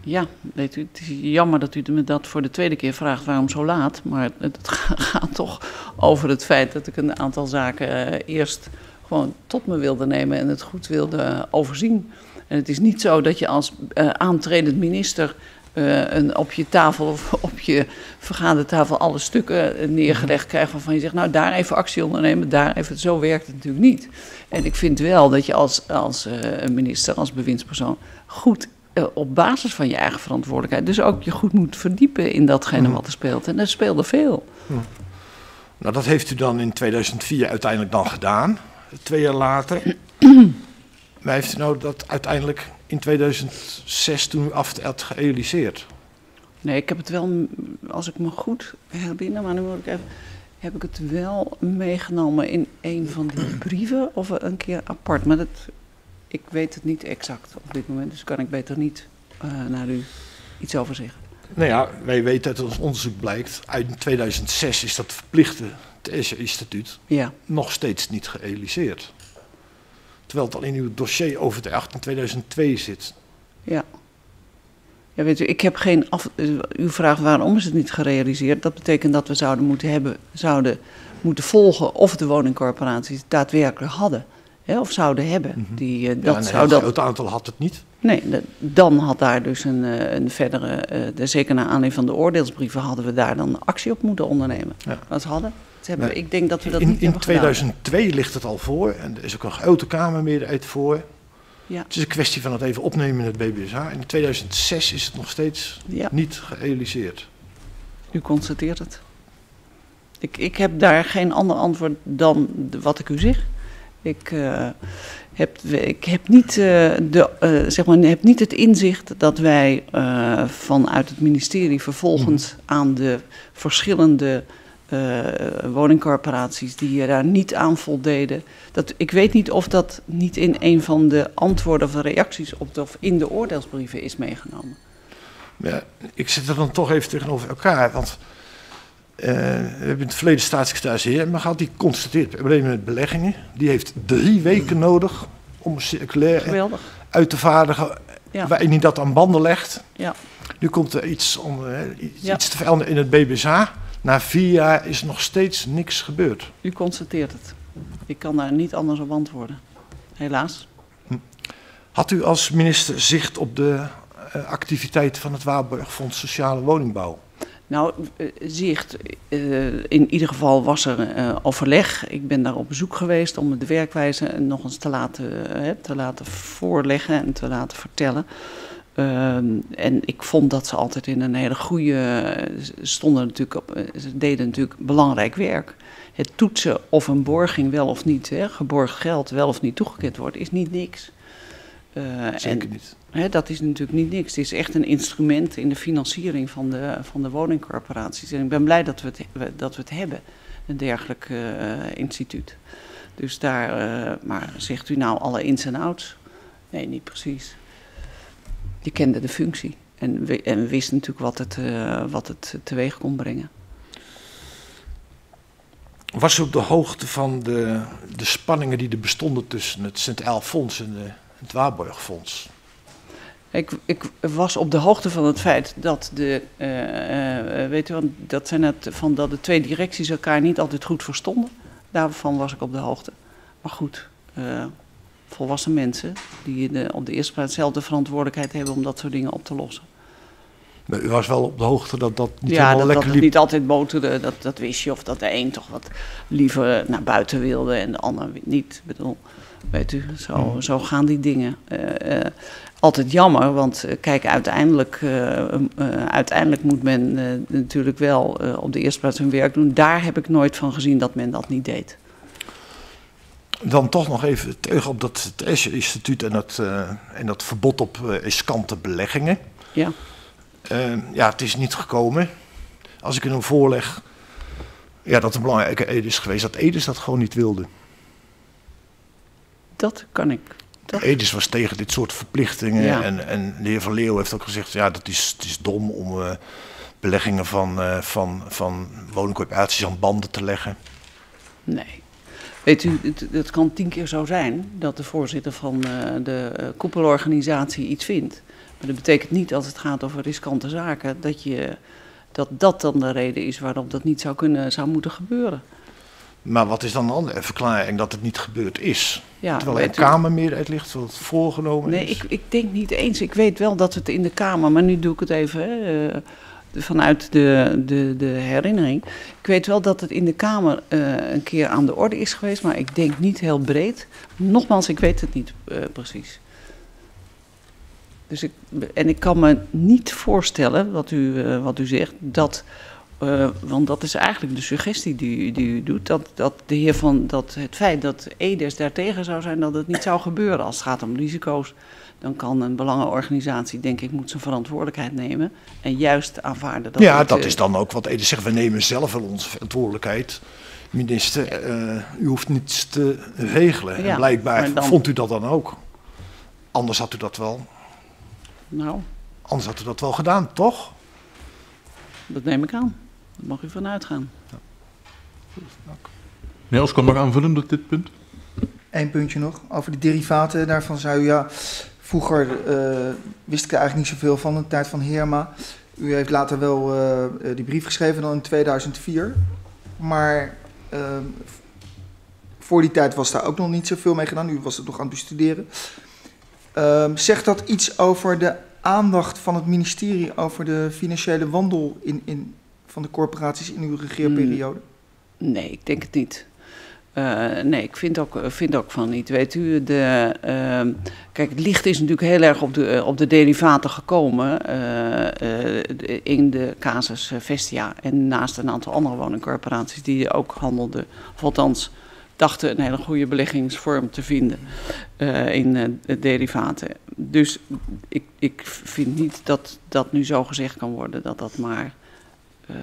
Ja, weet u, het is jammer dat u me dat voor de tweede keer vraagt waarom zo laat. Maar het *laughs* gaat toch over het feit dat ik een aantal zaken eh, eerst gewoon tot me wilde nemen en het goed wilde overzien. En het is niet zo dat je als uh, aantredend minister uh, een, op je tafel of *laughs* op je vergadertafel alle stukken neergelegd krijgt waarvan je zegt, nou daar even actie ondernemen, daar even. Zo werkt het natuurlijk niet. En ik vind wel dat je als, als uh, minister, als bewindspersoon, goed op basis van je eigen verantwoordelijkheid, dus ook je goed moet verdiepen in datgene wat er speelt. En er speelde veel. Nou, dat heeft u dan in 2004 uiteindelijk dan gedaan, twee jaar later. maar heeft u nou dat uiteindelijk in 2006 toen u af had gerealiseerd? Nee, ik heb het wel, als ik me goed herinner, maar nu moet ik even, heb ik het wel meegenomen in een van die *clears throat* brieven of een keer apart. Maar dat, ik weet het niet exact op dit moment, dus kan ik beter niet uh, naar u iets over zeggen. Nou ja, wij weten uit ons onderzoek blijkt, uit 2006 is dat verplichte TSE-instituut ja. nog steeds niet gerealiseerd. Terwijl het al in uw dossier over de 8 in 2002 zit. Ja. Ja, weet u, ik heb geen af. U vraagt waarom is het niet gerealiseerd? Dat betekent dat we zouden moeten hebben, zouden moeten volgen of de woningcorporaties daadwerkelijk hadden. Hè, of zouden hebben. Mhm. Die, uh, Ja, dat een zou heel dat, groot aantal had het niet. Nee, dan had daar dus een, eh, een verdere, eh, de, zeker naar aanleiding van de oordeelsbrieven, hadden we daar dan actie op moeten ondernemen. Ja. Dat hadden. Hebben. Ik denk dat we dat In, niet in hebben 2002 ligt het al voor en er is ook een grote Kamermeerderheid voor. Ja. Het is een kwestie van het even opnemen in het BBSH. In 2006 is het nog steeds. Ja, niet gerealiseerd. u constateert het. Ik, ik heb daar geen ander antwoord dan wat ik u zeg. Ik, eh, heb, ik heb, niet, eh, de, eh, zeg maar, heb niet het inzicht dat wij vanuit het ministerie vervolgens aan de verschillende eh, woningcorporaties die daar niet aan voldeden. Dat, ik weet niet of dat niet in een van de antwoorden of reacties op de, of in de oordeelsbrieven is meegenomen. Ja, ik zit er dan toch even tegenover elkaar. Want eh, we hebben in het verleden staatssecretaris Heer maar gehad. Die constateert problemen met beleggingen. Die heeft drie weken nodig om een circulair Geweldig. uit te vaardigen. Ja. Waarin hij dat aan banden legt. Ja. Nu komt er iets, om, eh, iets, Ja. iets te veranderen in het BBSH. Na vier jaar is nog steeds niks gebeurd. U constateert het. Ik kan daar niet anders op antwoorden. Helaas. Had u als minister zicht op de eh, activiteit van het Waarborgfonds Sociale Woningbouw? Nou, eh, zicht. eh, in ieder geval was er overleg. Ik ben daar op bezoek geweest om de werkwijze nog eens te laten, te laten voorleggen en te laten vertellen. Ehm, en ik vond dat ze altijd in een hele goede. ze stonden natuurlijk op. eh, Ze deden natuurlijk belangrijk werk. Het toetsen of een borging wel of niet, hè, geborgd geld wel of niet toegekend wordt, is niet niks. Eh, Zeker en, niet. Hè, dat is natuurlijk niet niks. Het is echt een instrument in de financiering van de, van de woningcorporaties. En ik ben blij dat we het, dat we het hebben, een dergelijk eh, instituut. Dus daar, maar zegt u nou alle ins en outs? Nee, niet precies. Je kende de functie en, en wist natuurlijk wat het, eh, wat het teweeg kon brengen. Was u op de hoogte van de, de spanningen die er bestonden tussen het Centraal Fonds en de, het Waarborgfonds? Ik, ik was op de hoogte van het feit dat de, eh, eh, weet u wel, dat zijn het van dat de twee directies elkaar niet altijd goed verstonden. Daarvan was ik op de hoogte. Maar goed, volwassen mensen die de, op de eerste plaats zelf de verantwoordelijkheid hebben om dat soort dingen op te lossen. Maar u was wel op de hoogte dat dat niet ja, helemaal dat, dat lekker liep. niet altijd boterde, dat, dat wist je. Of dat de een toch wat liever naar buiten wilde en de ander niet. Ik bedoel, weet u, zo, zo gaan die dingen. Eh, eh, altijd jammer, want eh, kijk, uiteindelijk, eh, eh, uiteindelijk moet men eh, natuurlijk wel eh, op de eerste plaats hun werk doen. Daar heb ik nooit van gezien dat men dat niet deed. Dan toch nog even terug op dat TS-instituut en, dat, eh, en dat verbod op riskante beleggingen. Ja, Eh, ja, het is niet gekomen. Als ik u dan voorleg ja, dat een belangrijke Ede is geweest, dat Edis dat gewoon niet wilde. dat kan ik. Dat, Edis was tegen dit soort verplichtingen. Ja. En, en de heer Van Leeuw heeft ook gezegd, ja, dat is, het is dom om beleggingen van, eh, van, van woningcorporaties aan banden te leggen. Nee. Weet u, het, het kan tien keer zo zijn dat de voorzitter van eh, de eh, koepelorganisatie iets vindt. Maar dat betekent niet als het gaat over riskante zaken dat, je, dat dat dan de reden is waarom dat niet zou, kunnen, zou moeten gebeuren. Maar wat is dan de andere verklaring dat het niet gebeurd is? Ja, Terwijl er een Kamermeerderheid ligt, het voorgenomen Nee, is. ik, ik denk niet eens. Ik weet wel dat het in de Kamer, maar nu doe ik het even hè, eh, vanuit de, de, de herinnering. Ik weet wel dat het in de Kamer eh, een keer aan de orde is geweest, maar ik denk niet heel breed. Nogmaals, ik weet het niet eh, precies. Dus ik, en ik kan me niet voorstellen, wat u, eh, wat u zegt, dat. want dat is eigenlijk de suggestie die, u- die u doet. Dat, dat, de heer van, dat het feit dat EDES daartegen zou zijn, dat het niet zou gebeuren als het gaat om risico's. Dan kan een belangenorganisatie, denk ik, moet zijn verantwoordelijkheid nemen. En juist aanvaarden dat. ja, het, dat eh, is dan ook wat Ede zegt. We nemen zelf wel onze verantwoordelijkheid. Minister, eh, u hoeft niets te regelen. Ja, en blijkbaar dan- vond u dat dan ook. Anders had u dat wel, Nou, anders had u dat wel gedaan, toch? dat neem ik aan. Daar mag u van uitgaan. Nee, als kan nog aanvullen op dit punt? Eén puntje nog, over de derivaten. Daarvan zei u, ja, vroeger eh, wist ik er eigenlijk niet zoveel van, de tijd van Herma. U heeft later wel eh, eh, die brief geschreven, dan in 2004. Maar voor die tijd was daar ook nog niet zoveel mee gedaan. U was het nog aan het bestuderen. Ehm, zegt dat iets over de aandacht van het ministerie over de financiële wandel in, in, van de corporaties in uw regeerperiode? Nee, ik denk het niet. Eh, nee, ik vind ook, vind ook van niet. Weet u, de, ehm, kijk, het licht is natuurlijk heel erg op de, eh, op de derivaten gekomen eh, eh, in de casus eh, Vestia. En naast een aantal andere woningcorporaties die ook handelden, of althans dachten een hele goede beleggingsvorm te vinden eh, in eh, de derivaten. Dus ik, ik vind niet dat dat nu zo gezegd kan worden dat dat maar eh,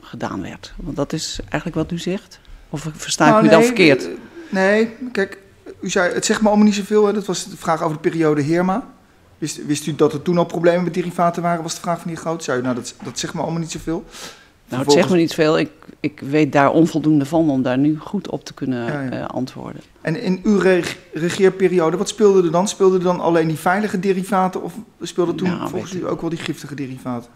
gedaan werd. Want dat is eigenlijk wat u zegt. Of versta ik Nou, u dan nee, verkeerd? eh, Nee, kijk, u zei, het zegt me allemaal niet zoveel. Hè. Dat was de vraag over de periode Heerma. Wist, wist u dat er toen al problemen met derivaten waren, was de vraag van die Groot. Zei u, nou, dat, dat zegt me allemaal niet zoveel. Nou, het zegt me niet veel. Ik, ik weet daar onvoldoende van om daar nu goed op te kunnen Ja, ja. eh, antwoorden. En in uw reg- regeerperiode, wat speelde er dan? Speelden er dan alleen die veilige derivaten of speelden toen Nou, volgens u ook wel die giftige derivaten?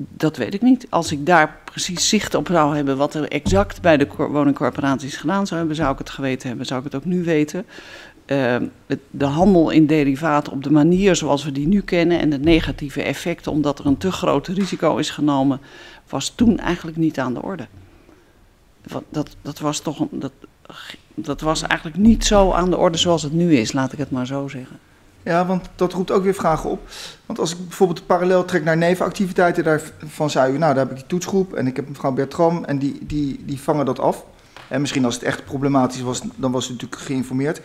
Dat weet ik niet. Als ik daar precies zicht op zou hebben wat er exact bij de cor- woningcorporaties gedaan zou hebben, zou ik het geweten hebben. Zou ik het ook nu weten. Eh, het- de handel in derivaten op de manier zoals we die nu kennen en de negatieve effecten omdat er een te groot risico is genomen, was toen eigenlijk niet aan de orde. Dat, dat was toch dat, dat was eigenlijk niet zo aan de orde zoals het nu is, laat ik het maar zo zeggen. Ja, want dat roept ook weer vragen op. Want als ik bijvoorbeeld parallel trek naar nevenactiviteiten, daarvan zei u, nou, daar heb ik die toetsgroep en ik heb mevrouw Bertram en die, die, die vangen dat af. En misschien als het echt problematisch was, dan was u natuurlijk geïnformeerd.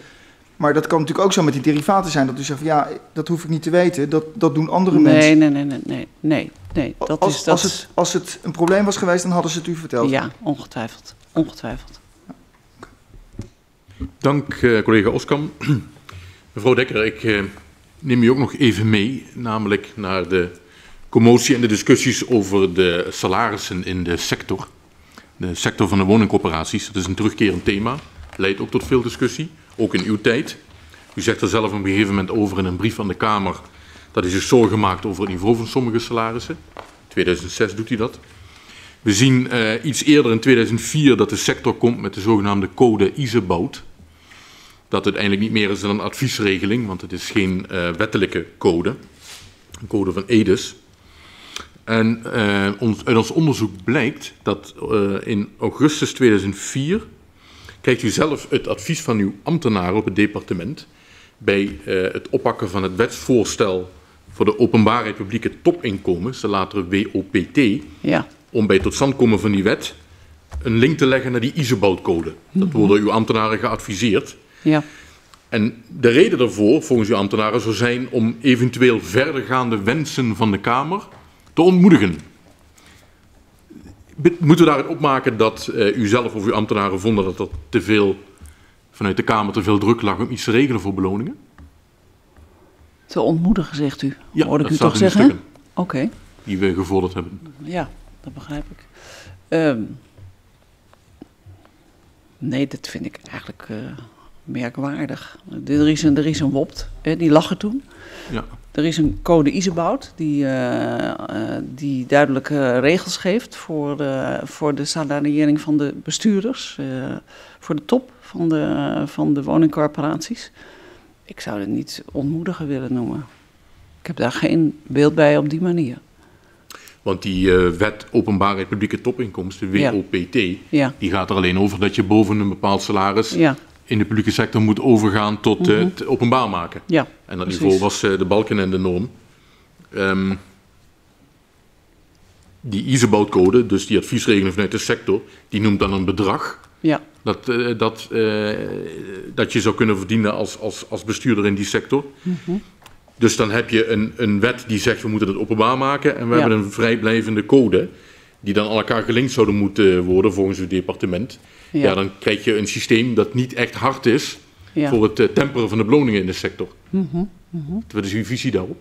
Maar dat kan natuurlijk ook zo met die derivaten zijn, dat u zegt van ja, dat hoef ik niet te weten, dat, dat doen andere Nee, mensen. nee, nee, nee, nee, nee, nee. Dat als, is dat. als, het, als het een probleem was geweest, dan hadden ze het u verteld. Ja, ongetwijfeld. Ongetwijfeld. Dank, eh, collega Oskam. Mevrouw Dekker, ik eh, neem u ook nog even mee, namelijk naar de commotie en de discussies over de salarissen in de sector. De sector van de woningcorporaties, dat is een terugkerend thema, leidt ook tot veel discussie, ook in uw tijd. U zegt er zelf op een gegeven moment over in een brief aan de Kamer dat u zich zorgen maakt over het niveau van sommige salarissen. In 2006 doet hij dat. We zien eh, iets eerder in 2004 dat de sector komt met de zogenaamde code Isebout. Dat uiteindelijk niet meer is dan een adviesregeling, want het is geen eh, wettelijke code. Een code van EDES. En eh, ons, uit ons onderzoek blijkt dat eh, in augustus 2004 krijgt u zelf het advies van uw ambtenaren op het departement bij het oppakken van het wetsvoorstel voor de openbaarheid publieke topinkomens, de latere WOPT, Ja, om bij het tot stand komen van die wet een link te leggen naar die Isebout-code. Dat wordt door uw ambtenaren geadviseerd. Ja. En de reden daarvoor, volgens uw ambtenaren, zou zijn om eventueel verdergaande wensen van de Kamer te ontmoedigen. Moeten we daaruit opmaken dat eh, u zelf of uw ambtenaren vonden dat er te veel, vanuit de Kamer te veel druk lag om iets te regelen voor beloningen? Te ontmoedigen, zegt u. Ja, Hoorde ik dat u toch zeggen? Oké, die we gevorderd hebben. ja, dat begrijp ik. Ehm, nee, dat vind ik eigenlijk eh, merkwaardig. Er is een, er is een WOPT, hè, die lag er toen. Ja. Er is een code Isebout die, uh, uh, die duidelijke regels geeft voor de, voor de salariering van de bestuurders, uh, voor de top van de, van de woningcorporaties. Ik zou het niet ontmoedigen willen noemen. Ik heb daar geen beeld bij op die manier. Want die uh, wet openbaarheid publieke topinkomsten, WOPT, ja. die gaat er alleen over dat je boven een bepaald salaris ja. In de publieke sector moet overgaan tot uh, Mhm. het openbaar maken. Ja, En dat niveau was uh, de balken en de norm. Ehm, die ISEBOUT-code, dus die adviesregeling vanuit de sector, die noemt dan een bedrag Ja, dat, eh, dat, eh, dat je zou kunnen verdienen als, als, als bestuurder in die sector. Mhm. Dus dan heb je een, een wet die zegt we moeten het openbaar maken en we Ja. hebben een vrijblijvende code die dan aan elkaar gelinkt zouden moeten worden volgens het departement. Ja. ja, dan krijg je een systeem dat niet echt hard is ja. voor het eh, temperen van de beloningen in de sector. Mhm, mhm. Wat is uw visie daarop?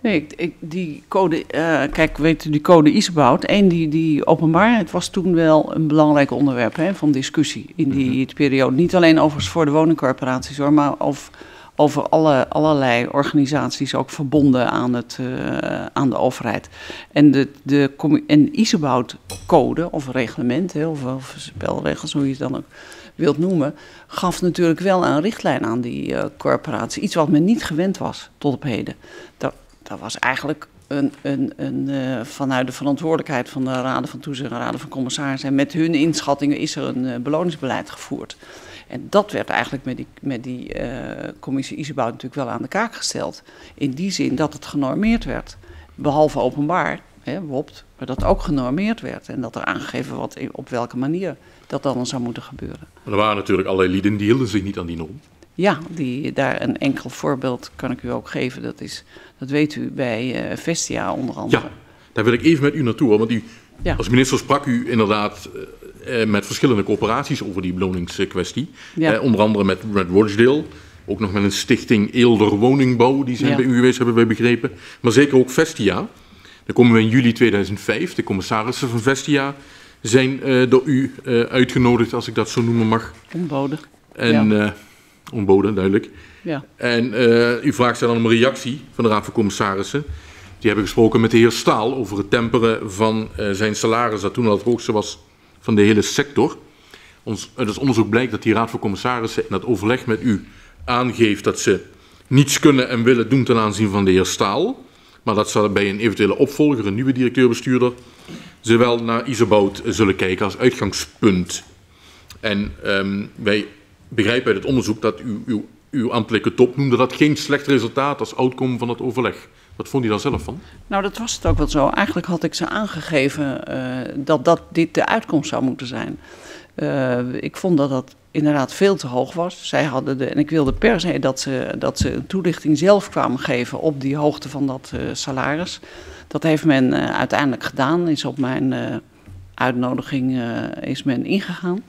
Nee, ik, ik- die code, eh, kijk, weet u, die code Isebout, één, die, die openbaarheid was toen wel een belangrijk onderwerp hè, van discussie in die periode. Niet alleen overigens voor de woningcorporaties hoor, maar over, over alle, allerlei organisaties ook verbonden aan, het, eh, aan de overheid. En de, de, en Isebout-code, of reglement, hè, of, spelregels, hoe je het dan ook wilt noemen, gaf natuurlijk wel een richtlijn aan die eh, corporatie. Iets wat men niet gewend was tot op heden. Dat, dat was eigenlijk een, een, een, eh, vanuit de verantwoordelijkheid van de Raden van Toezicht en Raden van Commissarissen. En met hun inschattingen is er een beloningsbeleid gevoerd. En dat werd eigenlijk met die, met die eh, commissie Isebout natuurlijk wel aan de kaak gesteld. In die zin dat het genormeerd werd. Behalve openbaar, hè, WOPT, maar dat ook genormeerd werd. En dat er aangegeven wat, op welke manier dat dan zou moeten gebeuren. Maar er waren natuurlijk allerlei lieden die hielden zich niet aan die norm. Ja, die, daar een enkel voorbeeld kan ik u ook geven. Dat, is, dat weet u bij eh, Vestia onder andere. Ja, daar wil ik even met u naartoe. Want u, Ja. als minister sprak u inderdaad eh, met verschillende corporaties over die beloningskwestie. Ja. Eh, onder andere met Red Rochdale. Ook nog met een stichting Eelder Woningbouw. Die zijn Ja. bij u geweest, hebben wij begrepen. Maar zeker ook Vestia. Dan komen we in juli 2005. De commissarissen van Vestia zijn eh, door u uitgenodigd, als ik dat zo noemen mag. Onboden. En Ja. ontboden, duidelijk. Ja. En u vraagt dan om een reactie van de Raad van Commissarissen. Die hebben gesproken met de heer Staal over het temperen van zijn salaris, dat toen al het hoogste was van de hele sector. Ons, uit het onderzoek blijkt dat die Raad van Commissarissen in dat overleg met u aangeeft dat ze niets kunnen en willen doen ten aanzien van de heer Staal. Maar dat ze bij een eventuele opvolger, een nieuwe directeur-bestuurder, ze wel naar Isebout zullen kijken als uitgangspunt. En ehm, wij begrijpen uit het onderzoek dat uw, uw, uw ambtelijke top noemde dat geen slecht resultaat als outcome van het overleg. Wat vond u daar zelf van? Nou, dat was het ook wel zo. Eigenlijk had ik ze aangegeven eh, dat, dat dit de uitkomst zou moeten zijn. Eh, ik vond dat dat inderdaad veel te hoog was. Zij hadden de, en ik wilde per se dat ze, dat ze een toelichting zelf kwamen geven op die hoogte van dat eh, salaris. Dat heeft men uiteindelijk gedaan, is op mijn uitnodiging is men ingegaan.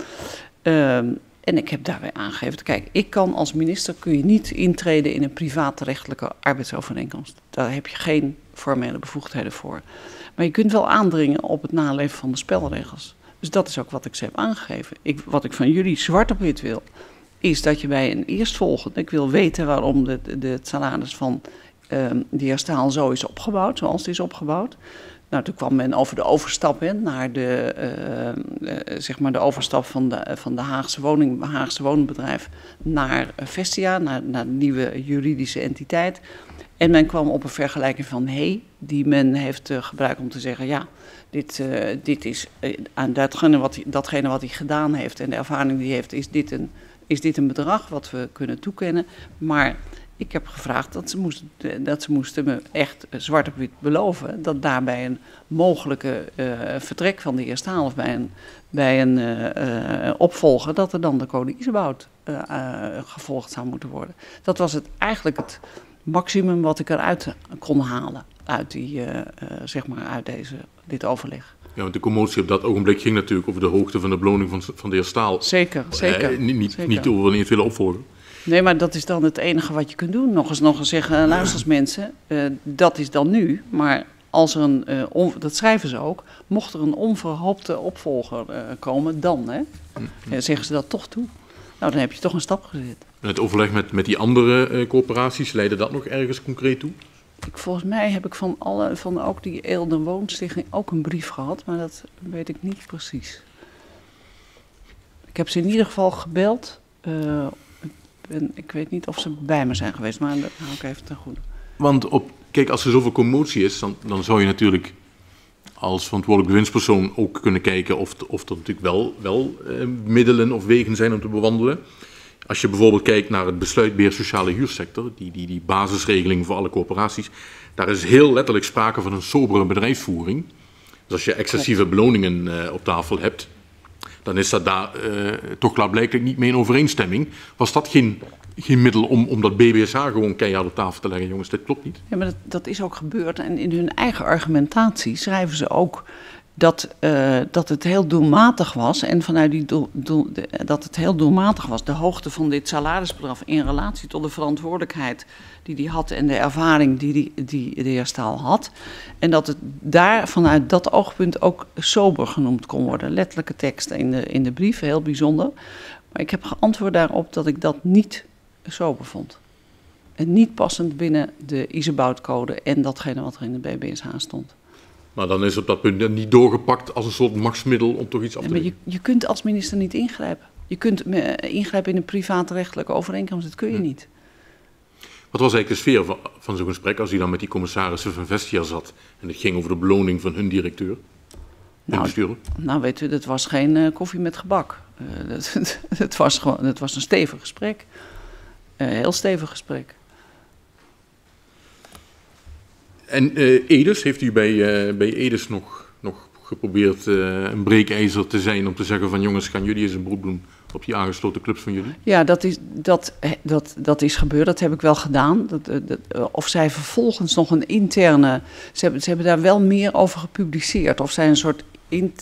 En ik heb daarbij aangegeven, kijk, ik kan als minister kun je niet intreden in een privaatrechtelijke arbeidsovereenkomst. Daar heb je geen formele bevoegdheden voor. Maar je kunt wel aandringen op het naleven van de spelregels. Dus dat is ook wat ik ze heb aangegeven. Ik, wat ik van jullie zwart op wit wil, is dat je bij een eerstvolgende, ik wil weten waarom de, de, salaris van ehm de heer Staal zo is opgebouwd, zoals het is opgebouwd. Nou, toen kwam men over de overstap hè, naar de, eh, eh, zeg maar de overstap van de, van de Haagse, woning, Haagse woningbedrijf naar Vestia, naar, naar de nieuwe juridische entiteit. En men kwam op een vergelijking van hey, die men heeft eh, gebruikt om te zeggen, ja, dit, dit is aan datgene wat, hij, datgene wat hij gedaan heeft en de ervaring die hij heeft, is dit, een, is dit een bedrag wat we kunnen toekennen. Maar ik heb gevraagd dat ze moesten, dat ze moesten me echt zwart op wit beloven dat daarbij een mogelijke eh, vertrek van de heer Staal of bij een, bij een eh, eh, opvolger, dat er dan de code Isebout eh, gevolgd zou moeten worden. Dat was het, eigenlijk het maximum wat ik eruit kon halen uit, die, zeg maar uit deze, dit overleg. Ja, want de commotie op dat ogenblik ging natuurlijk over de hoogte van de beloning van, van de heer Staal. Zeker, zeker. Niet, niet, zeker. niet over een eventuele opvolger. Nee, maar dat is dan het enige wat je kunt doen. Nog eens, nog eens zeggen, luister eens mensen, eh, dat is dan nu. Maar als er een, eh, on- dat schrijven ze ook, mocht er een onverhoopte opvolger eh, komen, dan hè, Eh, zeggen ze dat toch toe. Nou, dan heb je toch een stap gezet. En het overleg met, met die andere eh, corporaties, leidde dat nog ergens concreet toe? Ik, volgens mij heb ik van, alle, van ook die Eelde Woonstichting ook een brief gehad, maar dat weet ik niet precies. Ik heb ze in ieder geval gebeld. Uh, ik, ik, weet niet of ze bij me zijn geweest, maar dat hou ik even ten goede. Want op, kijk, als er zoveel commotie is, dan, dan zou je natuurlijk als verantwoordelijk bewindspersoon ook kunnen kijken of, of er natuurlijk wel, wel eh, middelen of wegen zijn om te bewandelen. Als je bijvoorbeeld kijkt naar het besluitbeheer sociale huursector, die, die, die basisregeling voor alle corporaties, daar is heel letterlijk sprake van een sobere bedrijfsvoering. Dus als je excessieve beloningen uh, op tafel hebt, dan is dat daar uh, toch klaarblijkelijk niet mee in overeenstemming. Was dat geen, geen middel om, om dat BBSH gewoon keihard op tafel te leggen, jongens? Dat klopt niet. Ja, maar dat, dat is ook gebeurd. En in hun eigen argumentatie schrijven ze ook dat, uh, dat het heel doelmatig was. En vanuit die dat het heel doelmatig was, de hoogte van dit salarisbedrag in relatie tot de verantwoordelijkheid die hij had en de ervaring die, die, die de heer Staal had. En dat het daar vanuit dat oogpunt ook sober genoemd kon worden. Letterlijke tekst in de, in de brief, heel bijzonder. Maar ik heb geantwoord daarop dat ik dat niet sober vond. En niet passend binnen de Iseboutcode en datgene wat er in de BBSH stond. Maar dan is op dat punt niet doorgepakt als een soort machtsmiddel om toch iets af te doen. Ja, maar je, je kunt als minister niet ingrijpen. Je kunt ingrijpen in een privaatrechtelijke overeenkomst, dat kun je hm. niet. Wat was eigenlijk de sfeer van, van zo'n gesprek als hij dan met die commissarissen van Vestia zat en het ging over de beloning van hun directeur? Nou, nou weet u, dat was geen uh, koffie met gebak. Uh, *laughs* dat, dat, was gewoon, dat was een stevig gesprek. Een uh, heel stevig gesprek. En uh, Edis, heeft u bij, uh, bij Edis nog, nog geprobeerd uh, een breekijzer te zijn om te zeggen van jongens, gaan jullie eens een beroep doen op die aangesloten clubs van jullie? Ja, dat is, dat, dat, dat is gebeurd, dat heb ik wel gedaan. Dat, dat, of zij vervolgens nog een interne, ze hebben, ze hebben daar wel meer over gepubliceerd. Of zij een soort, in,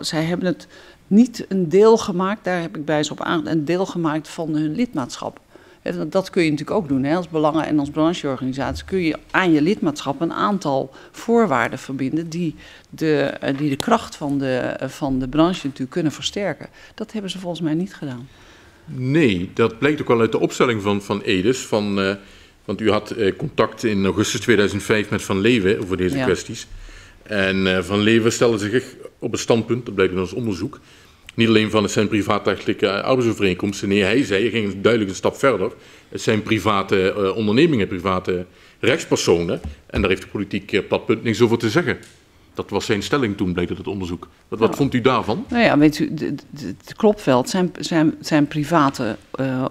zij hebben het niet een deel gemaakt, daar heb ik bij ze op aan, een deel gemaakt van hun lidmaatschap. Dat kun je natuurlijk ook doen. Hè. Als belangen- en als brancheorganisatie kun je aan je lidmaatschap een aantal voorwaarden verbinden die de, eh, die de kracht van de, van de branche natuurlijk kunnen versterken. Dat hebben ze volgens mij niet gedaan. Nee, dat blijkt ook wel uit de opstelling van, van Edis. Van, uh, want u had uh, contact in augustus 2005 met Van Leeuwen over deze kwesties. En uh, Van Leeuwen stelde zich op een standpunt, dat blijkt in ons onderzoek, niet alleen van het zijn privaatrechtelijke arbeidsovereenkomsten. Nee, hij zei, hij ging duidelijk een stap verder. Het zijn private uh, ondernemingen, private rechtspersonen. En daar heeft de politiek op dat punt niks over te zeggen. Dat was zijn stelling toen, bleek uit het onderzoek. Wat, wat vond u daarvan? Nou ja, weet u, het klopt wel. Het zijn, zijn, zijn private uh,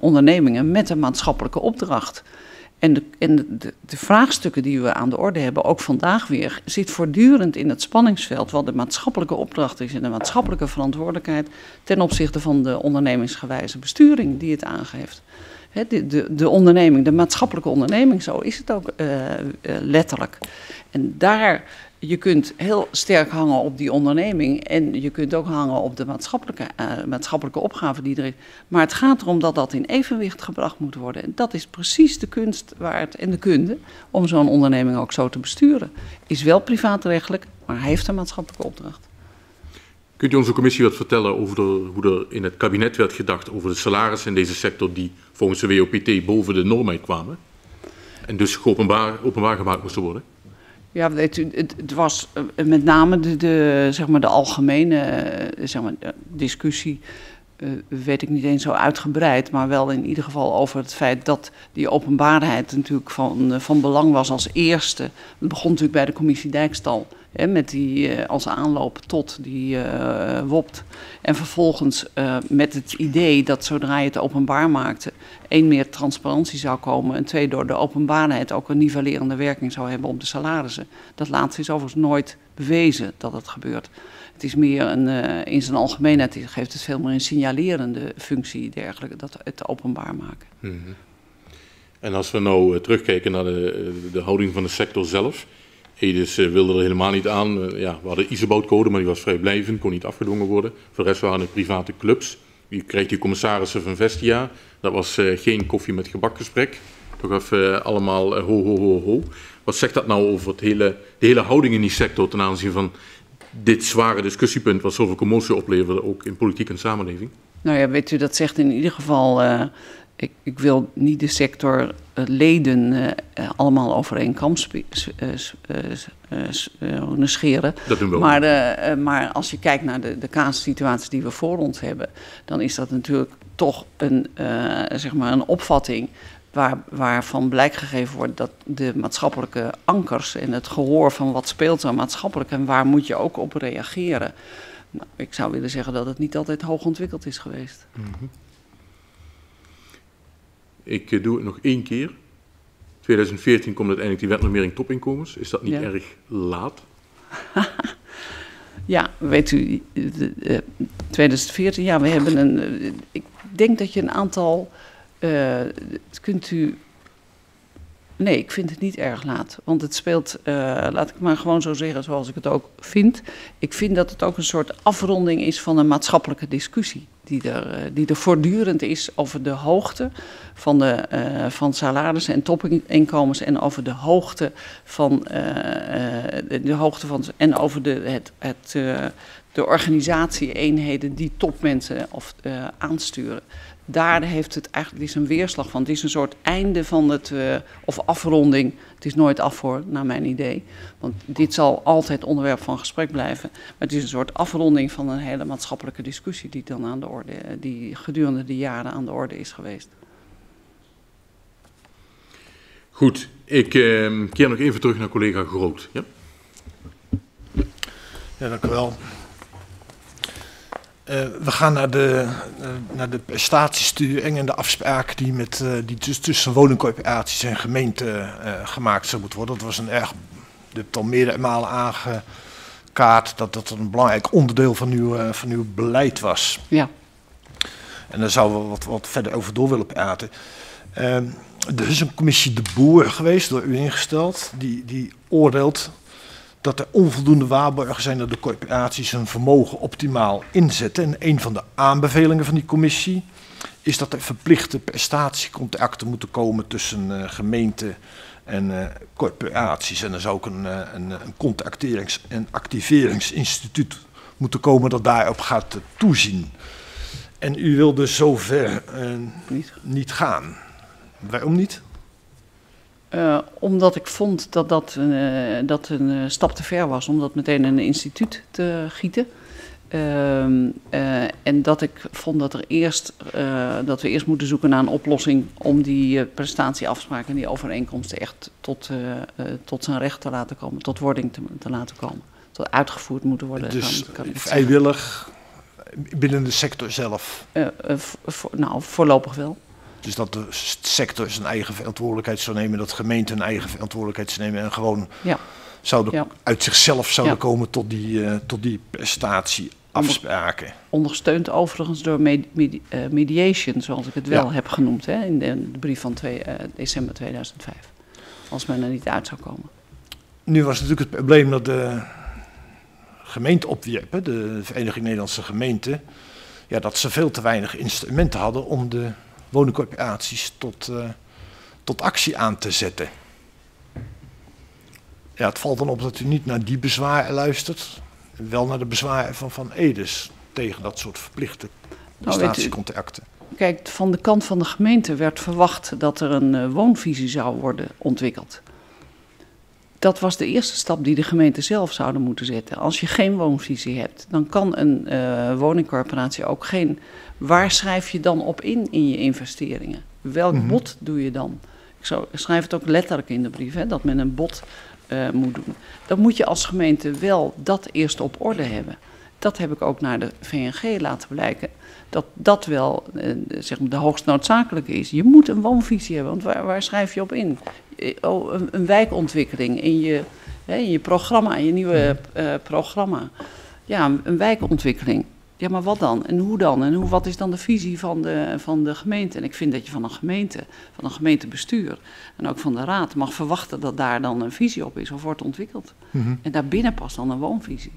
ondernemingen met een maatschappelijke opdracht. En, de, en de, de, vraagstukken die we aan de orde hebben, ook vandaag weer, zit voortdurend in het spanningsveld wat de maatschappelijke opdracht is en de maatschappelijke verantwoordelijkheid ten opzichte van de ondernemingsgewijze besturing die het aangeeft. de, de, de, onderneming, de maatschappelijke onderneming, zo is het ook uh, uh, letterlijk. En daar je kunt heel sterk hangen op die onderneming en je kunt ook hangen op de maatschappelijke, uh, maatschappelijke opgave die er is. Maar het gaat erom dat dat in evenwicht gebracht moet worden. En dat is precies de kunst waar het, en de kunde om zo'n onderneming ook zo te besturen. Is wel privaatrechtelijk, maar heeft een maatschappelijke opdracht. Kunt u onze commissie wat vertellen over hoe er in het kabinet werd gedacht over de salarissen in deze sector die volgens de WOPT boven de norm kwamen? En dus openbaar, openbaar gemaakt moesten worden? Ja, weet u, het, het was uh, met name de, de, zeg maar de algemene uh, zeg maar, discussie, uh, weet ik niet eens zo uitgebreid, maar wel in ieder geval over het feit dat die openbaarheid natuurlijk van, van belang was als eerste. Het begon natuurlijk bij de commissie Dijkstal. Met die uh, als aanloop tot die uh, WOPT. En vervolgens uh, met het idee dat zodra je het openbaar maakte, één meer transparantie zou komen. En twee, door de openbaarheid ook een nivellerende werking zou hebben op de salarissen. Dat laatste is overigens nooit bewezen dat het gebeurt. Het is meer een, in zijn algemeenheid geeft het veel meer een signalerende functie dergelijke, dat het openbaar maken. -hmm. En als we nou terugkijken naar de, de houding van de sector zelf. Uh, wilde er helemaal niet aan. Uh, ja, we hadden Isebootcode, maar die was vrijblijvend, kon niet afgedwongen worden. Voor de rest waren het private clubs. Je krijgt die commissarissen van Vestia. Dat was uh, geen koffie met gebakgesprek. Toch even allemaal ho, ho, ho, ho. Wat zegt dat nou over het hele, de hele houding in die sector ten aanzien van dit zware discussiepunt wat zoveel commotie opleverde, ook in politiek en samenleving? Nou ja, weet u, dat zegt in ieder geval ik, ik wil niet de sector eh, leden eh, allemaal over één kam spe- s- eh, eh, eh, eh, scheren. Dat doen we ook. Maar, eh, eh, maar als je kijkt naar de, de casussituatie die we voor ons hebben, dan is dat natuurlijk toch een, eh, zeg maar een opvatting waar, waarvan blijk gegeven wordt dat de maatschappelijke ankers en het gehoor van wat speelt er maatschappelijk en waar moet je ook op reageren. Nou, ik zou willen zeggen dat het niet altijd hoog ontwikkeld is geweest. Ik eh, doe het nog één keer. 2014 komt uiteindelijk die wetnormering topinkomens. Is dat niet Ja. erg laat? *laughs* Ja, weet u, de- de- 2014, ja, we hebben een. eh, Ik denk dat je een aantal. eh, kunt u. Nee, ik vind het niet erg laat. Want het speelt, eh, laat ik maar gewoon zo zeggen zoals ik het ook vind. Ik vind dat het ook een soort afronding is van een maatschappelijke discussie. Die er, eh, die er voortdurend is over de hoogte van, de, eh, van salarissen en topinkomens. En over de hoogte van. de, hoogte van en over de, het, het, de organisatie-eenheden die topmensen of, aansturen daar heeft het eigenlijk het is een weerslag van. Het is een soort einde van het, eh, of afronding. Het is nooit af hoor, naar mijn idee. Want dit zal altijd onderwerp van gesprek blijven. Maar het is een soort afronding van een hele maatschappelijke discussie die dan aan de orde, die gedurende de jaren aan de orde is geweest. Goed, ik eh, keer nog even terug naar collega Groot. Ja? Ja, dank u wel. Eh, we gaan naar de, eh, naar de prestatiesturing en de afspraken die, met, eh, die dus tussen woningcorporaties en gemeenten gemaakt zou moeten worden. Dat was een erg, je hebt al meerdere malen aangekaart dat dat een belangrijk onderdeel van uw, van uw beleid was. Ja, En daar zouden we wat, wat verder over door willen praten. Ehm, er is een commissie De Boer geweest, door u ingesteld, die, die oordeelt dat er onvoldoende waarborgen zijn dat de corporaties hun vermogen optimaal inzetten. En een van de aanbevelingen van die commissie is dat er verplichte prestatiecontracten moeten komen tussen eh, gemeenten en eh, corporaties. En er zou ook een, eh, een, een contracterings- en activeringsinstituut moeten komen dat daarop gaat toezien. En u wilde zover eh, niet. niet gaan. Waarom niet? Eh, omdat ik vond dat dat, eh, dat een eh, stap te ver was om dat meteen in een instituut te gieten. Ehm, eh, en dat ik vond dat, er eerst, dat we eerst moeten zoeken naar een oplossing om die prestatieafspraken en die overeenkomsten echt tot, tot zijn recht te laten komen, tot wording te, te laten komen. Tot uitgevoerd moeten worden. Dus kan- vrijwillig binnen de sector zelf. Nou, voorlopig wel. Dus dat de sector zijn eigen verantwoordelijkheid zou nemen, dat gemeenten hun eigen verantwoordelijkheid zou nemen en gewoon Ja. zouden Ja. uit zichzelf zouden Ja. komen tot die, eh, tot die prestatieafspraken. Ondersteund overigens door med- eh, mediation, zoals ik het wel heb genoemd hè, in de, de brief van twee, eh, december 2005. Als men er niet uit zou komen. Nu was natuurlijk het probleem dat de gemeente opwierpen, de Vereniging Nederlandse Gemeenten, ja, dat ze veel te weinig instrumenten hadden om de woningcorporaties tot, eh, tot actie aan te zetten. Ja, het valt dan op dat u niet naar die bezwaren luistert, wel naar de bezwaren van Van Edes tegen dat soort verplichte Nou, prestatiecontracten. Kijk, van de kant van de gemeente werd verwacht dat er een eh, woonvisie zou worden ontwikkeld. Dat was de eerste stap die de gemeente zelf zouden moeten zetten. Als je geen woonvisie hebt, dan kan een eh, woningcorporatie ook geen. Waar schrijf je dan op in in je investeringen? Welk Mhm. bod doe je dan? Ik, zou, schrijf het ook letterlijk in de brief, hè, dat men een bod eh, moet doen. Dan moet je als gemeente wel dat eerst op orde hebben. Dat heb ik ook naar de VNG laten blijken dat dat wel eh, zeg maar de hoogst noodzakelijke is. Je moet een woonvisie hebben, want waar, waar schrijf je op in? Eh, Oh, een, een wijkontwikkeling in je, hè, in je programma, in je nieuwe eh, programma. Ja, een, een wijkontwikkeling. Ja, maar wat dan? En hoe dan? En hoe, wat is dan de visie van de, van de gemeente? En ik vind dat je van een gemeente, van een gemeentebestuur en ook van de raad mag verwachten dat daar dan een visie op is of wordt ontwikkeld. Mhm. En daarbinnen past dan een woonvisie.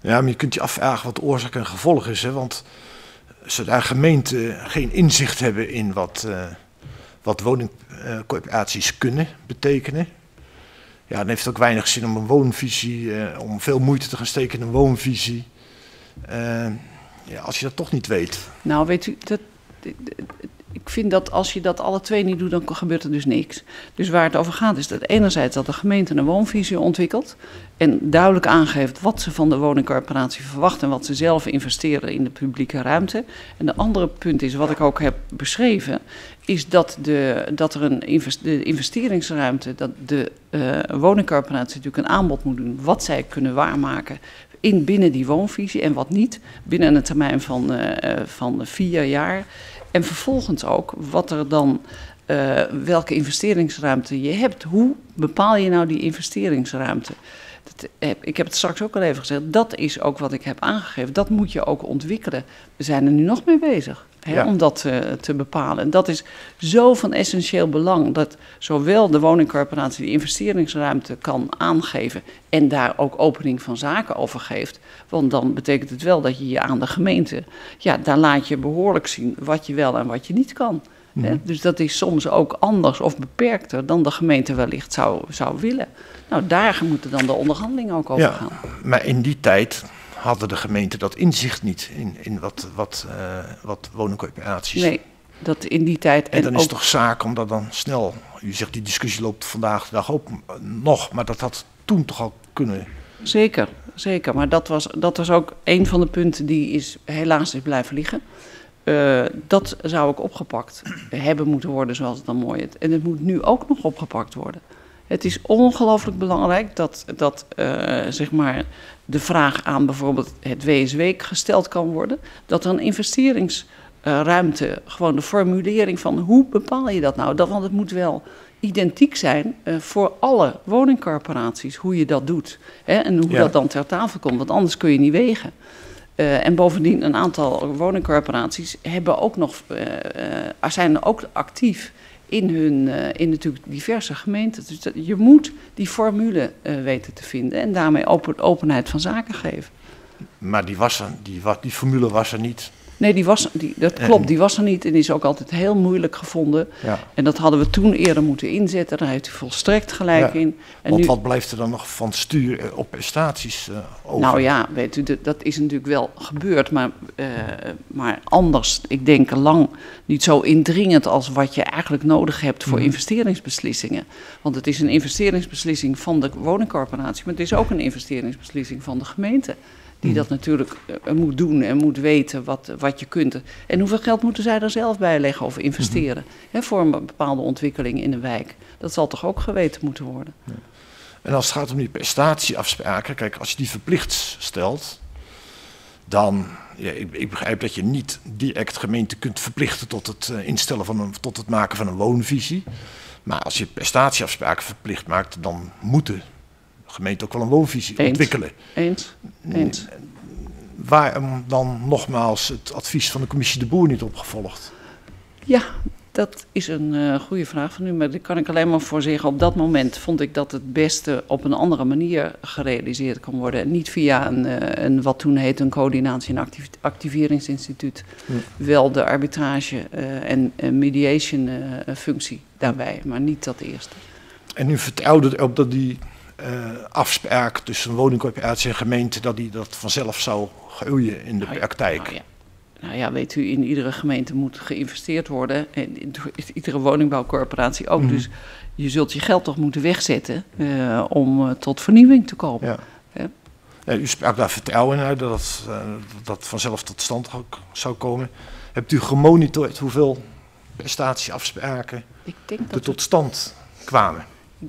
Ja, maar je kunt je afvragen wat oorzaak en gevolg is. Hè? Want zodra gemeenten geen inzicht hebben in wat, eh, wat woningcorporaties kunnen betekenen. Ja, dan heeft het ook weinig zin om een woonvisie, eh, om veel moeite te gaan steken in een woonvisie. Eh, ja, als je dat toch niet weet. Nou, weet u, dat, ik vind dat als je dat alle twee niet doet, dan gebeurt er dus niks. Dus waar het over gaat is dat enerzijds dat de gemeente een woonvisie ontwikkelt en duidelijk aangeeft wat ze van de woningcorporatie verwachten en wat ze zelf investeren in de publieke ruimte. En de andere punt is, wat ik ook heb beschreven, is dat, de, dat er een investeringsruimte, dat de uh, woningcorporatie natuurlijk een aanbod moet doen wat zij kunnen waarmaken in binnen die woonvisie en wat niet binnen een termijn van, uh, van vier jaar. En vervolgens ook wat er dan, welke investeringsruimte je hebt. Hoe bepaal je nou die investeringsruimte? Ik heb het straks ook al even gezegd. Dat is ook wat ik heb aangegeven. Dat moet je ook ontwikkelen. We zijn er nu nog mee bezig. Hè, om dat uh, te bepalen. En dat is zo van essentieel belang dat zowel de woningcorporatie die investeringsruimte kan aangeven en daar ook opening van zaken over geeft. Want dan betekent het wel dat je je aan de gemeente, ja, daar laat je behoorlijk zien wat je wel en wat je niet kan. Mm -hmm. Dus dat is soms ook anders of beperkter dan de gemeente wellicht zou, zou willen. Nou, daar moeten dan de onderhandelingen ook over ja, gaan. Maar in die tijd hadden de gemeenten dat inzicht niet in, in wat, wat, uh, wat woningcorporaties. Nee, dat in die tijd. En, en dan ook... is het toch zaak om dat dan snel. U zegt die discussie loopt vandaag de dag ook nog, maar dat had toen toch al kunnen. Zeker, zeker. Maar dat was, dat was ook een van de punten die is, helaas is blijven liggen. Uh, dat zou ook opgepakt hebben moeten worden, zoals het dan mooi is. En het moet nu ook nog opgepakt worden. Het is ongelooflijk belangrijk dat, dat uh, zeg maar de vraag aan bijvoorbeeld het WSW gesteld kan worden. Dat er een investeringsruimte, uh, gewoon de formulering van hoe bepaal je dat nou? Dat, want het moet wel identiek zijn uh, voor alle woningcorporaties, hoe je dat doet. Hè, en hoe ja. dat dan ter tafel komt, want anders kun je niet wegen. Uh, en bovendien, een aantal woningcorporaties hebben ook nog, uh, zijn ook actief in, hun, uh, in natuurlijk diverse gemeenten. Dus je moet die formule uh, weten te vinden en daarmee open, openheid van zaken geven. Maar die, was er, die, die formule was er niet. Nee, die was, die, dat klopt, die was er niet en die is ook altijd heel moeilijk gevonden. Ja. En dat hadden we toen eerder moeten inzetten, daar heeft u volstrekt gelijk ja. in. En Want nu, wat blijft er dan nog van stuur op prestaties uh, over? Nou ja, weet u, dat is natuurlijk wel gebeurd, maar, uh, maar anders. Ik denk lang niet zo indringend als wat je eigenlijk nodig hebt voor mm. investeringsbeslissingen. Want het is een investeringsbeslissing van de woningcorporatie, maar het is ook een investeringsbeslissing van de gemeente die dat natuurlijk uh, moet doen en moet weten wat, wat je kunt. En hoeveel geld moeten zij er zelf bij leggen of investeren mm-hmm. hè, voor een bepaalde ontwikkeling in de wijk. Dat zal toch ook geweten moeten worden. Ja. En als het gaat om die prestatieafspraken, kijk, als je die verplicht stelt, dan, ja, ik, ik begrijp dat je niet direct gemeente kunt verplichten tot het uh, instellen van een, tot het maken van een woonvisie. Maar als je prestatieafspraken verplicht maakt, dan moeten gemeente ook wel een woonvisie Eens. ontwikkelen. Eens. Eens. Waarom dan nogmaals het advies van de commissie De Boer niet opgevolgd? Ja, dat is een uh, goede vraag van u, maar daar kan ik alleen maar voor zeggen. Op dat moment vond ik dat het beste op een andere manier gerealiseerd kan worden. En niet via een, uh, een wat toen heette een coördinatie- en activ activeringsinstituut. Ja. Wel de arbitrage uh, en mediation functie daarbij, maar niet dat eerste. En u vertrouwde erop dat die afspraak tussen woningcorporatie en gemeente, dat die dat vanzelf zou groeien in de nou, praktijk. Nou ja. Nou ja, weet u, in iedere gemeente moet geïnvesteerd worden. En in iedere woningbouwcorporatie ook. Mm. Dus je zult je geld toch moeten wegzetten uh, om uh, tot vernieuwing te komen. Ja. Ja. Ja, u sprak daar vertrouwen in uit dat uh, dat vanzelf tot stand zou komen. Hebt u gemonitord hoeveel prestatieafspraken er tot stand kwamen?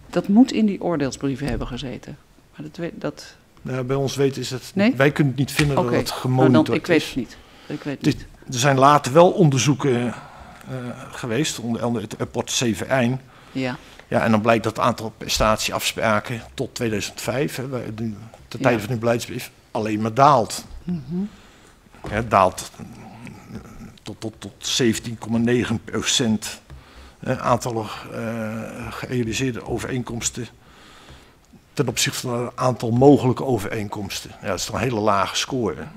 Dat moet in die oordeelsbrieven hebben gezeten. Maar dat, dat... Nou, bij ons weten is het. Nee? Wij kunnen het niet vinden okay. dat het gemonitord nou, dan, ik weet is. het niet. Ik weet Dit, niet. Er zijn later wel onderzoeken uh, geweest, onder andere het rapport 7 1 Ja. Ja, en dan blijkt dat het aantal prestatieafspraken tot 2005, hè, de, de Ja. tijd van de beleidsbrief, alleen maar daalt. Mm -hmm. Daalt tot, tot, tot 17,9 procent uh, aantal uh, gerealiseerde overeenkomsten ten opzichte van het aantal mogelijke overeenkomsten. Ja, dat is toch een hele lage score.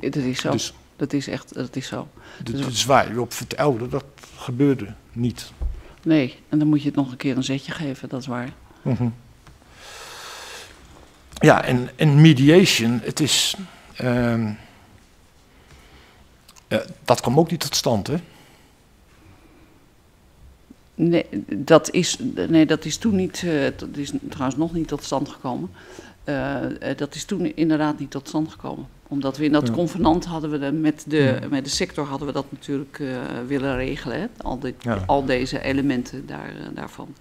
Dat is zo. Dus, dat is echt, dat is zo. Dus, dus waar je op vertrouwde, dat gebeurde niet. Nee, en dan moet je het nog een keer een zetje geven, dat is waar. Mm -hmm. Ja, en, en mediation, het is... Uh, uh, dat kwam ook niet tot stand, hè? Nee, dat is, nee, dat is toen niet, uh, dat is trouwens nog niet tot stand gekomen. Uh, dat is toen inderdaad niet tot stand gekomen. Omdat we in dat ja. convenant hadden we de, met, de, ja. met de sector hadden we dat natuurlijk uh, willen regelen. Hè? Al, dit, ja. al deze elementen daar, daarvan.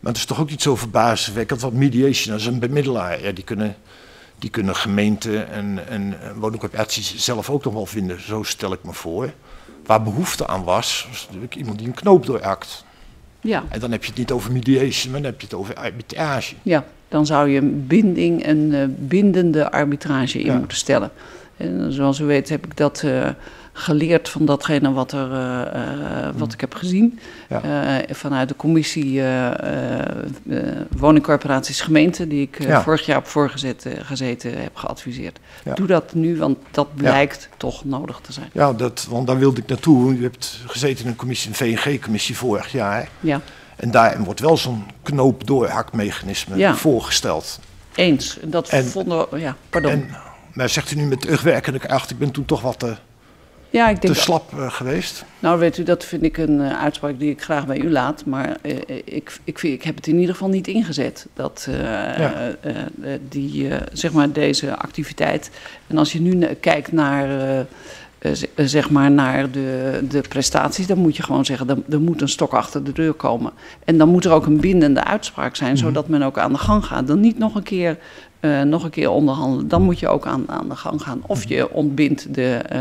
Maar het is toch ook niet zo verbazingwekkend, want mediation is een bemiddelaar. Ja, die kunnen die kunnen gemeenten en, en woningcorporaties zelf ook nog wel vinden, zo stel ik me voor. Waar behoefte aan was, was natuurlijk iemand die een knoop doorhakt. Ja. En dan heb je het niet over mediation, maar dan heb je het over arbitrage. Ja, dan zou je een binding, een uh, bindende arbitrage in ja. moeten stellen. En zoals u weet heb ik dat uh, geleerd van datgene wat, er, uh, wat mm. ik heb gezien. Ja. vanuit de commissie woningcorporaties gemeenten, die ik ja. vorig jaar op voorgezeten gezeten heb geadviseerd. Doe dat nu, want dat blijkt toch nodig te zijn. Ja, dat, want daar wilde ik naartoe. U hebt gezeten in een commissie, een VNG-commissie vorig jaar. Ja. En daarin wordt wel zo'n knoop-doorhakmechanisme ja. voorgesteld. Eens. Dat en, vonden we, ja, pardon. En, maar zegt u nu met terugwerkende kracht, ik ben toen toch wat te, ja, ik denk te slap uh, geweest? Nou, weet u, dat vind ik een uh, uitspraak die ik graag bij u laat. Maar uh, ik, ik, vind, ik heb het in ieder geval niet ingezet. Dat ja. die, zeg maar deze activiteit. En als je nu kijkt naar zeg maar naar de, de prestaties, dan moet je gewoon zeggen, er, er moet een stok achter de deur komen. En dan moet er ook een bindende uitspraak zijn, mm-hmm. zodat men ook aan de gang gaat. Dan niet nog een keer, uh, nog een keer onderhandelen. Dan moet je ook aan, aan de gang gaan. Of je ontbindt de, uh,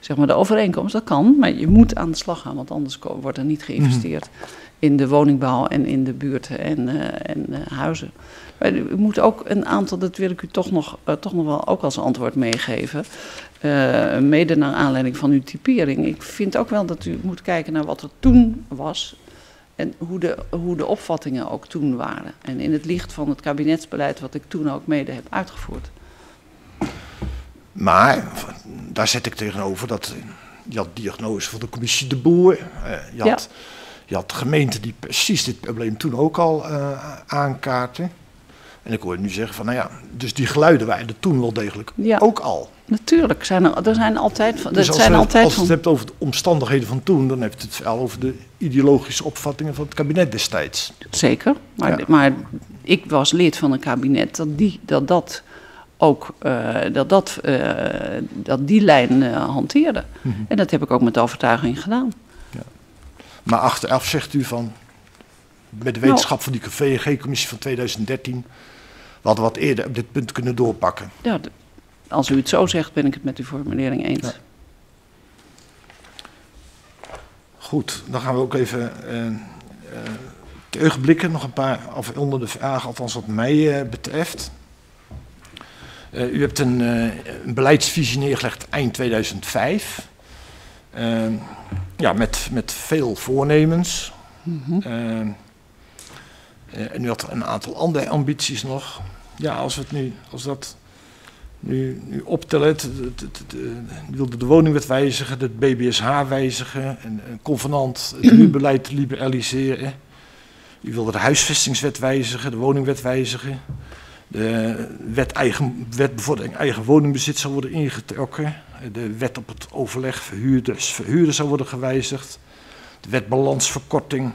zeg maar de overeenkomst, dat kan. Maar je moet aan de slag gaan, want anders wordt er niet geïnvesteerd mm-hmm. in de woningbouw en in de buurten en, uh, en huizen. Maar u moet ook een aantal, dat wil ik u toch nog, toch nog wel ook als antwoord meegeven. Mede naar aanleiding van uw typering. Ik vind ook wel dat u moet kijken naar wat er toen was en hoe de, hoe de opvattingen ook toen waren. En in het licht van het kabinetsbeleid wat ik toen ook mede heb uitgevoerd. Maar daar zet ik tegenover dat je had diagnose van de commissie De Boer. Uh, je, had, ja. je had gemeenten die precies dit probleem toen ook al uh, aankaarten. En ik hoor nu zeggen van, nou ja, dus die geluiden waren er toen wel degelijk ja. ook al. Natuurlijk, zijn er, er zijn altijd van. Dus als, zijn we, altijd als je het hebt over de omstandigheden van toen, dan heeft het al over de ideologische opvattingen van het kabinet destijds. Zeker, maar, ja. maar ik was lid van een kabinet dat die, dat, dat ook uh, dat, dat, uh, dat die lijn uh, hanteerde. Mm -hmm. En dat heb ik ook met overtuiging gedaan. Ja. Maar achteraf zegt u van, met de wetenschap nou, van die VNG-commissie van 2013, we hadden wat eerder op dit punt kunnen doorpakken. Ja, als u het zo zegt, ben ik het met uw formulering eens. Ja. Goed, dan gaan we ook even uh, uh, terugblikken. Nog een paar of onder de vragen, althans wat mij uh, betreft. U hebt een, een, beleidsvisie neergelegd eind 2005. ja, met, met veel voornemens. Mm -hmm. En u had een aantal andere ambities nog. Ja, als, we het nu, als dat nu, nu optellen, het, wilde de woningwet wijzigen, het BBSH wijzigen, een, een convenant, het huurbeleid liberaliseren. U wilde de huisvestingswet wijzigen, de woningwet wijzigen. De wet, eigen, wet bevordering eigen woningbezit zou worden ingetrokken. De wet op het overleg verhuurders, verhuurders zou worden gewijzigd. De wet balansverkorting,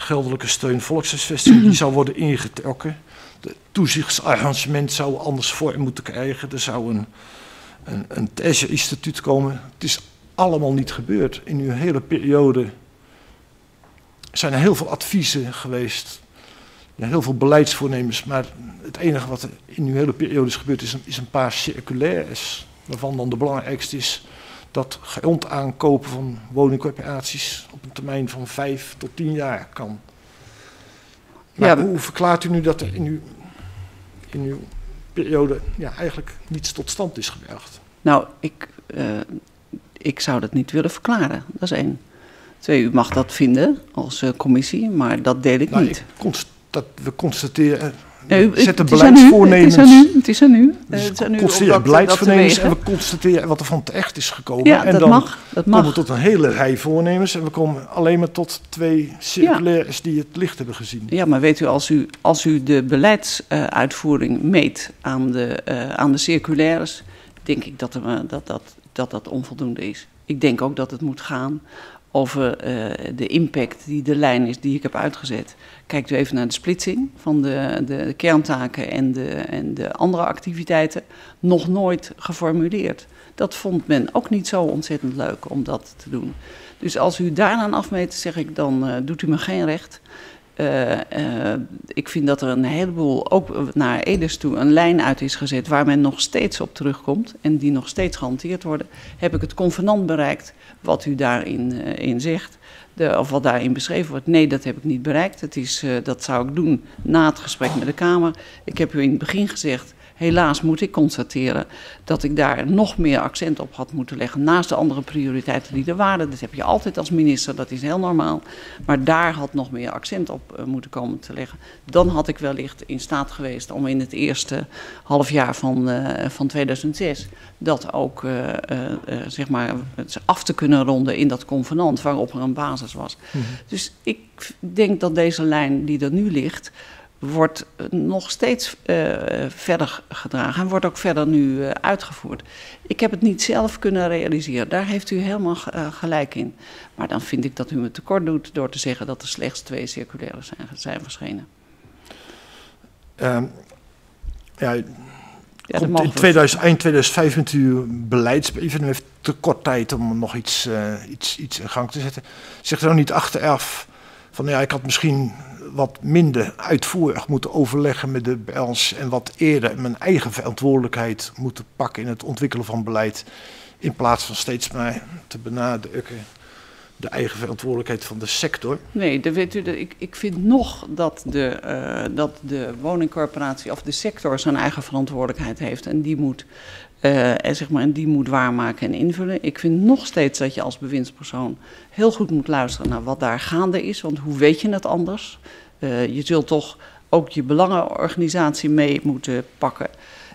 geldelijke steun volkshuisvesting, die *clears throat* zou worden ingetrokken de toezichtsarrangement zou anders vorm moeten krijgen. Er zou een, een, een instituut komen. Het is allemaal niet gebeurd. In uw hele periode zijn er heel veel adviezen geweest. Ja, heel veel beleidsvoornemens. Maar het enige wat er in uw hele periode is gebeurd is een, is een paar circulaires. Waarvan dan de belangrijkste is dat grond aankopen van woningcorporaties op een termijn van vijf tot tien jaar kan. Maar ja, hoe verklaart u nu dat er in uw, in uw periode ja, eigenlijk niets tot stand is gebracht? Nou, ik, uh, ik zou dat niet willen verklaren. Dat is één. Twee, u mag dat vinden als uh, commissie, maar dat deel ik nou, niet. Ik we constateren. Nee, zetten het beleidsvoornemens. Het is aan u. Het is aan u. Dus het is aan u constateren beleidsvoornemens en we constateren wat er van terecht is gekomen. Ja, en dat dan mag. Dat mag. komen we tot een hele rij voornemens en we komen alleen maar tot twee circulaires ja. die het licht hebben gezien. Ja, maar weet u, als u, als u de beleidsuitvoering meet aan de, uh, aan de circulaires, denk ik dat, er, dat, dat, dat dat onvoldoende is. Ik denk ook dat het moet gaan over eh, de impact die de lijn is die ik heb uitgezet. Kijkt u even naar de splitsing van de, de, kerntaken en de, en de andere activiteiten. Nog nooit geformuleerd. Dat vond men ook niet zo ontzettend leuk om dat te doen. Dus als u daaraan afmeet, zeg ik, dan uh, doet u me geen recht. Uh, uh, ik vind dat er een heleboel, ook naar Edes toe, een lijn uit is gezet waar men nog steeds op terugkomt en die nog steeds gehanteerd worden. Heb ik het convenant bereikt wat u daarin uh, in zegt, de, of wat daarin beschreven wordt? Nee, dat heb ik niet bereikt. Het is, dat zou ik doen na het gesprek met de Kamer. Ik heb u in het begin gezegd, helaas moet ik constateren dat ik daar nog meer accent op had moeten leggen. Naast de andere prioriteiten die er waren. Dat heb je altijd als minister, dat is heel normaal. Maar daar had nog meer accent op uh, moeten komen te leggen. Dan had ik wellicht in staat geweest om in het eerste halfjaar van, uh, van 2006 dat ook uh, zeg maar af te kunnen ronden in dat convenant waarop er een basis was. Mm -hmm. Dus ik denk dat deze lijn die er nu ligt wordt nog steeds uh, verder gedragen en wordt ook verder nu uh, uitgevoerd. Ik heb het niet zelf kunnen realiseren, daar heeft u helemaal uh, gelijk in. Maar dan vind ik dat u me tekort doet door te zeggen dat er slechts twee circulaires zijn, zijn verschenen. Um, ja, ja in 2000, eind 2005 met uw beleidsbrief, u heeft te kort tijd om nog iets, iets, iets in gang te zetten. Zegt u nou niet achteraf van ja, ik had misschien wat minder uitvoerig moeten overleggen met de BLS en wat eerder mijn eigen verantwoordelijkheid moeten pakken in het ontwikkelen van beleid. In plaats van steeds maar te benadrukken de eigen verantwoordelijkheid van de sector. Nee, de, weet u, ik, ik vind nog dat de, uh, dat de woningcorporatie of de sector zijn eigen verantwoordelijkheid heeft. En die moet, uh, en zeg maar, en die moet waarmaken en invullen. Ik vind nog steeds dat je als bewindspersoon heel goed moet luisteren naar wat daar gaande is. Want hoe weet je het anders? Uh, je zult toch ook je belangenorganisatie mee moeten pakken.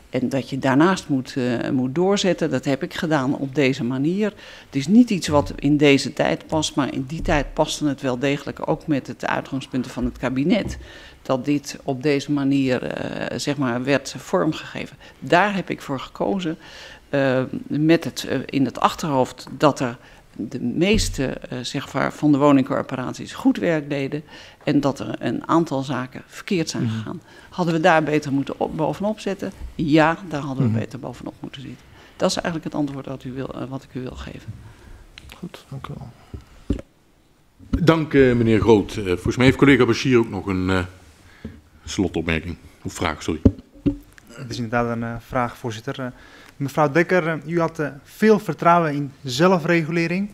En dat je daarnaast moet, uh, moet doorzetten, dat heb ik gedaan op deze manier. Het is niet iets wat in deze tijd past, maar in die tijd paste het wel degelijk ook met het uitgangspunten van het kabinet. Dat dit op deze manier uh, zeg maar werd vormgegeven. Daar heb ik voor gekozen. Uh, met het in het achterhoofd dat er de meeste uh, zeg maar, van de woningcorporaties goed werk deden en dat er een aantal zaken verkeerd zijn Mhm. gegaan. Hadden we daar beter moeten op, bovenop zetten? Ja, daar hadden we Mhm. beter bovenop moeten zitten. Dat is eigenlijk het antwoord wat, u wil, uh, wat ik u wil geven. Goed, dank u wel. Dank uh, meneer Groot. Uh, volgens mij heeft collega Bashir ook nog een uh, slotopmerking. Of vraag, sorry. Het is inderdaad een uh, vraag, voorzitter. Uh, mevrouw Dekker, uh, u had veel vertrouwen in zelfregulering.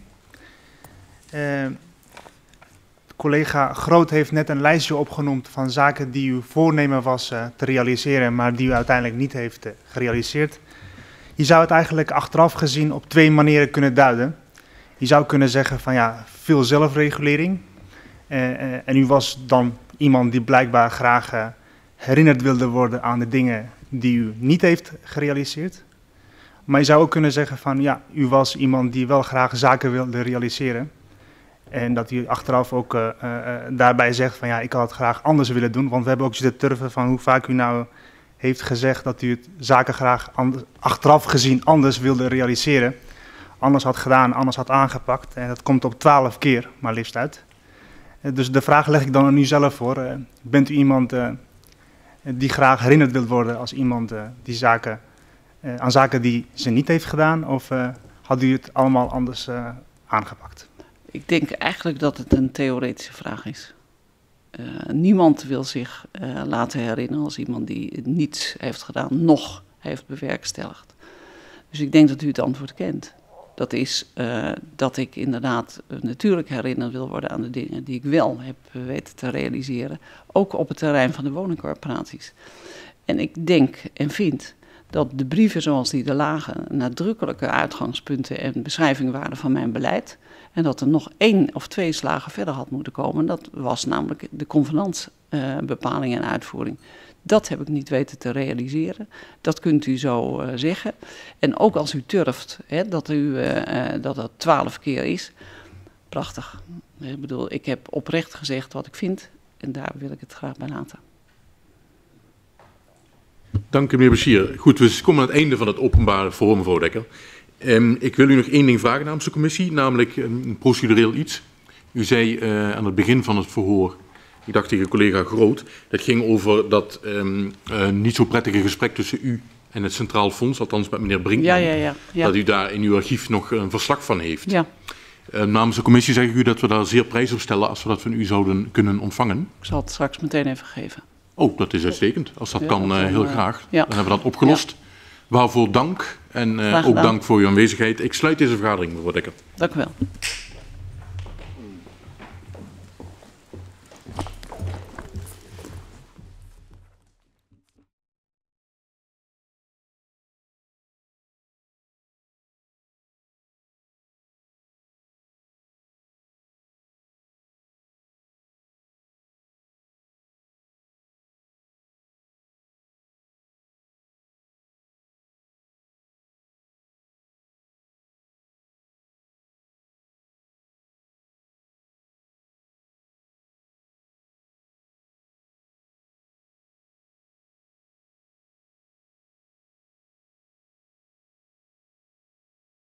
Collega Groot heeft net een lijstje opgenoemd van zaken die uw voornemen was te realiseren, maar die u uiteindelijk niet heeft gerealiseerd. Je zou het eigenlijk achteraf gezien op twee manieren kunnen duiden. Je zou kunnen zeggen van ja, veel zelfregulering. En u was dan iemand die blijkbaar graag uh, herinnerd wilde worden aan de dingen die u niet heeft gerealiseerd. Maar je zou ook kunnen zeggen van ja, u was iemand die wel graag zaken wilde realiseren. En dat u achteraf ook uh, uh, daarbij zegt van ja, ik had het graag anders willen doen. Want we hebben ook zitten turven van hoe vaak u nou heeft gezegd dat u het zaken graag achteraf gezien anders wilde realiseren. Anders had gedaan, anders had aangepakt. En dat komt op twaalf keer maar liefst uit. Uh, dus de vraag leg ik dan aan u zelf voor. bent u iemand die graag herinnerd wilt worden als iemand die zaken, aan zaken die ze niet heeft gedaan? Of had u het allemaal anders aangepakt? Ik denk eigenlijk dat het een theoretische vraag is. Niemand wil zich laten herinneren als iemand die niets heeft gedaan, nog heeft bewerkstelligd. Dus ik denk dat u het antwoord kent. Dat is uh, dat ik inderdaad natuurlijk herinnerd wil worden aan de dingen die ik wel heb weten te realiseren. Ook op het terrein van de woningcorporaties. En ik denk en vind dat de brieven zoals die er lagen nadrukkelijke uitgangspunten en beschrijvingen waren van mijn beleid. En dat er nog één of twee slagen verder had moeten komen. Dat was namelijk de convenantsbepaling uh, en uitvoering. Dat heb ik niet weten te realiseren. Dat kunt u zo uh, zeggen. En ook als u turft hè, dat, u, uh, dat dat twaalf keer is. Prachtig. Ik bedoel, ik heb oprecht gezegd wat ik vind. En daar wil ik het graag bij laten. Dank u, meneer Bashir. Goed, we komen aan het einde van het openbare forum, mevrouw Dekker. Ehm, ik wil u nog één ding vragen namens de commissie, namelijk een procedureel iets. U zei eh, aan het begin van het verhoor, ik dacht tegen collega Groot, dat ging over dat ehm, eh, niet zo prettige gesprek tussen u en het Centraal Fonds, althans met meneer Brinkman. Ja, ja, ja. ja. Dat u daar in uw archief nog een verslag van heeft. ja. Eh, namens de commissie zeg ik u dat we daar zeer prijs op stellen als we dat van u zouden kunnen ontvangen. Ik zal het straks meteen even geven. Oh, dat is uitstekend. Als dat kan, eh, heel eh, graag. Dan hebben we dat opgelost. Waarvoor dank en eh, ook dank voor uw aanwezigheid. Ik sluit deze vergadering, mevrouw Dekker. Dank u wel.